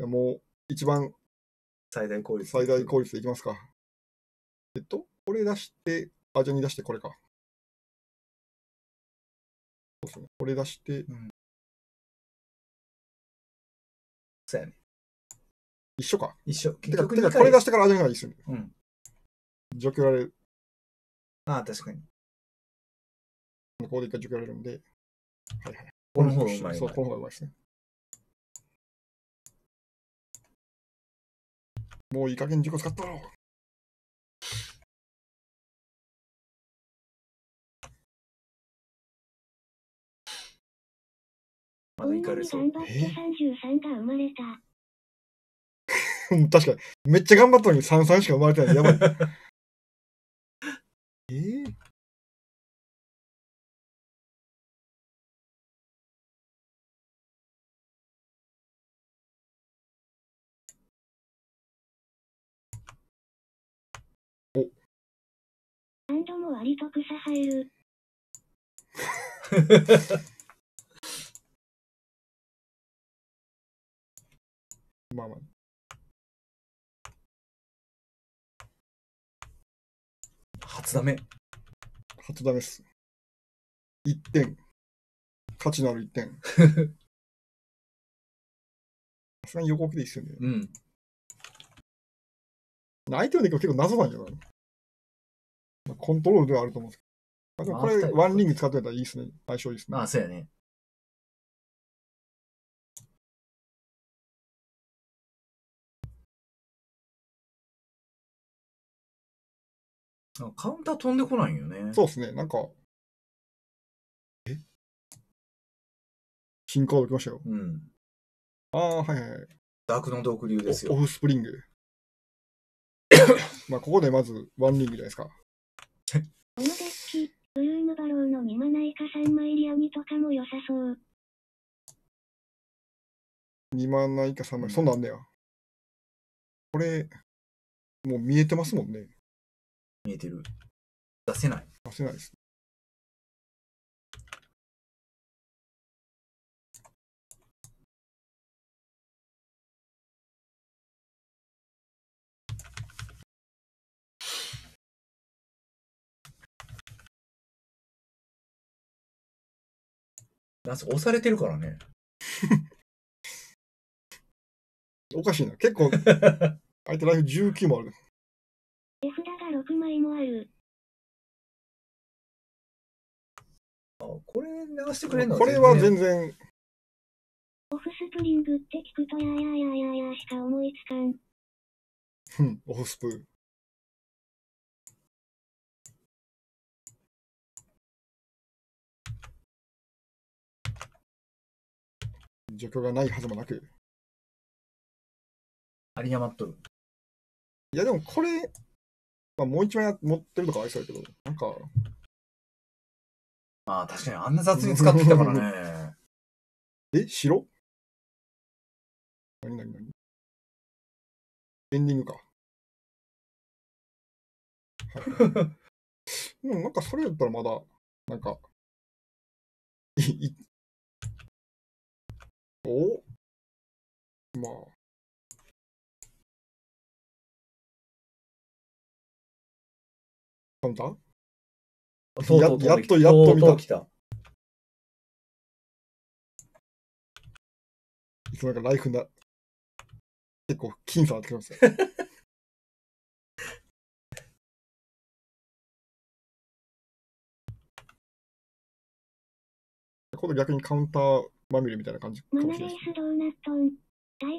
もう、一番最大効率。最大効率でいきますか。えっと、これ出して、あ、じゃあ2出してこれか。そうですね。これ出して、そうやね。一緒か。一緒。てか、てかこれ出してから味の方がいいですよね。うん。除去られる。ああ、確かに。ここで一回塾やれるんで。はいはい。この方がうまい。そう、この方がうまいですね。もういい加減塾使ったろ。まだ行かれそう。頑張って33が生まれた。うん確かに。めっちゃ頑張ったのに33しか生まれてない。やばい。えー、何度も割と草生える。まあまあ。初ダメ。初ダメっす。1点。価値のある1点。さすがに横置きでいいっすよね。うん。相手のデッキは結構謎なんじゃないまあコントロールではあると思うんですけど。あでもこれ、ワンリング使ってたらいいっすね。相性いいっすね。まあ、そうやね。あカウンター飛んでこないんよね。そうっすね。なんか、え？新カード来ましたよ。うん。ああ、はいはいはい。ダークの毒流ですよ。オフスプリング。まあ、ここでまずワンリングじゃないですか。このデッキ、ブルームバローの2マナ以下3枚リアミとかも良さそう。2万枚以下3枚。そんなんあんねや。これ、もう見えてますもんね。見えてる。出せない。出せないです。なんせ押されてるからね。おかしいな。結構、相手ライフ19もある。手札が6枚もある。あこれ流してくれるの？これは然全然、オフスプリングって聞くとやーやーやーやーやーしか思いつかん。うん、オフスプー。除去がないはずもなく。有り余っとる。いや、でもこれ、まあ、もう一枚や持ってるとかありそうやけど、なんか、まあ確かにあんな雑に使ってきたからね。え、白？何何何？エンディングか。はいでもなんかそれやったらまだ、なんか、い、い、お？まあ。カウンター？とうやとうとうやっとやっと見た来た。いつもなんかライフな、結構僅差になってきますよ。今度逆にカウンターまみれみたいな感じかもしれない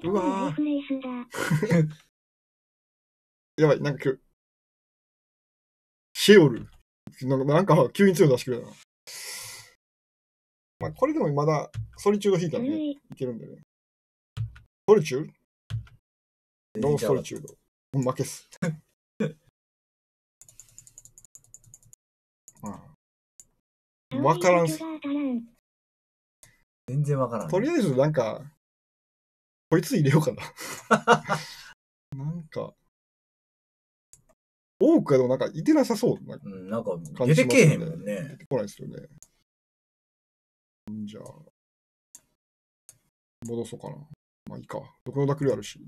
うわー道リフレースだ。やばい、なんか今日、シェオル。なんかなんか急に強いの出してくれたな。まあ、これでもまだソリチュード引いたらね、い。いけるんでね。ソリチュードノーストリュチュード。うん負けっす。まあ、わからんっす。全然わからん。とりあえずなんか、こいつ入れようかな。なんか、多くはでもなんかいてなさそうなうん、なんか感出じてけえへんもんね。出てこないですよね。んじゃあ、戻そうかな。まあいいか。どこのダクルあるし。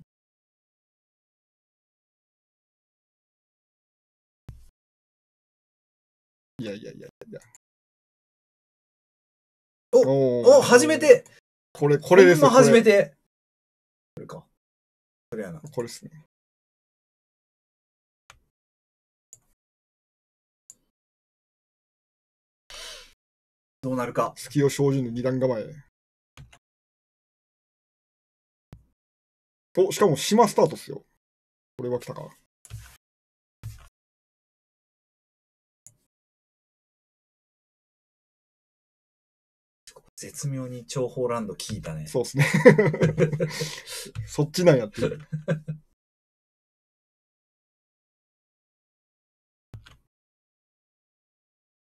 いやいやいやいや。おおお、初めてこれ、これですほんま初めて。てこれか。それやな。これですね。どうなるか。隙を生じぬ二段構え。お、しかも島スタートっすよ。これは来たか。絶妙に長方ランド聞いたね。そうっすね。そっちなんやっていう。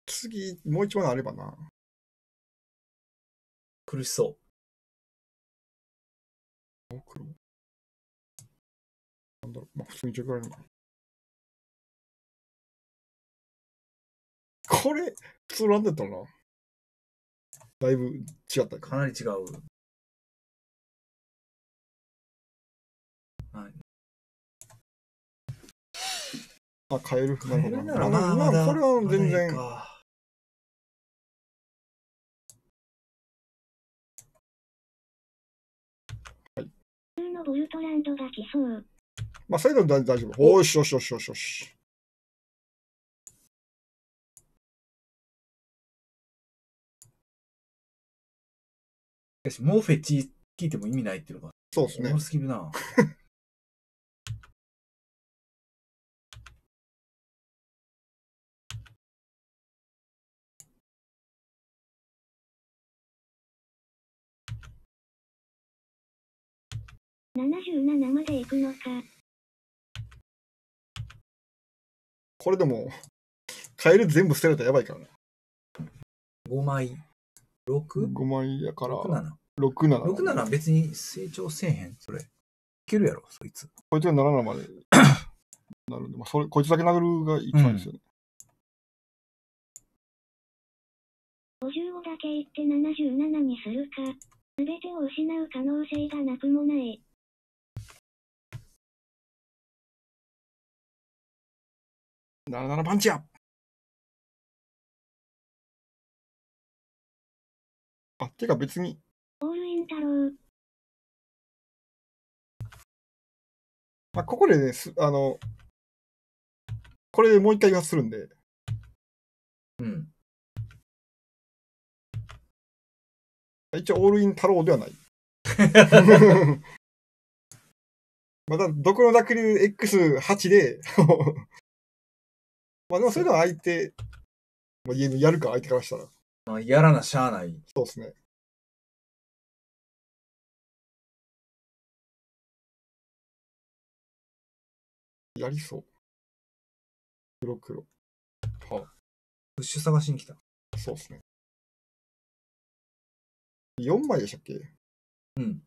次、もう一枚あればな。苦しそ青黒。なんだろう、まあ普通に一応くらいのかな。これ、普通なんだったらな？だいぶ違ったう。かなり違う。はい。あ、変える？なるほど。まあこれは全然。のボルトランドが来そう。まあ、それでも大大丈夫。おーしよしよしよしよし。しかし、もうフェッチ聞いても意味ないっていうのが、そうですねおもろ。すぎるな。77まで行くのか。これでも、変える全部捨てられたらやばいからね。5枚。6?6、5枚やから、7。6、7。6、7別に成長せえへん、それ。いけるやろ、そいつ。こいつが7まで なるんで、まあ、それこいつだけ殴るが一番ですよね。55だけ行って77にするか。すべてを失う可能性がなくもない。77パンチやあ、てか別に、オールイン太郎。まあ、ここでね、すあの、これでもう一回言わするんで、うん。一応オールイン太郎ではない。また、毒の濁流 X8 で、まあでもそれでも相手、まあ、やるか相手からしたら。まあ、やらなしゃあない。そうですね。やりそう。黒黒。はプッシュ探しに来た。あ、そうですね。4枚でしたっけ？うん。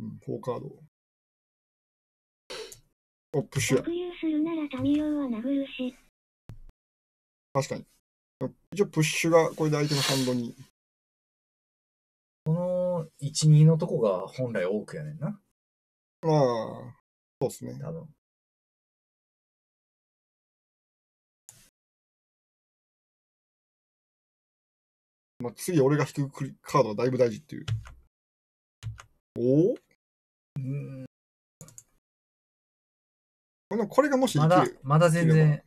うん、4カード。お、プッシュや。逆流するならタミヨは殴るし。確かに。一応プッシュがこれで相手のハンドに。この1、2のとこが本来多くやねんな。まあ、そうですね。多分。まあ、次俺が引くクリカードはだいぶ大事っていう。おおうん。これこれがもしまだ生きる。、まだ全然。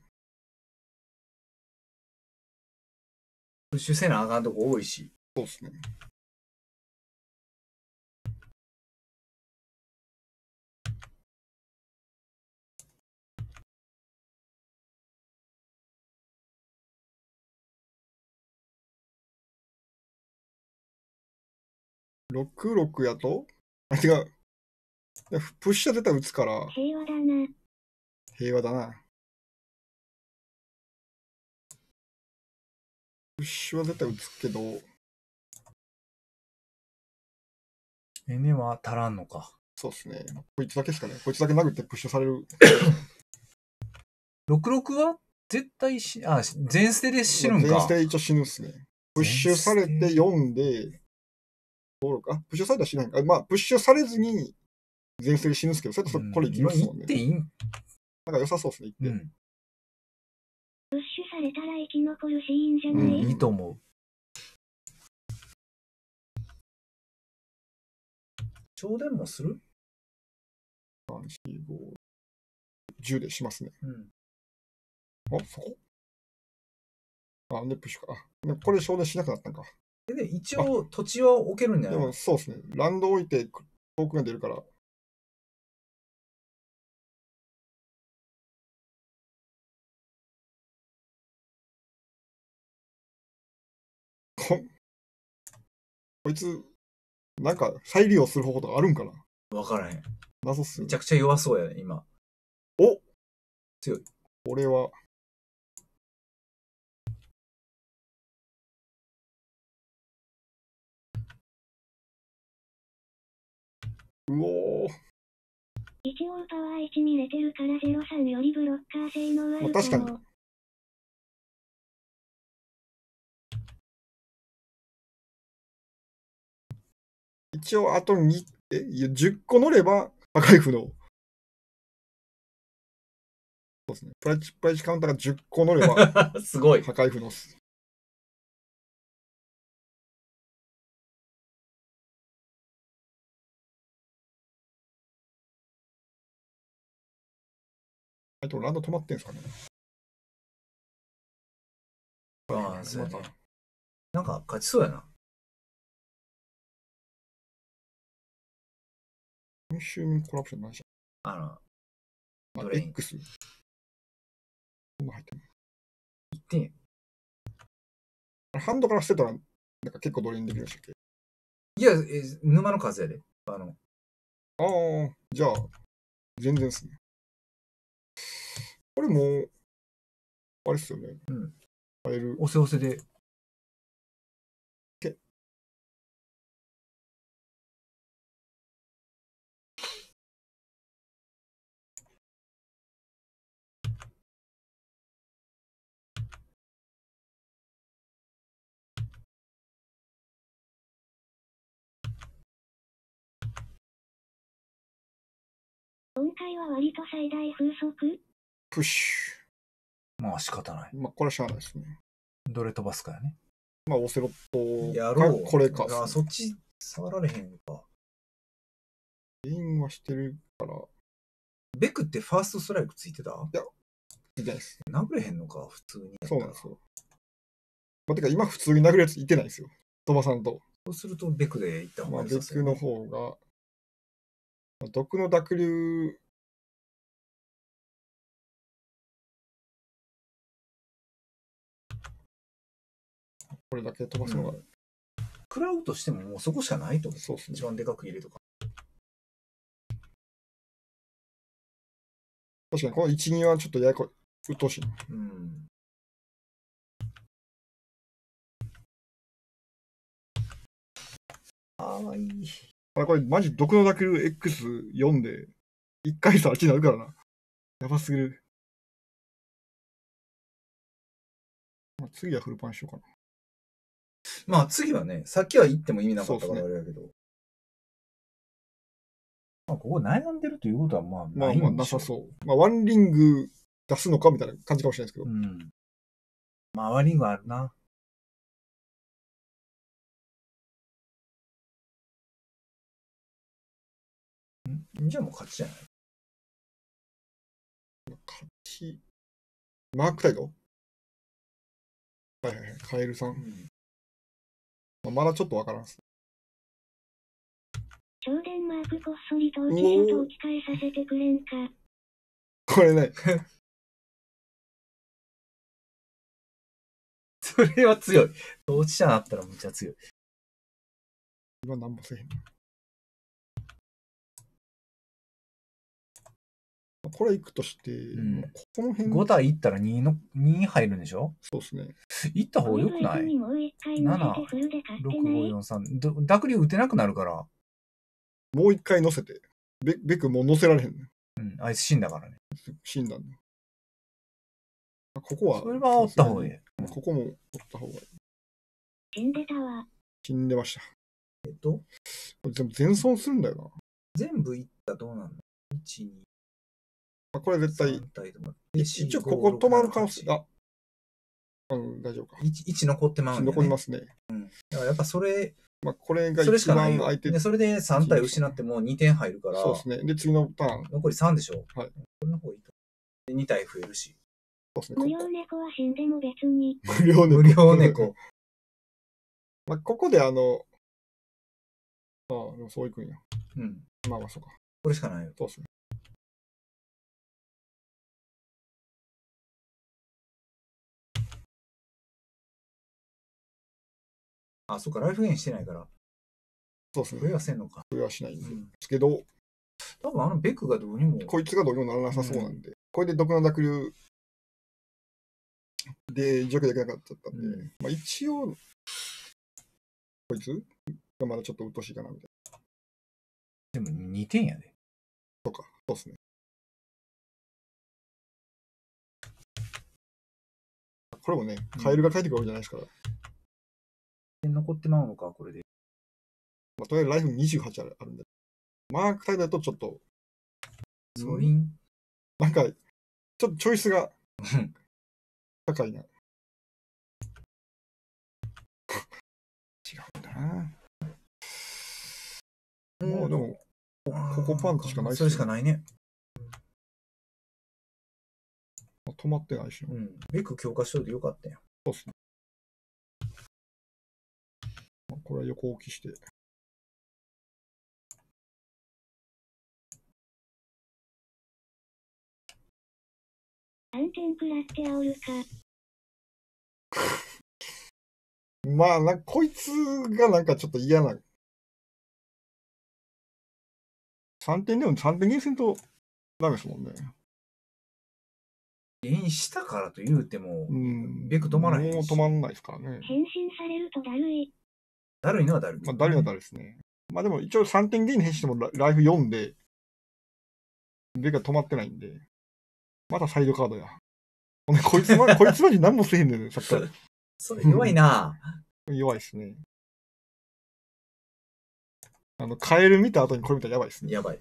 プッシュせなあかんとこ多いし。そうですね。六六やと？あ、違う。いやプッシュは絶対打つから平和だな。平和だな。プッシュは絶対打つけど、えねは足らんのか。そうですね。こいつだけですかね。こいつだけ殴ってプッシュされる。66は絶対し、あ、全捨てで死ぬんか全捨。て一応死ぬっすね。プッシュされて4で、登録、あ、プッシュされたら死ないんか。あまあ、プッシュされずに全捨てで死ぬっすけど、それとこれいきますもんね言っ。ていいんなんか良さそうっすね、言って。うん。プッシュされたら生き残るシーンじゃうなんい、いいと思う。超電もする？3、4、5、10でしますね。うん。あ、そこ？あ、で、プッシュか。あこれ承認しなくなったんか。でで一応土地は置けるんじゃない？でもそうですね。ランド置いてトークンが出るから。こいつ、なんか再利用する方法とかあるんかな？分からへん。謎っすめちゃくちゃ弱そうやね、今。お強い。これは。うおー一応パワー1見れてるから03よりブロッカー性能あるまあ確かに。一応あと2、え、いや10個乗れば破壊不能。そうですね。プライチ、プライチカウンターが10個乗れば すごい。破壊不能っす。あとランド止まってんすかねああ、そうやね。なんか勝ちそうやな。コンシューミングコラプション何しあの、あドレイン X。そんな入ってる1点。ハンドから捨てたら、なんか結構ドレインできるんでしたっけいや、え沼の数やで。あの、ああ、じゃあ、全然ですね。これもう、あれっすよね。うん。変える。おせおせで。今回は割と最大風速？プッシまあ仕方ない。ュ。まあ、これはしゃあないですね。どれ飛ばすかやね。まあ、オセロットやろう。これか。あ、そっち触られへんか。ゲインはしてるから、ベクってファーストストライクついてた？いないです。殴れへんのか、普通に。そうなんですよ。まあ、てか、今普通に殴るやついてないんですよ。飛ばさんと。そうすると、ベクで行った方まあ、が良さそうやねベクの方が、まあ毒の濁流、これだけ飛ばすのが、食らうとしてももうそこしかないと思う。そうですね一。番でかく入れとか。確かに、この1、2はちょっとややこ、うっとうしい。うん。かわいい。あこれ、マジ毒の濁流 X4 で、1回さ、8になるからな。やばすぎる。まあ、次はフルパンしようかな。まあ次はね、さっきは行っても意味なかったからあれやけど。まあここ悩んでるということはまあまあまあ、なさそう。まあ、ワンリング出すのかみたいな感じかもしれないですけど。うん。まあワリングあるな。ん？じゃあもう勝ちじゃない？しマークタイドはいはいはい。カエルさん。まあ、まだちょっとわからんっす。超電マークこっそり統治者と置き換えさせてくれんか。これね、それは強い。統治者だったらむっちゃ強い。今なんもせえへん。これ行くとして、んここの辺、5体いったら2の、2入るんでしょ？そうですね。いった方がよくない？にもう一回乗せてフルで買って ?6、ない5、4、3。ど濁流打てなくなるから。もう一回乗せて。ベベクもう乗せられへんね。うん。あいつ死んだからね。死んだんで。ここは、それはおった方がいい。ここもおった方がいい。死んでたわ。死んでました。えっと、これ全部全損するんだよな。全部いったらどうなんの ?1、2、まあ、これ絶対3、体とか。一応ここ止まる可能性、あ、うん、大丈夫か。1, 1残ってまうんね。残りますね。だからやっぱそれ、まあ、これがそれし一かないよ。番相手で、それで3体失っても2点入るから、そうですね。で、次のターン。残り3でしょ。はい。それの方がいいと。で、2体増えるし。そうですね。無料猫は死んでも別に。無料猫。無料猫。まあ、ここであの、ああ、でもそういくんや。うん。まあまあ、そうか。これしかないよ。そうですね。あ、そっか、ライフゲーンしてないから。そうですね。これはせんのか。それはしないんでうん。すけど、多分あのベックがどうにも。こいつがどうにもならなさそうなんで、これで毒の濁流で除去できなかったんで、うんまあ一応、こいつがまだちょっと鬱陶しいかなみたいでも2点やで。な。とか、そうですね。これもね、カエルが書いてくるわけじゃないですから、点残ってまうのか、これで。まあ、とりあえずライフ28あるあるんで、マークタイだとちょっと、ソリン？なんか、ちょっとチョイスがうん高いな。違うんだな。もうでも、ここパンチしかないそれしかないね。止まってないしな、うん。ベック強化しといてよかったよ。そうっすね。これは横置きして。3点食らって煽るか。まあ、なんかこいつがなんかちょっと嫌な。3点でも3点ゲーセンとダメですもんね。原因したからと言うても、うん。ベック止まらへんしもう止まんないですからね。変身されるとだるい。だるいのはだるい。まあ、誰は誰ですね。まあでも一応3点ゲーに変してもラライフ4で、ベックが止まってないんで、またサイドカードや。こいつま、こいつマジ 何もせえへんねんね、さっきから。それ弱いな。弱いですね。あの、カエル見た後にこれ見たらやばいですね。やばい。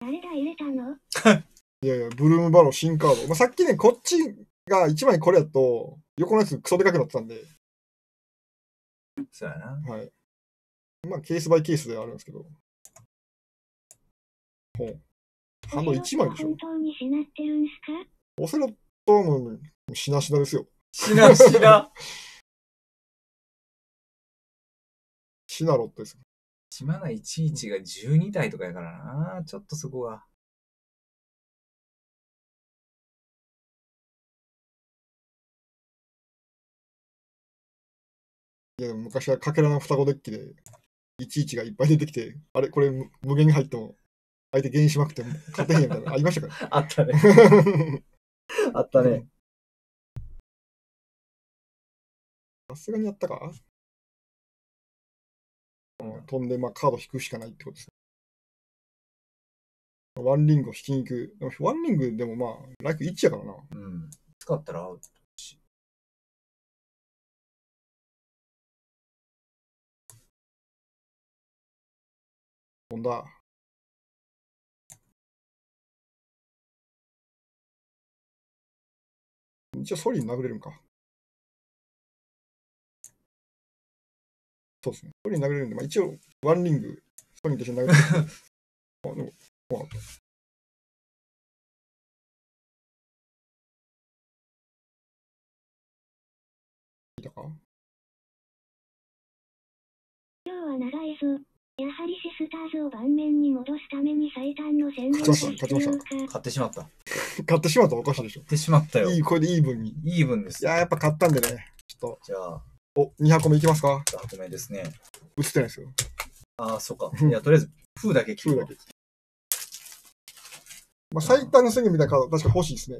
誰だ入れたの？いやいや、ブルームバロー新カード。まあ、さっきね、こっちが1枚これやと、横のやつクソでかくなってたんで、そうやな。はい。まあ、ケースバイケースではあるんですけど。ほう。ハンド1枚でしょ本。当にしなってるんすか？オセロットはもう、しなしなですよ。しなしな。シナロットです。島名11が12体とかやからな。ちょっとそこが。いや、昔はかけらの双子デッキで、11がいっぱい出てきて、あれ、これ無無限に入っても、相手減しまくっても勝てへんみたいなの ありましたか？あったね。ら。あったね。さすがにやったか、うん、飛んで、まあ、カード引くしかないってことですね。ワンリングを引きに行く。ワンリングでもまあ、ライフ1やからな。うん。使ったらアウト。飛んだ。一応ソリに殴れるんか。そうですね。ソリに殴れるんで、まあ、一応ワンリング、ソリにとして殴れる。あ、でも、まあ、いたか今日は長いぞ。やはりシスターズを盤面に戻すために最短の戦略勝ちました勝ちま必要か。買ってしまった。買ってしまったらおかしいでしょ。買ってしまったよ。いい、これでいい分に。いイーブンです。いやー、やっぱ買ったんでね。ちょっとじゃあ、お、2箱目いきますか？箱目ですね。映ってないですよ。ああ、そうか。いや、とりあえず、風だけ聞く。まあ、最短の宣言みたいなカード、確か欲しいですね。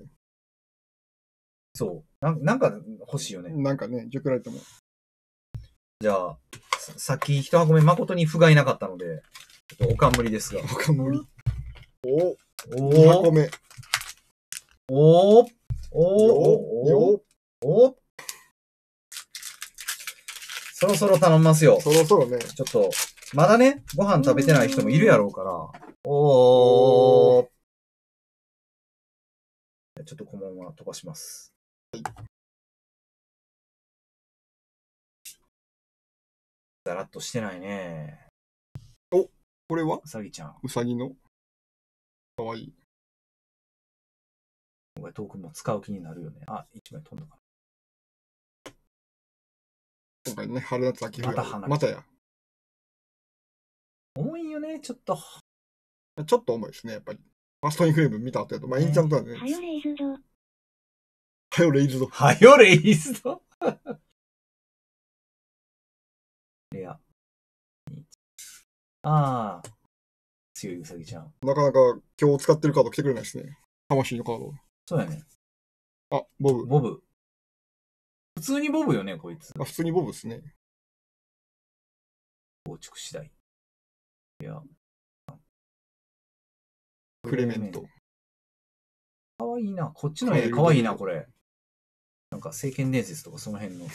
そう。なんなんか欲しいよね。なんかね、ジョクライトも。じゃあ、ささっき一箱目誠に不甲斐なかったので、ちょっとおかんぶりですが。他無理。お、お2箱ー目。おーおおーよおーそろそろ頼みますよ。そろそろね、ちょっと、まだね、ご飯食べてない人もいるやろうから。おー。ちょっとこのまま飛ばします。だらっとしてないね。これは？うさぎちゃん。うさぎの？かわいい。これトークンも使う気になるよね。あ、一枚飛んだか今回ね、春夏秋冬。また花火またや。な。重いよね、ちょっと。ちょっと重いですね、やっぱり。ファーストインフレーム見た後やと、まあ、インチャントなんでね。はよレイズド。はよレイズド。はよ、レイスド。レア。ああ。強いうさぎちゃん。なかなか今日使ってるカード来てくれないですね。魂のカード。そうやね。あ、ボブ。ボブ。普通にボブよね、こいつ。あ、普通にボブですね。構築次第。いや。クレメント。かわいいな。こっちの絵かわいいな、これ。なんか、聖剣伝説とかその辺の。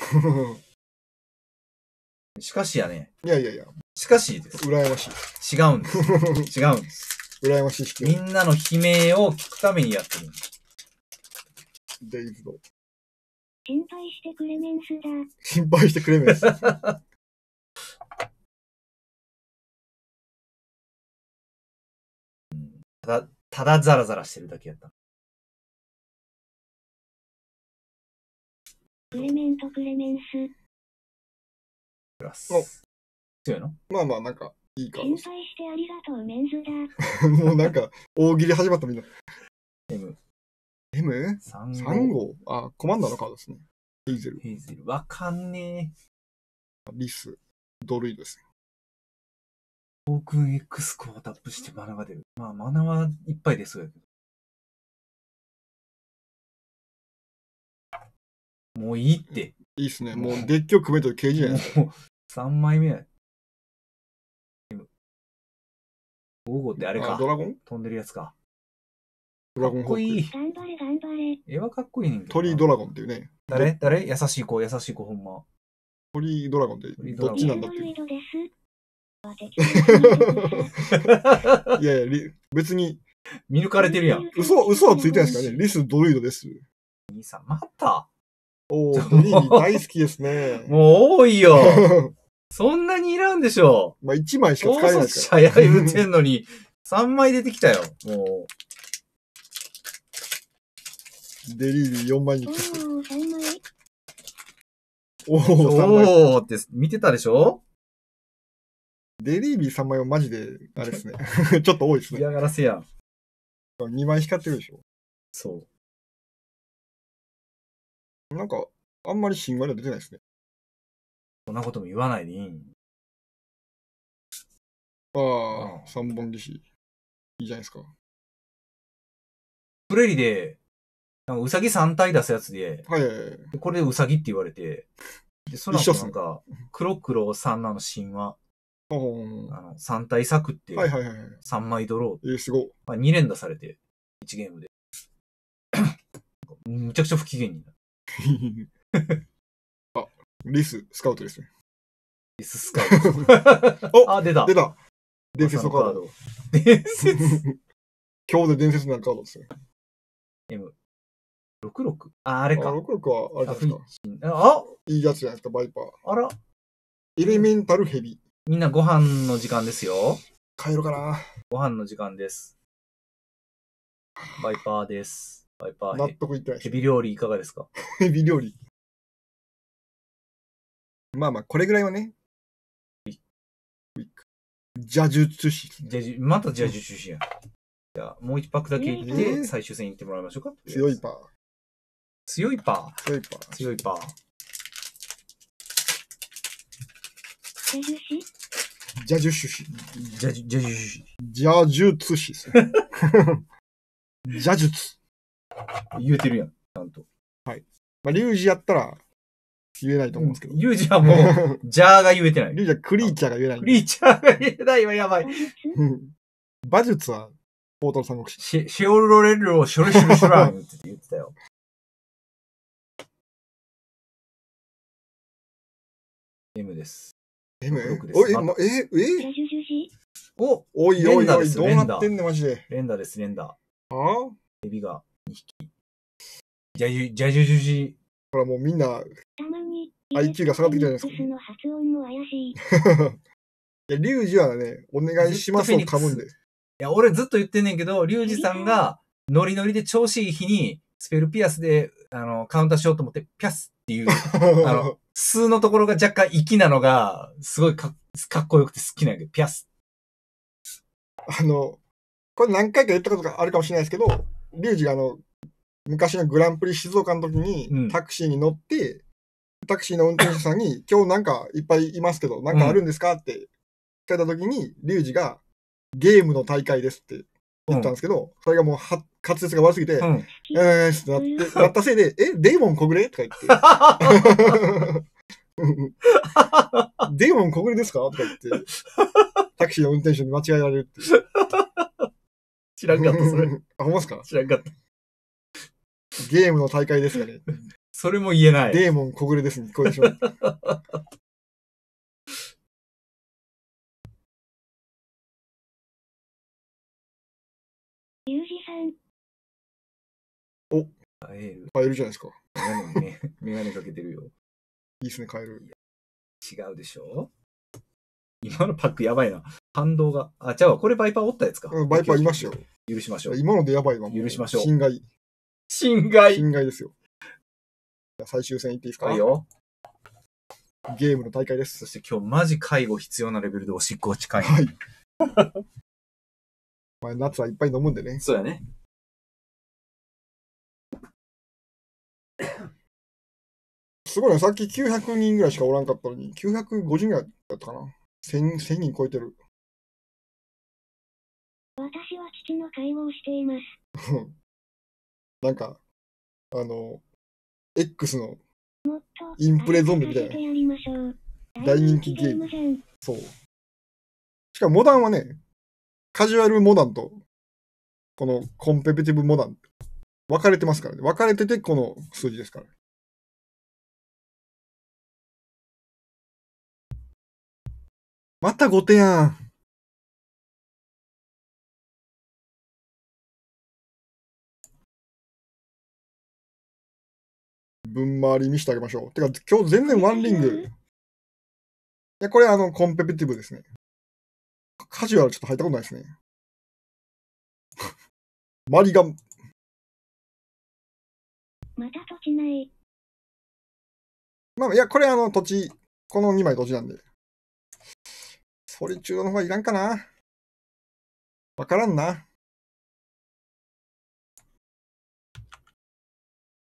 しかしやね。いやいやいや、しかしです。羨ましい。違うんです。違うんです。羨ましい式みんなの悲鳴を聞くためにやってるんです。レイズド。心配してクレメンスだ。心配してくれないです。ただ、ただザラザラしてるだけやった。クレメントクレメンス。プラスお。強いのまあまあ、なんか、いいカード心。配してありがとうメンズだ。もうなんか、大喜利始まったみんな。M。M?3 3号。号？あ、コマンダーのカードですね。ヘイゼル、ヘイゼル。わかんねえ。リス、ドルイドです。トークン X コアタップしてマナが出る。まあ、マナはいっぱい出そうやけど。もういいって。いいっすね。もうデッキを組めとる刑事じゃないですか。もう、3枚目や。5号ってあれかあド。ラゴン？飛んでるやつか。ドラかゴンホーク。っこいい。頑張れ頑張れ。絵はかっこいいねんけどな。トリードラゴンっていうね。誰？誰？優しい子、優しい子、ほんま。トリードラゴンってどっちなんだっていう。いいやいやリ、別に、見抜かれてるやん。嘘、嘘はついてないですからね。リス、ドルイドです。兄さん、またおー、ドリー大好きですね。もう多いよ。そんなにいらんでしょ。まあ、1枚しか高使えないです卒か者や言うてんのに、3枚出てきたよ。もら。デリービー4枚にお来て。ー、3枚。おー、う。3枚。おーって見てたでしょ？デリービー3枚はマジで、あれですね。ちょっと多いですね。嫌がらせやん。2枚光ってるでしょ？そう。なんか、あんまり神話では出てないですね。そんなことも言わないでいいんあうんあ、三本騎士。いいじゃないですか。プレリで、なんかウサギ3体出すやつで、はいはいはい。でこれでウサギって言われて、で、その後なんか、黒黒3なの神話、あの、3体作って、はいはいはいはい。3枚ドロー、えー、すごい。まあ、2連打されて、1ゲームで。むちゃくちゃ不機嫌になる。あ、リス、スカウトですね。リススカウト。おあ、出た。出た伝説のカード。ド。伝説 今日で伝説になるカードですね。M66? あ、あれあ、か。66は、あれじゃないですか。あ、いいやつじゃないですか、バイパー。あら。エレメンタルヘビ。みんなご飯の時間ですよ。帰ろうかな。ご飯の時間です。バイパーです。バイパー納ヘ得いってない。ヘビ料理いかがですか？ヘビ料理。まあまあ、これぐらいはね。ウィック。邪術師。またじゃあ受注しやん。じゃあ、もう一泊だけ行っえて、ー最終戦行ってもらいましょうか。強いパー。強いパー。強いパー。強いパー。手樹師邪術師。じゃじじゃ受注邪術師ですね。邪術。言うてるやん。ちゃんと。まあ、リュウジやったら言えないと思うんですけど。ユージはもう、ジャーが言えてない。リュウジはクリーチャーが言えないんクで。リーチャーが言えないわ、やばい馬。術うん馬術は、ポータル三国志。シェオロレルをショルシュルシュランって言ってたよ。M です。M? 六ですおえ、ま、え、え？おおいおいおい、どうなってんねん、マジで。連打です、連打。あエビが2匹。ジャジュ、ジャジュジュジ。ほら、もうみんな、たまに IQ が下がってきたじゃないですか X の発音も怪しい。いや、リュウジはね、お願いしますを噛むんで。いや、俺ずっと言ってんねんけど、リュウジさんがノリノリで調子いい日に、スペルピアスで、あの、カウンターしようと思って、ピャスっていう、あの、数のところが若干粋なのが、すごいかかっこよくて好きなんやけど、ピャス。あの、これ何回か言ったことがあるかもしれないですけど、リュウジがあの、昔のグランプリ静岡の時にうんタクシーに乗って、タクシーの運転手さんに、今日なんかいっぱいいますけど、なんかあるんですか？って聞かれた時に、リュウジが、ゲームの大会ですって言ったんですけど、それがもうは滑舌が悪すぎて、うん。えーってなって、なったせいで、え、デーモン小暮？とか言って。デーモン小暮ですか？とか言って、タクシーの運転手に間違えられるって。知らんかった、それ。あ、ほんまっすか？知らんかった。ゲームの大会ですかね？それも言えない。デーモン小暮ですに聞こえてしまう。リュウジさん、カエル。カエルじゃないですか。メガネね、メガネかけてるよ。いいっすね、カエル。違うでしょ？今のパックやばいな。反動が。あ、ちゃうわ。これバイパーおったやつか。うんバイパーいましたよ。許しましょう。今のでやばいわ。も許しましょう侵害。侵害。侵害ですよ。じゃあ最終戦いっていいですか？はいよ。ゲームの大会でそす。して今日マジ介護必要なレベルでおしっこが近い。はい。まあ、夏はいっぱい飲むんでね。そうやね。すごいな、さっき900人ぐらいしかおらんかったのに、950人ぐらいだったかな。1000, 1000人超えてる。私は父の介護をしています。なんか、あの、X の、インプレゾンビみたいな。大人気ゲーム。そう。しかもモダンはね、カジュアルモダンと、このコンペティブモダン、分かれてますからね。分かれてて、この数字ですから。また5点やん。分回り見してあげましょう。てか、今日全然ワンリング。いや、これあの、コンペティブですね。カジュアルちょっと入ったことないですね。マリガン、また土地ない。まあ、いや、これあの、土地、この2枚土地なんで。ソリチュードの方がいらんかなわからんな。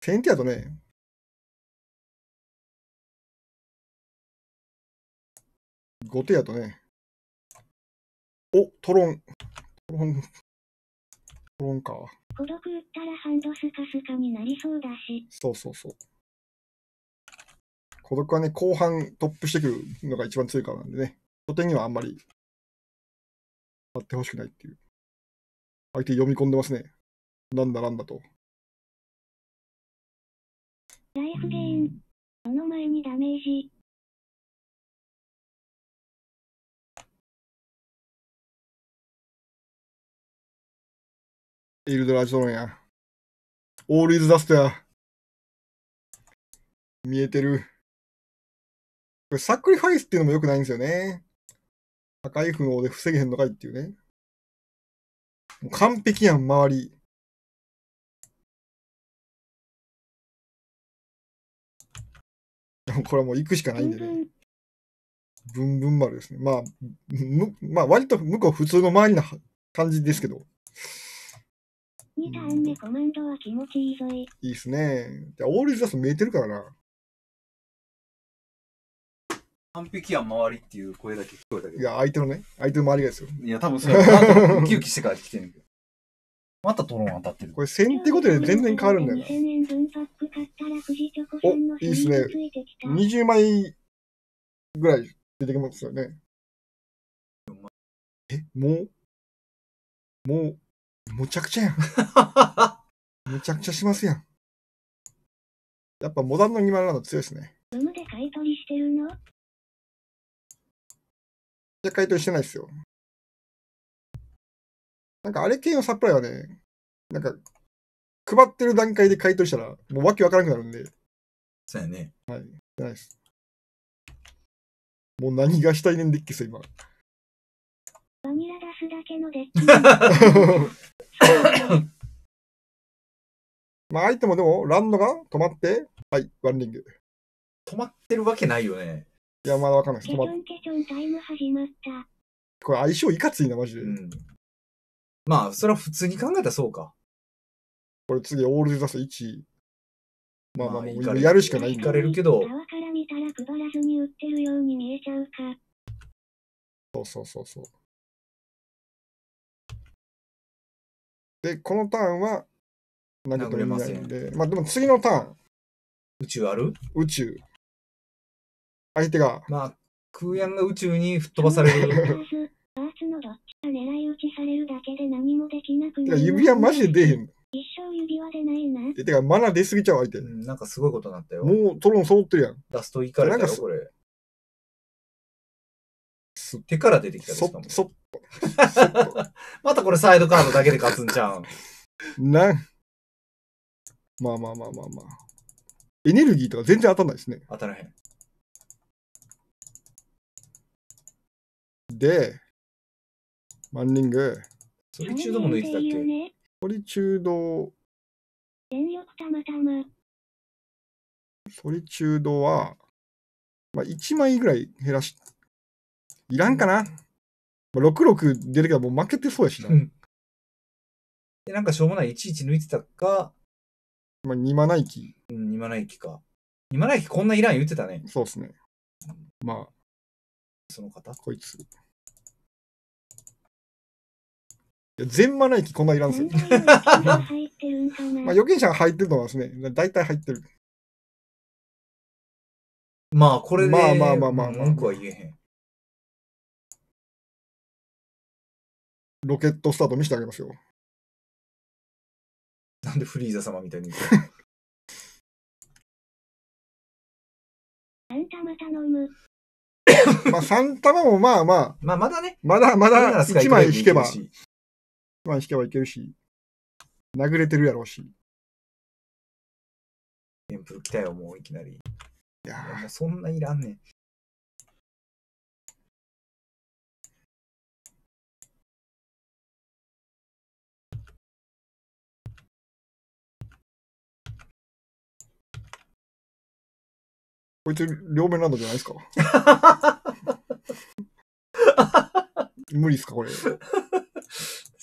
センティアとね、5手やとね、お、トロン、トロン、トロンか。孤独打ったらハンドスカスカになりそうだし。そうそうそう。孤独はね、後半トップしてくるのが一番強いからなんでね、初手にはあんまり、あってほしくないっていう。相手読み込んでますね。なんだなんだと。ライフゲーン。その前にダメージ。エイルドラジドロンや。オールイズダストや。見えてる。これサクリファイスっていうのも良くないんですよね。赤い不能で防げへんのかいっていうね。もう完璧やん、周り。これはもう行くしかないんでね。ブンブン。丸ですね。まあ、むまあ、割と向こう普通の周りな感じですけど、2ターン目コマンドは気持ちいいぞい。いいですね。でオールイズダスト見えてるからな。完璧やん、周りっていう声だけ聞こえたけど。いや、相手のね、相手の周りがですよ。いや、多分それは、ウキウキしてから来てんねんけど。またトロン当たってる。これ先手後手で全然変わるんだよな。2000円分パック買ったら富士チョコさんのおいいっすねスイーツついてきた。20枚ぐらい出てきますよね。え、もう？もう、むちゃくちゃやん。むちゃくちゃしますやん。やっぱモダンの2枚なの強いですね。で買い取りしてるの？じゃ回答してないですよ。なんかあれ系のサプライはね、なんか、配ってる段階で回答したら、もうわけわからなくなるんで、そうやね。じゃないです。もう何がしたいねんデッキっすよ、今。バニラ出すだけのデッキ。まあ、相手もでも、ランドが止まって、はい、ワンリング。止まってるわけないよね。いや、まだわかんないです。止まっケチョンケチョンタイム始まった。これ相性いかついな、マジで。うん。まあ、それは普通に考えたらそうか。これ次、オールで出す1。まあまあ、もうまあやるしかないん行だかれるけど、側から見たら配らずに売ってるように見えちゃうか。そうそうそうそう。で、このターンは、投げても意味ないんで、まあでも次のターン、宇宙ある？宇宙。相手が、まあ、空ヤンが宇宙に吹っ飛ばされる。のどっちか狙い撃ちされるだけで何もできなく。指輪マジで出えへん。一生指輪でないな。えてか、マナ出すぎちゃう相手う。んなんかすごいことになったよ。もうトロン揃ってるやん。ラストいかれこれ。す手から出てきたでそっと。そっと。またこれサイドカードだけで勝つんちゃうん。なん。まあまあまあまあまあ。エネルギーとか全然当たんないですね。当たらへん。で、マンリング、ソリチュードも抜いてたっけ？ソリチュード、全力たまたま。ソリチュードは、まあ、1枚ぐらい減らし、いらんかな、まあ、?66 出るけどもう負けてそうやしな。うんで、なんかしょうもない11抜いてたか、まあ、2マナ息。うん、二マナ駅か。二マナ駅こんないらん言ってたね。そうですね。まあ、その方？こいつ。全マナ息こんないらんすよ。まあ、預言者が入ってるのはですね、大体入ってる。まあ、これで、まあまあまあまあまあ文句は言えへん。ロケットスタート見せてあげますよ。なんでフリーザ様みたいに ま頼む？まあ、3玉もまあまあ、まあ、まだね。まだまだこれならスカイ1クレイブ枚引けば、いけるし1枚引けばいけるし、殴れてるやろうし。いテンプル来たよ、もういきなり。いややもうそんないらんねん。こいつ両面ランドじゃないですか？無理っすかこれ。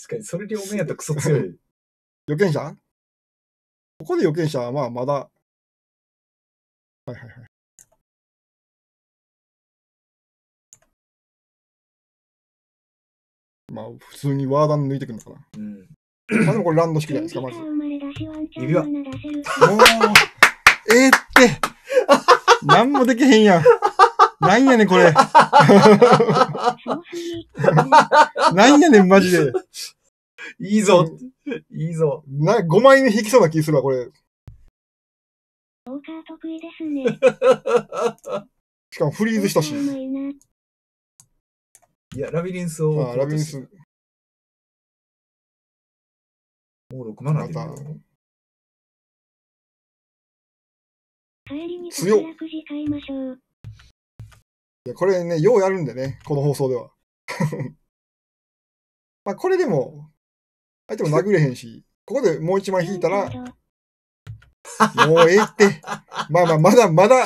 確かに、それ両面やったらクソ強い。預言者？ここで預言者はまあまだ。はいはいはい。まあ普通にワーダン抜いてくるのかな。うん。まあでもこれランド式じゃないですか、まず。指輪マナ出せるもう、ええって。なんもできへんやん。なんやねんこれ。なんやねんマジで。いいぞ。いいぞ。な、5枚目引きそうな気するわ、これ。ポーカー得意ですね。しかもフリーズしたし。いや、ラビリンスを。あラビリンス。もう6マナまた出るよ。。帰りに強っ宝くじ買いましょう。いや、これね、ようやるんでね、この放送では。まあ、これでも、相手も殴れへんし、ここでもう一枚引いたら、もうええって。まあまあ、まだまだ、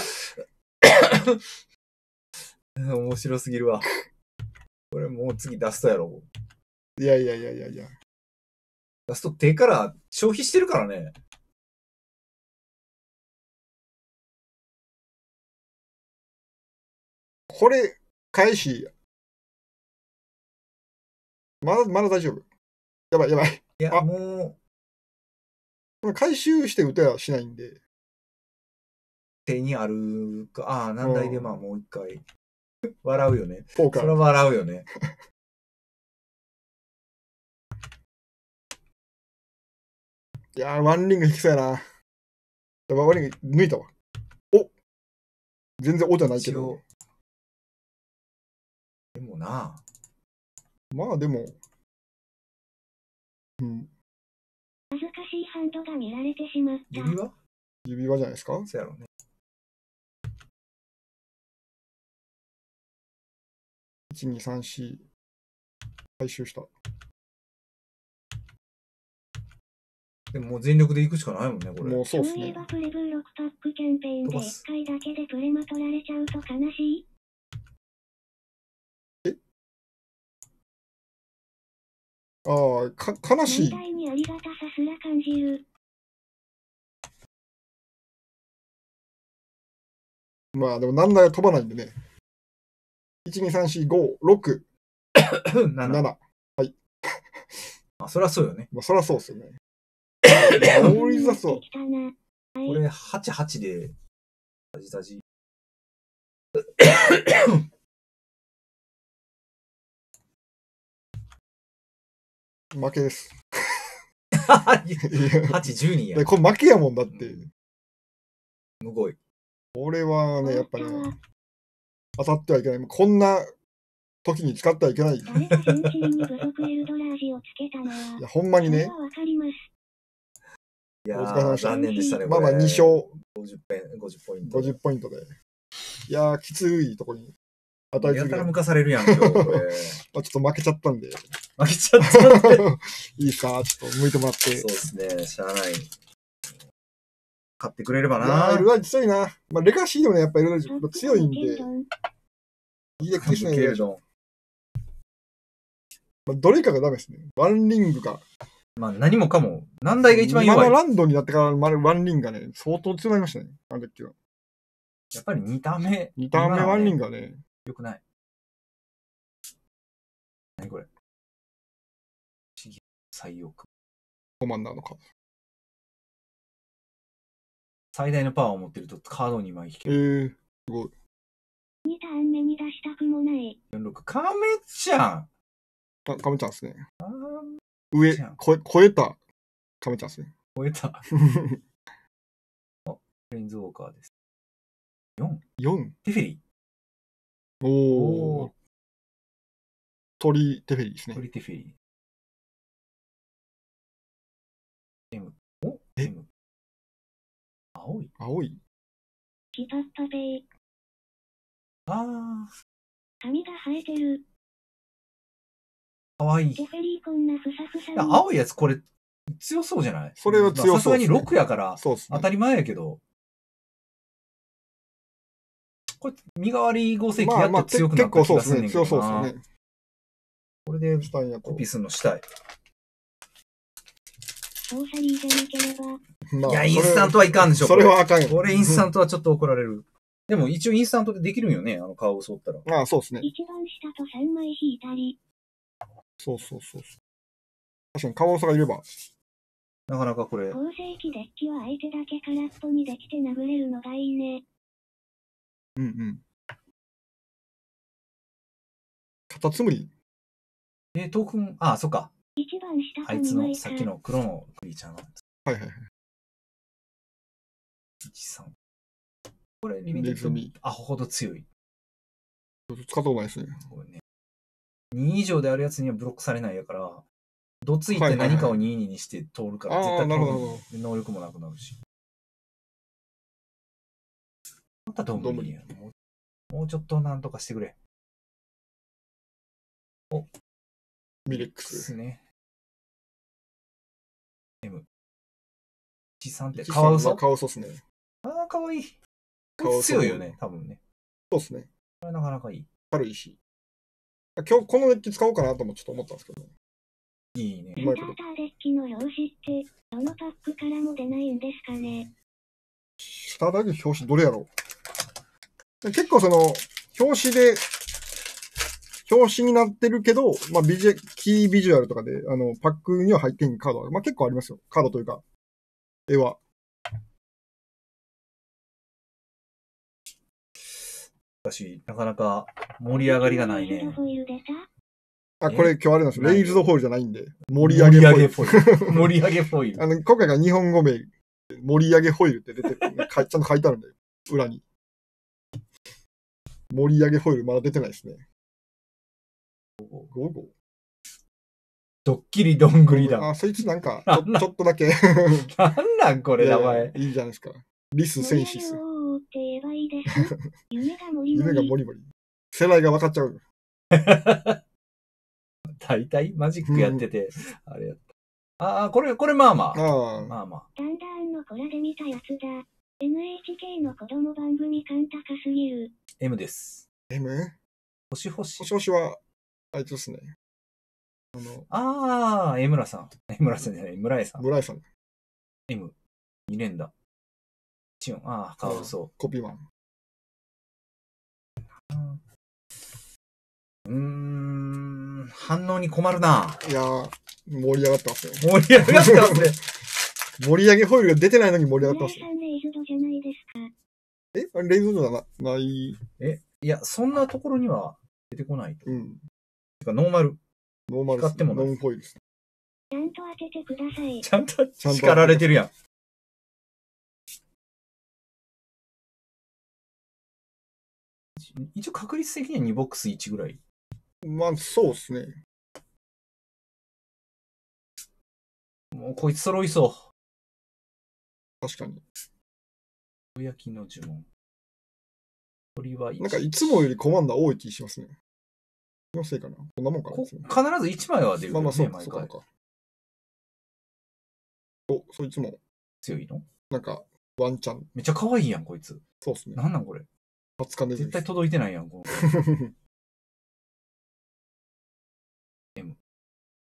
面白すぎるわ。これもう次ダストやろ。いやいやいやいやいや。ダスト手から消費してるからね。これ、返し、まだ、まだ大丈夫。やばいやばい。いや、あもう回収して打てはしないんで、手にあるか。ああ、難題でまあもう一回。笑うよね。ポーカー。それは笑うよね。いやー、ワンリング引きそうやな。やばいワンリング抜いたわ。お全然おじゃないけど。でもな、まあでも、うん、恥ずかしいハンドが見られてしまった。指輪？指輪じゃないですか？そうやろうね。1、2、3、4。回収した。でももう全力で行くしかないもんね、これ。もうそうっすね。そういえばプレブ6パックキャンペーンで飛ばす1回だけでプレマ取られちゃうと悲しいああ、か、悲しい。問題にありがたさすら感じる。まあでもなんだか飛ばないんでね。1、2、3、4、5、6、7 7。あ、そりゃそうよね。まあそりゃそうっすよね。オーリザそう。これ、8、8で、タジタジ。負けです。8、いや12やで。これ負けやもんだって。むごい。俺はね、やっぱね当たってはいけない。こんな時に使ってはいけない。い。や、ほんまにねそれは。わかります。いやお疲れ様でしたー、残念でしたね。まあまあこれ2勝50ペン、50ポイント。50ポイントで。いやー、きついとこに与えやたら向かされるやん、今日、これ。あちょっと負けちゃったんで。負けちゃったって。いいか、ちょっと向いてもらって。そうですね、しゃあない。買ってくれればいやーなエル。ダージ強いな。まあ、レガシーでもね、やっぱエルダージパック強いんで、ケルドン EX ですね。まあ、どれかがダメですね。ワンリングが。まあ何もかも、何台が一番弱い。マナランドになってからまワンリングがね、相当強まりましたね。あの時は。やっぱり2ターン目。2ターン目ワンリング。グがね、よくない。何これ。不思議。採用か。コマンダーのカー最大のパワーを持ってるとカード2枚引けド。える。ー、2ターン目に出したくもない。46。カメちゃん。あ、カメちゃんですね。あー上こえ超えたカメちゃんですね。超えた。レインズウォーカーです。4。4? テフェリおおー。鳥テフェリーですね。リテフェリー。M。お？え ?M。青い？青い？チパッパペイ。あ髪が生えてる。ー、かわいい。テフェリーこんなふさふさ。青いやつこれ強そうじゃない？それは強そうまあさすがにですね6やからそうですね。当たり前やけど。これ、身代わり合成機やっと強くなった結構そうですね。気がすんねんけど強な。そうですね。これでコ。ピーするのしたい。いや、インスタントはいかんでしょ。それはあかんよ。これ。インスタンントはちょっと怒られる。でも一応インスタントでできるんよね、あの顔を剃ったら。ト。まあ、そうですね。一番下と3枚引いたり。そうそうそうそう。確かに、カワウソがいれば。なかなかこれ、合成機デッキは相手だけ空っぽにできて殴れるのがいいね。うんうん。カタツムリ？えー、トークン、あ、そっか。一番下とあいつ2枚かのさっ。きの黒のクリーチャーのはいはいはい。1、3。これ、リミテッドネズミアホほど強い。使ったことないですね。ね。2以上であるやつにはブロックされないやから、どついて何かを2、2にして通るから、絶対なるほど通るで能力もなくなるし。またどんぶりやもうもうちょっとなんとかしてくれ。ミレックでス。すね。M。13って、カワウソ？カワウソっすね。ああ、かわいい。強いよね、多分ね。そうっすね。これなかなかいい。軽いし。今日このデッキ使おうかなともちょっと思ったんですけど、ね、いいねスターターデッキの表紙って、どのパックからも出ないんですかね。スターターデッキ表紙どれやろう結構その、表紙で、表紙になってるけど、まあビジュ、キービジュアルとかで、あの、パックには入ってんカードは、まあ結構ありますよ。カードというか、絵は。しかし、なかなか盛り上がりがないねあ、これ今日あれなんですよ。レイズドホイールじゃないんで、盛り上げホイール。フォイル。盛り上げフォイル。あの、今回が日本語名、盛り上げホイールって出てる、ちゃんと書いてあるんで、裏に。盛り上げホイールまだ出てないですね。午後ドッキリどんぐりだ。あ、そいつなんか、ちあょちょっとだけ。なんなんこれ、名前。いいじゃないですか。リス・センシス。夢が もりもり。夢がモリモリ。世代が分かっちゃう。大体マジックやってて、あれやった。ああ、これ、これまあまあ。ああ、まあまあ。ダンダーンのコラで見たやつだ。NHK の子供番組感高すぎる。M です。M? 星星。星星は、あいつですね。あの、ああ、江村さん。江村さんじゃない、村井さん。村井さん、M。2連打。チオン。ああ、カワウソ。コピーマン。うーん、反応に困るな。いやー、盛り上がってますね。盛り上がってますね。盛り上げホイールが出てないのに盛り上がってますね。えあれレイズドじゃなない、え、いや、そんなところには出てこないと。うん。てか、ノーマル。ノーマル使ってもないノンホイです。ちゃんと当ててください。ちゃんとちゃんと叱られてるやん。一応確率的には2ボックス1ぐらい。まあ、そうですね。もうこいつ揃いそ確かに。う。焼きの呪文。鳥は1。なんか、いつもよりコマンダー多い気しますね。気のせいかな。こんなもんかな。こいつも必ず1枚は出るよね、まあまあ、そうか、毎そうか、回そう。か。お、そいつも、強いの？なんか、ワンチャン。めっちゃ可愛いやん、こいつ。そうですね。なんなんこれ？初カネ絶対届いてないやん、この。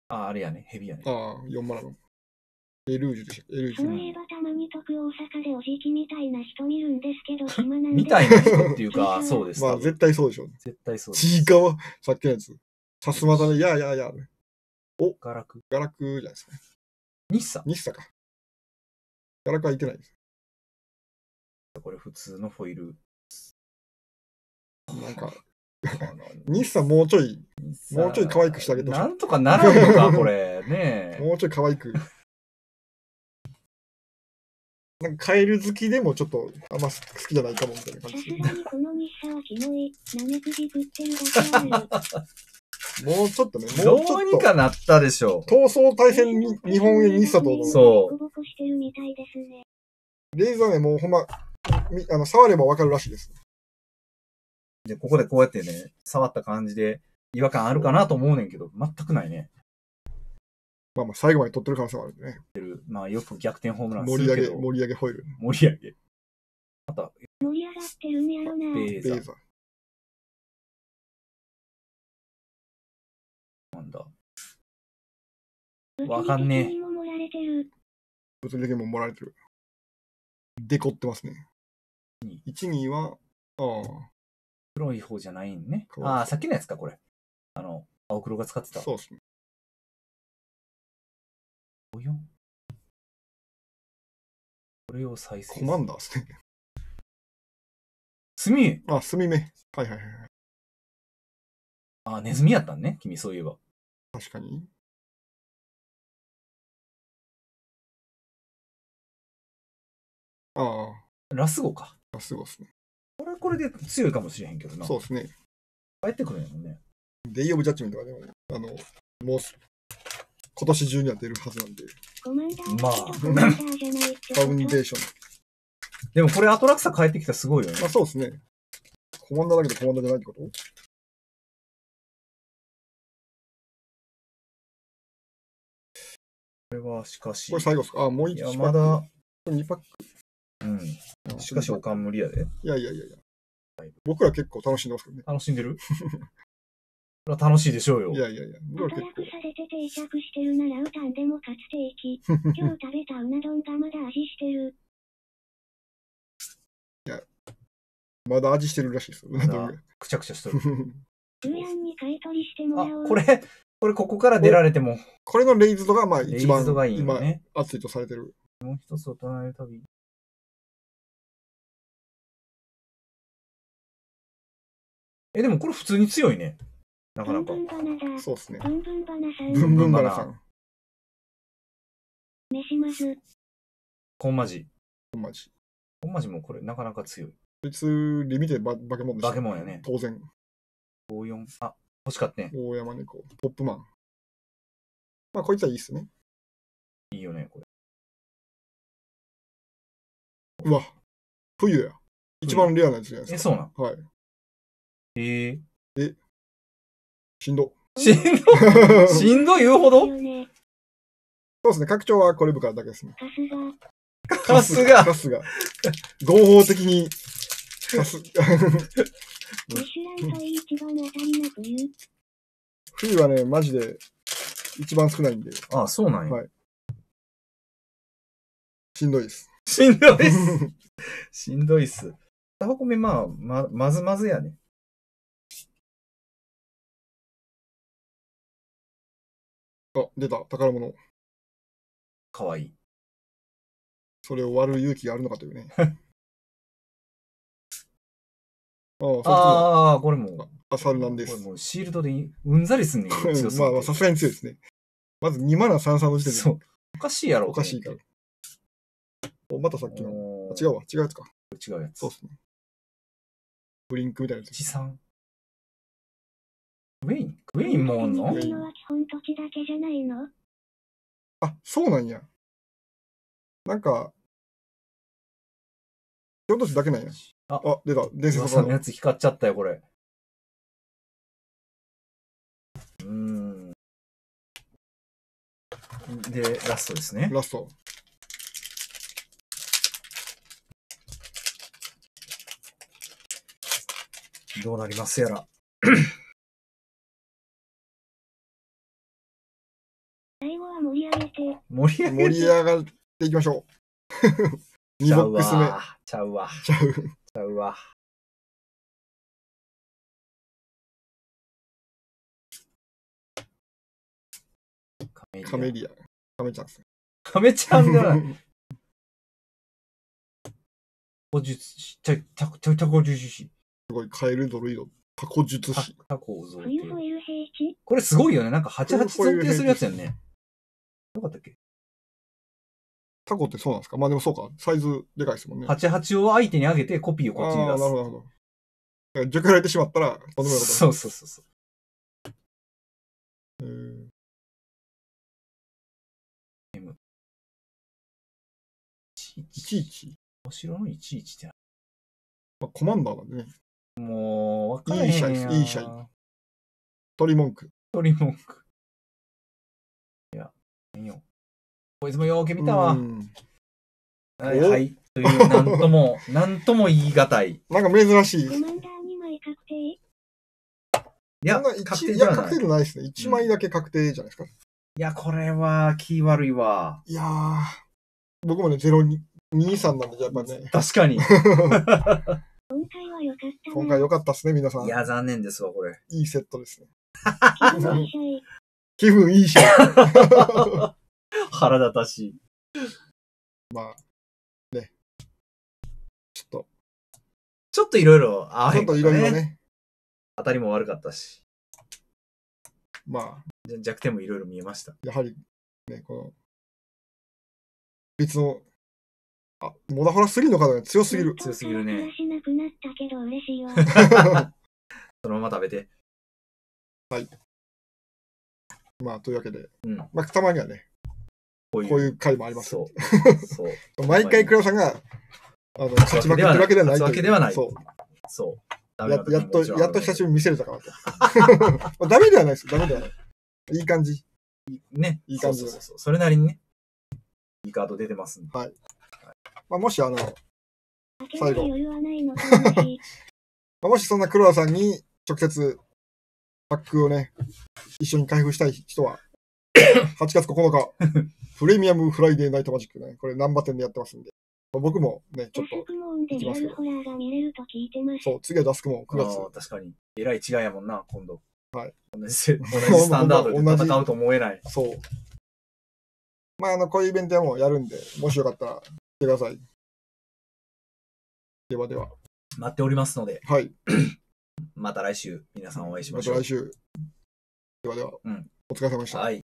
あ、あれやね、ヘビやね。ああ、4マラの。エルージュでした。エルージュ。そういえばたまに徳大阪でおじきみたいな人見るんですけど、暇なんで。みたいな人っていうか、そうです。まあ、絶対そうでしょう。絶対そうです。ちいかわ、さっきのやつ。さすまたで、やあやあやあ。ガラク。ガラクじゃないですか。日産。日サか。ガラクはいてないです。これ普通のフォイル。なんか、日サもうちょい、もうちょい可愛くしてあげてほしいなんとかならんのか、これ。ねえ。もうちょい可愛く。なんかカエル好きでもちょっとあんま好きじゃないかもみたいな感さじすがにこの日差はキモい。なめくじ食ってるだけある。もうちょっとね、どもうちょっうにかなったでしょう。と闘争対戦に日本円日サとのそうボコボコしてるみたいですね。レーザーね、もうほんま、みあの触ればわかるらしいです。で、ここでこうやってね、触った感じで違和感あるかなと思うねんけど、全くないね。まあまあ、最後まで取ってる可能性もあるんでね。まあよく逆転ホームランす盛り上げ、盛り上げホイール。盛り上げ。また、盛り上がってるんやろな。ベーザーザー。なんだ。物わかんねえ理的にも盛られてる。物理的にも盛られてる。デコってますね。1、2は、ああ、黒い方じゃないんね。ああ、さっきのやつか、これ。あの、青黒が使ってた。そうですね。これを再生コ。マンダーですね。炭あ、墨目。はいはいはいはい。あ、ネズミやったんね。君、そういえば。確かに。あラスゴか。あ、すごいですね。これはこれで強いかもしれへんけどな。そうですね。帰ってくるんやもんね。デイオブジャッジメントはでも、あの、もうす、今年中には出るはずなんで、まあファウンデーション。でもこれアトラクサ帰ってきたらすごいよね。まあそうですね。コマンダーだけどコマンダーじゃないってこと？これはしかし。これ最後ですか？あ、もう一パまだ、これ2パック。うん。しかし、おかん無理やで。いやいやいやいや。僕ら結構楽しんでますけどね。楽しんでる？楽しいでしょうよ。いやいやいや。僕ら結構働く。されて定着してるならウタンでも勝つていき。今日食べたうな丼がまだ味してる。まだ味してるらしいですよ。うな丼がくちゃくちゃしとる。ウーヤンに買い取りしてもあらおう。、これ、これここから出られても、これのレイズドがまあレイ一番ズドがいいよ今ね。熱いとされてる。もう一つ大人の旅。え、でもこれ普通に強いね。なかなか。そうですね。ブンブンバナさん。ブンブンバラさん。召します。コンマジ。マジ。コンマジもこれなかなか強い。こいつ、リミテババケモンでした。バケモンやね。当然。54。あ、欲しかったね。大山猫。ポップマン。まあ、こいつはいいっすね。いいよね、これ。うわ。冬や。一番レアなやつじゃないでえ、すか。そうなん？はい。えー、えしんど。しんど、しんどい言うほど？そうですね、拡張はこれ部からだけですね。カスが。カスがカスが。合法的に、カス、ミシュランと一番当たりな冬。冬はね、マジで一番少ないんで、ああ、そうなんや。はいしんどいです。しんどいっす。しんどいっす。タバコ目、まあ、ま、まずまずやね。あ、出た、宝物。かわいい。それを割る勇気があるのかというね。ああ、ああ、これも。アサルなんですこれ。もうシールドでいうんざりすんねんまあまあ、さすがに強いですね。まず2マナ33の時点でそう。おかしいやろ。おかしいから。おまたさっきの。違うわ、違うやつか。違うやつ。そうっすね。ブリンクみたいなやつ。地産。クエインクエインもおんの？クエインのは基本土地だけじゃないの？あ、そうなんや。なんか、京都市だけなんや。ああ、出た。伝説ののやつ光っちゃったよ、これ。うーん。で、ラストですね。ラスト。どうなりますやら。盛り上げ盛り上がっていきましょう。2ちゃうボックス目。わ。ちゃうわ。ちゃう。ちゃうわ。カメリア。カメちゃんですね。カメちゃんが、古術師、ちゃ、ちゃ、ちゃ、ちゃ、古術師。すごい、カエルドルイド。タコ術タ師。タコを。これすごいよね。なんか88造形するやつやんね。よかったっけタコってそうなんですか？まあでもそうか。サイズでかいですもんね。?88 を相手に上げてコピーをこっちに出す。なるほど、なるほど。除去られてしまったら、とんでもないことそうそうそうそう。へーいちいち、お城の11ってまあ、コマンダーなんでね。もう、わからへんいいシャイですいいシャイ鳥文句。鳥文句。いや、いいよ。こいつもようけ見たわ。うんはい、おはい。という、なんとも、なんとも言い難い。いなんか珍しい。コマンダー2枚確定。やそんな、一確定いや、ではない。確定じゃないですね。1枚だけ確定じゃないですか。いや、これは気悪いわ。いやー、僕もね、023なんで、やっぱね、確かに。い今回は良かったな。今回良かったですね、皆さん。や、残念ですわ、これ。いいセットですね。気分いいシャイ。気分いいし。腹立たしい。まあ、ね。ちょっと、ちょっといろいろ合わへんかったちょっといろいろね、当たりも悪かったし、まあ、じゃ弱点もいろいろ見えました。やはり、ね、この、別の、あ、モダホラ3のカードが強すぎる。強すぎるね暮らしなくなったけど嬉しいわ。そのまま食べて。まあ、というわけで、うん。まあ、たまにはね、こういう。こういう回もあります。そう。そう。毎回、倉尾さんが、あの、勝ち負けってるわけではない。勝つわけではないそう。そう。ダややっと、やっと久しぶぶりに見せれたかなと。まあダメではないです。ダメではない。いい感じ。り。ね。いい感じそうそうそう。それなりにね。いいカード出てますんで。まあ、もし、あの、開けない余裕はないのか もし。まあもしそんな黒田さんに直接パックをね、一緒に開封したい人は、8月9日、プレミアムフライデーナイトマジックね、これ難波店でやってますんで、まあ僕もね、ちょっと、ダスクモンでリアルホラーが見れると聞いてます。そう、次はダスクも9あ月。ー確かに。えらい違いやもんな、今度。はい。同じせ、同じスタンダードで戦うと思えない。そう。まあ、あの、こういうイベントもやるんで、もしよかったら来てください。ではでは、待っておりますので、はい。また来週、皆さんお会いしまましたょう来。週。ではでは、うんお疲れ様でした。はい。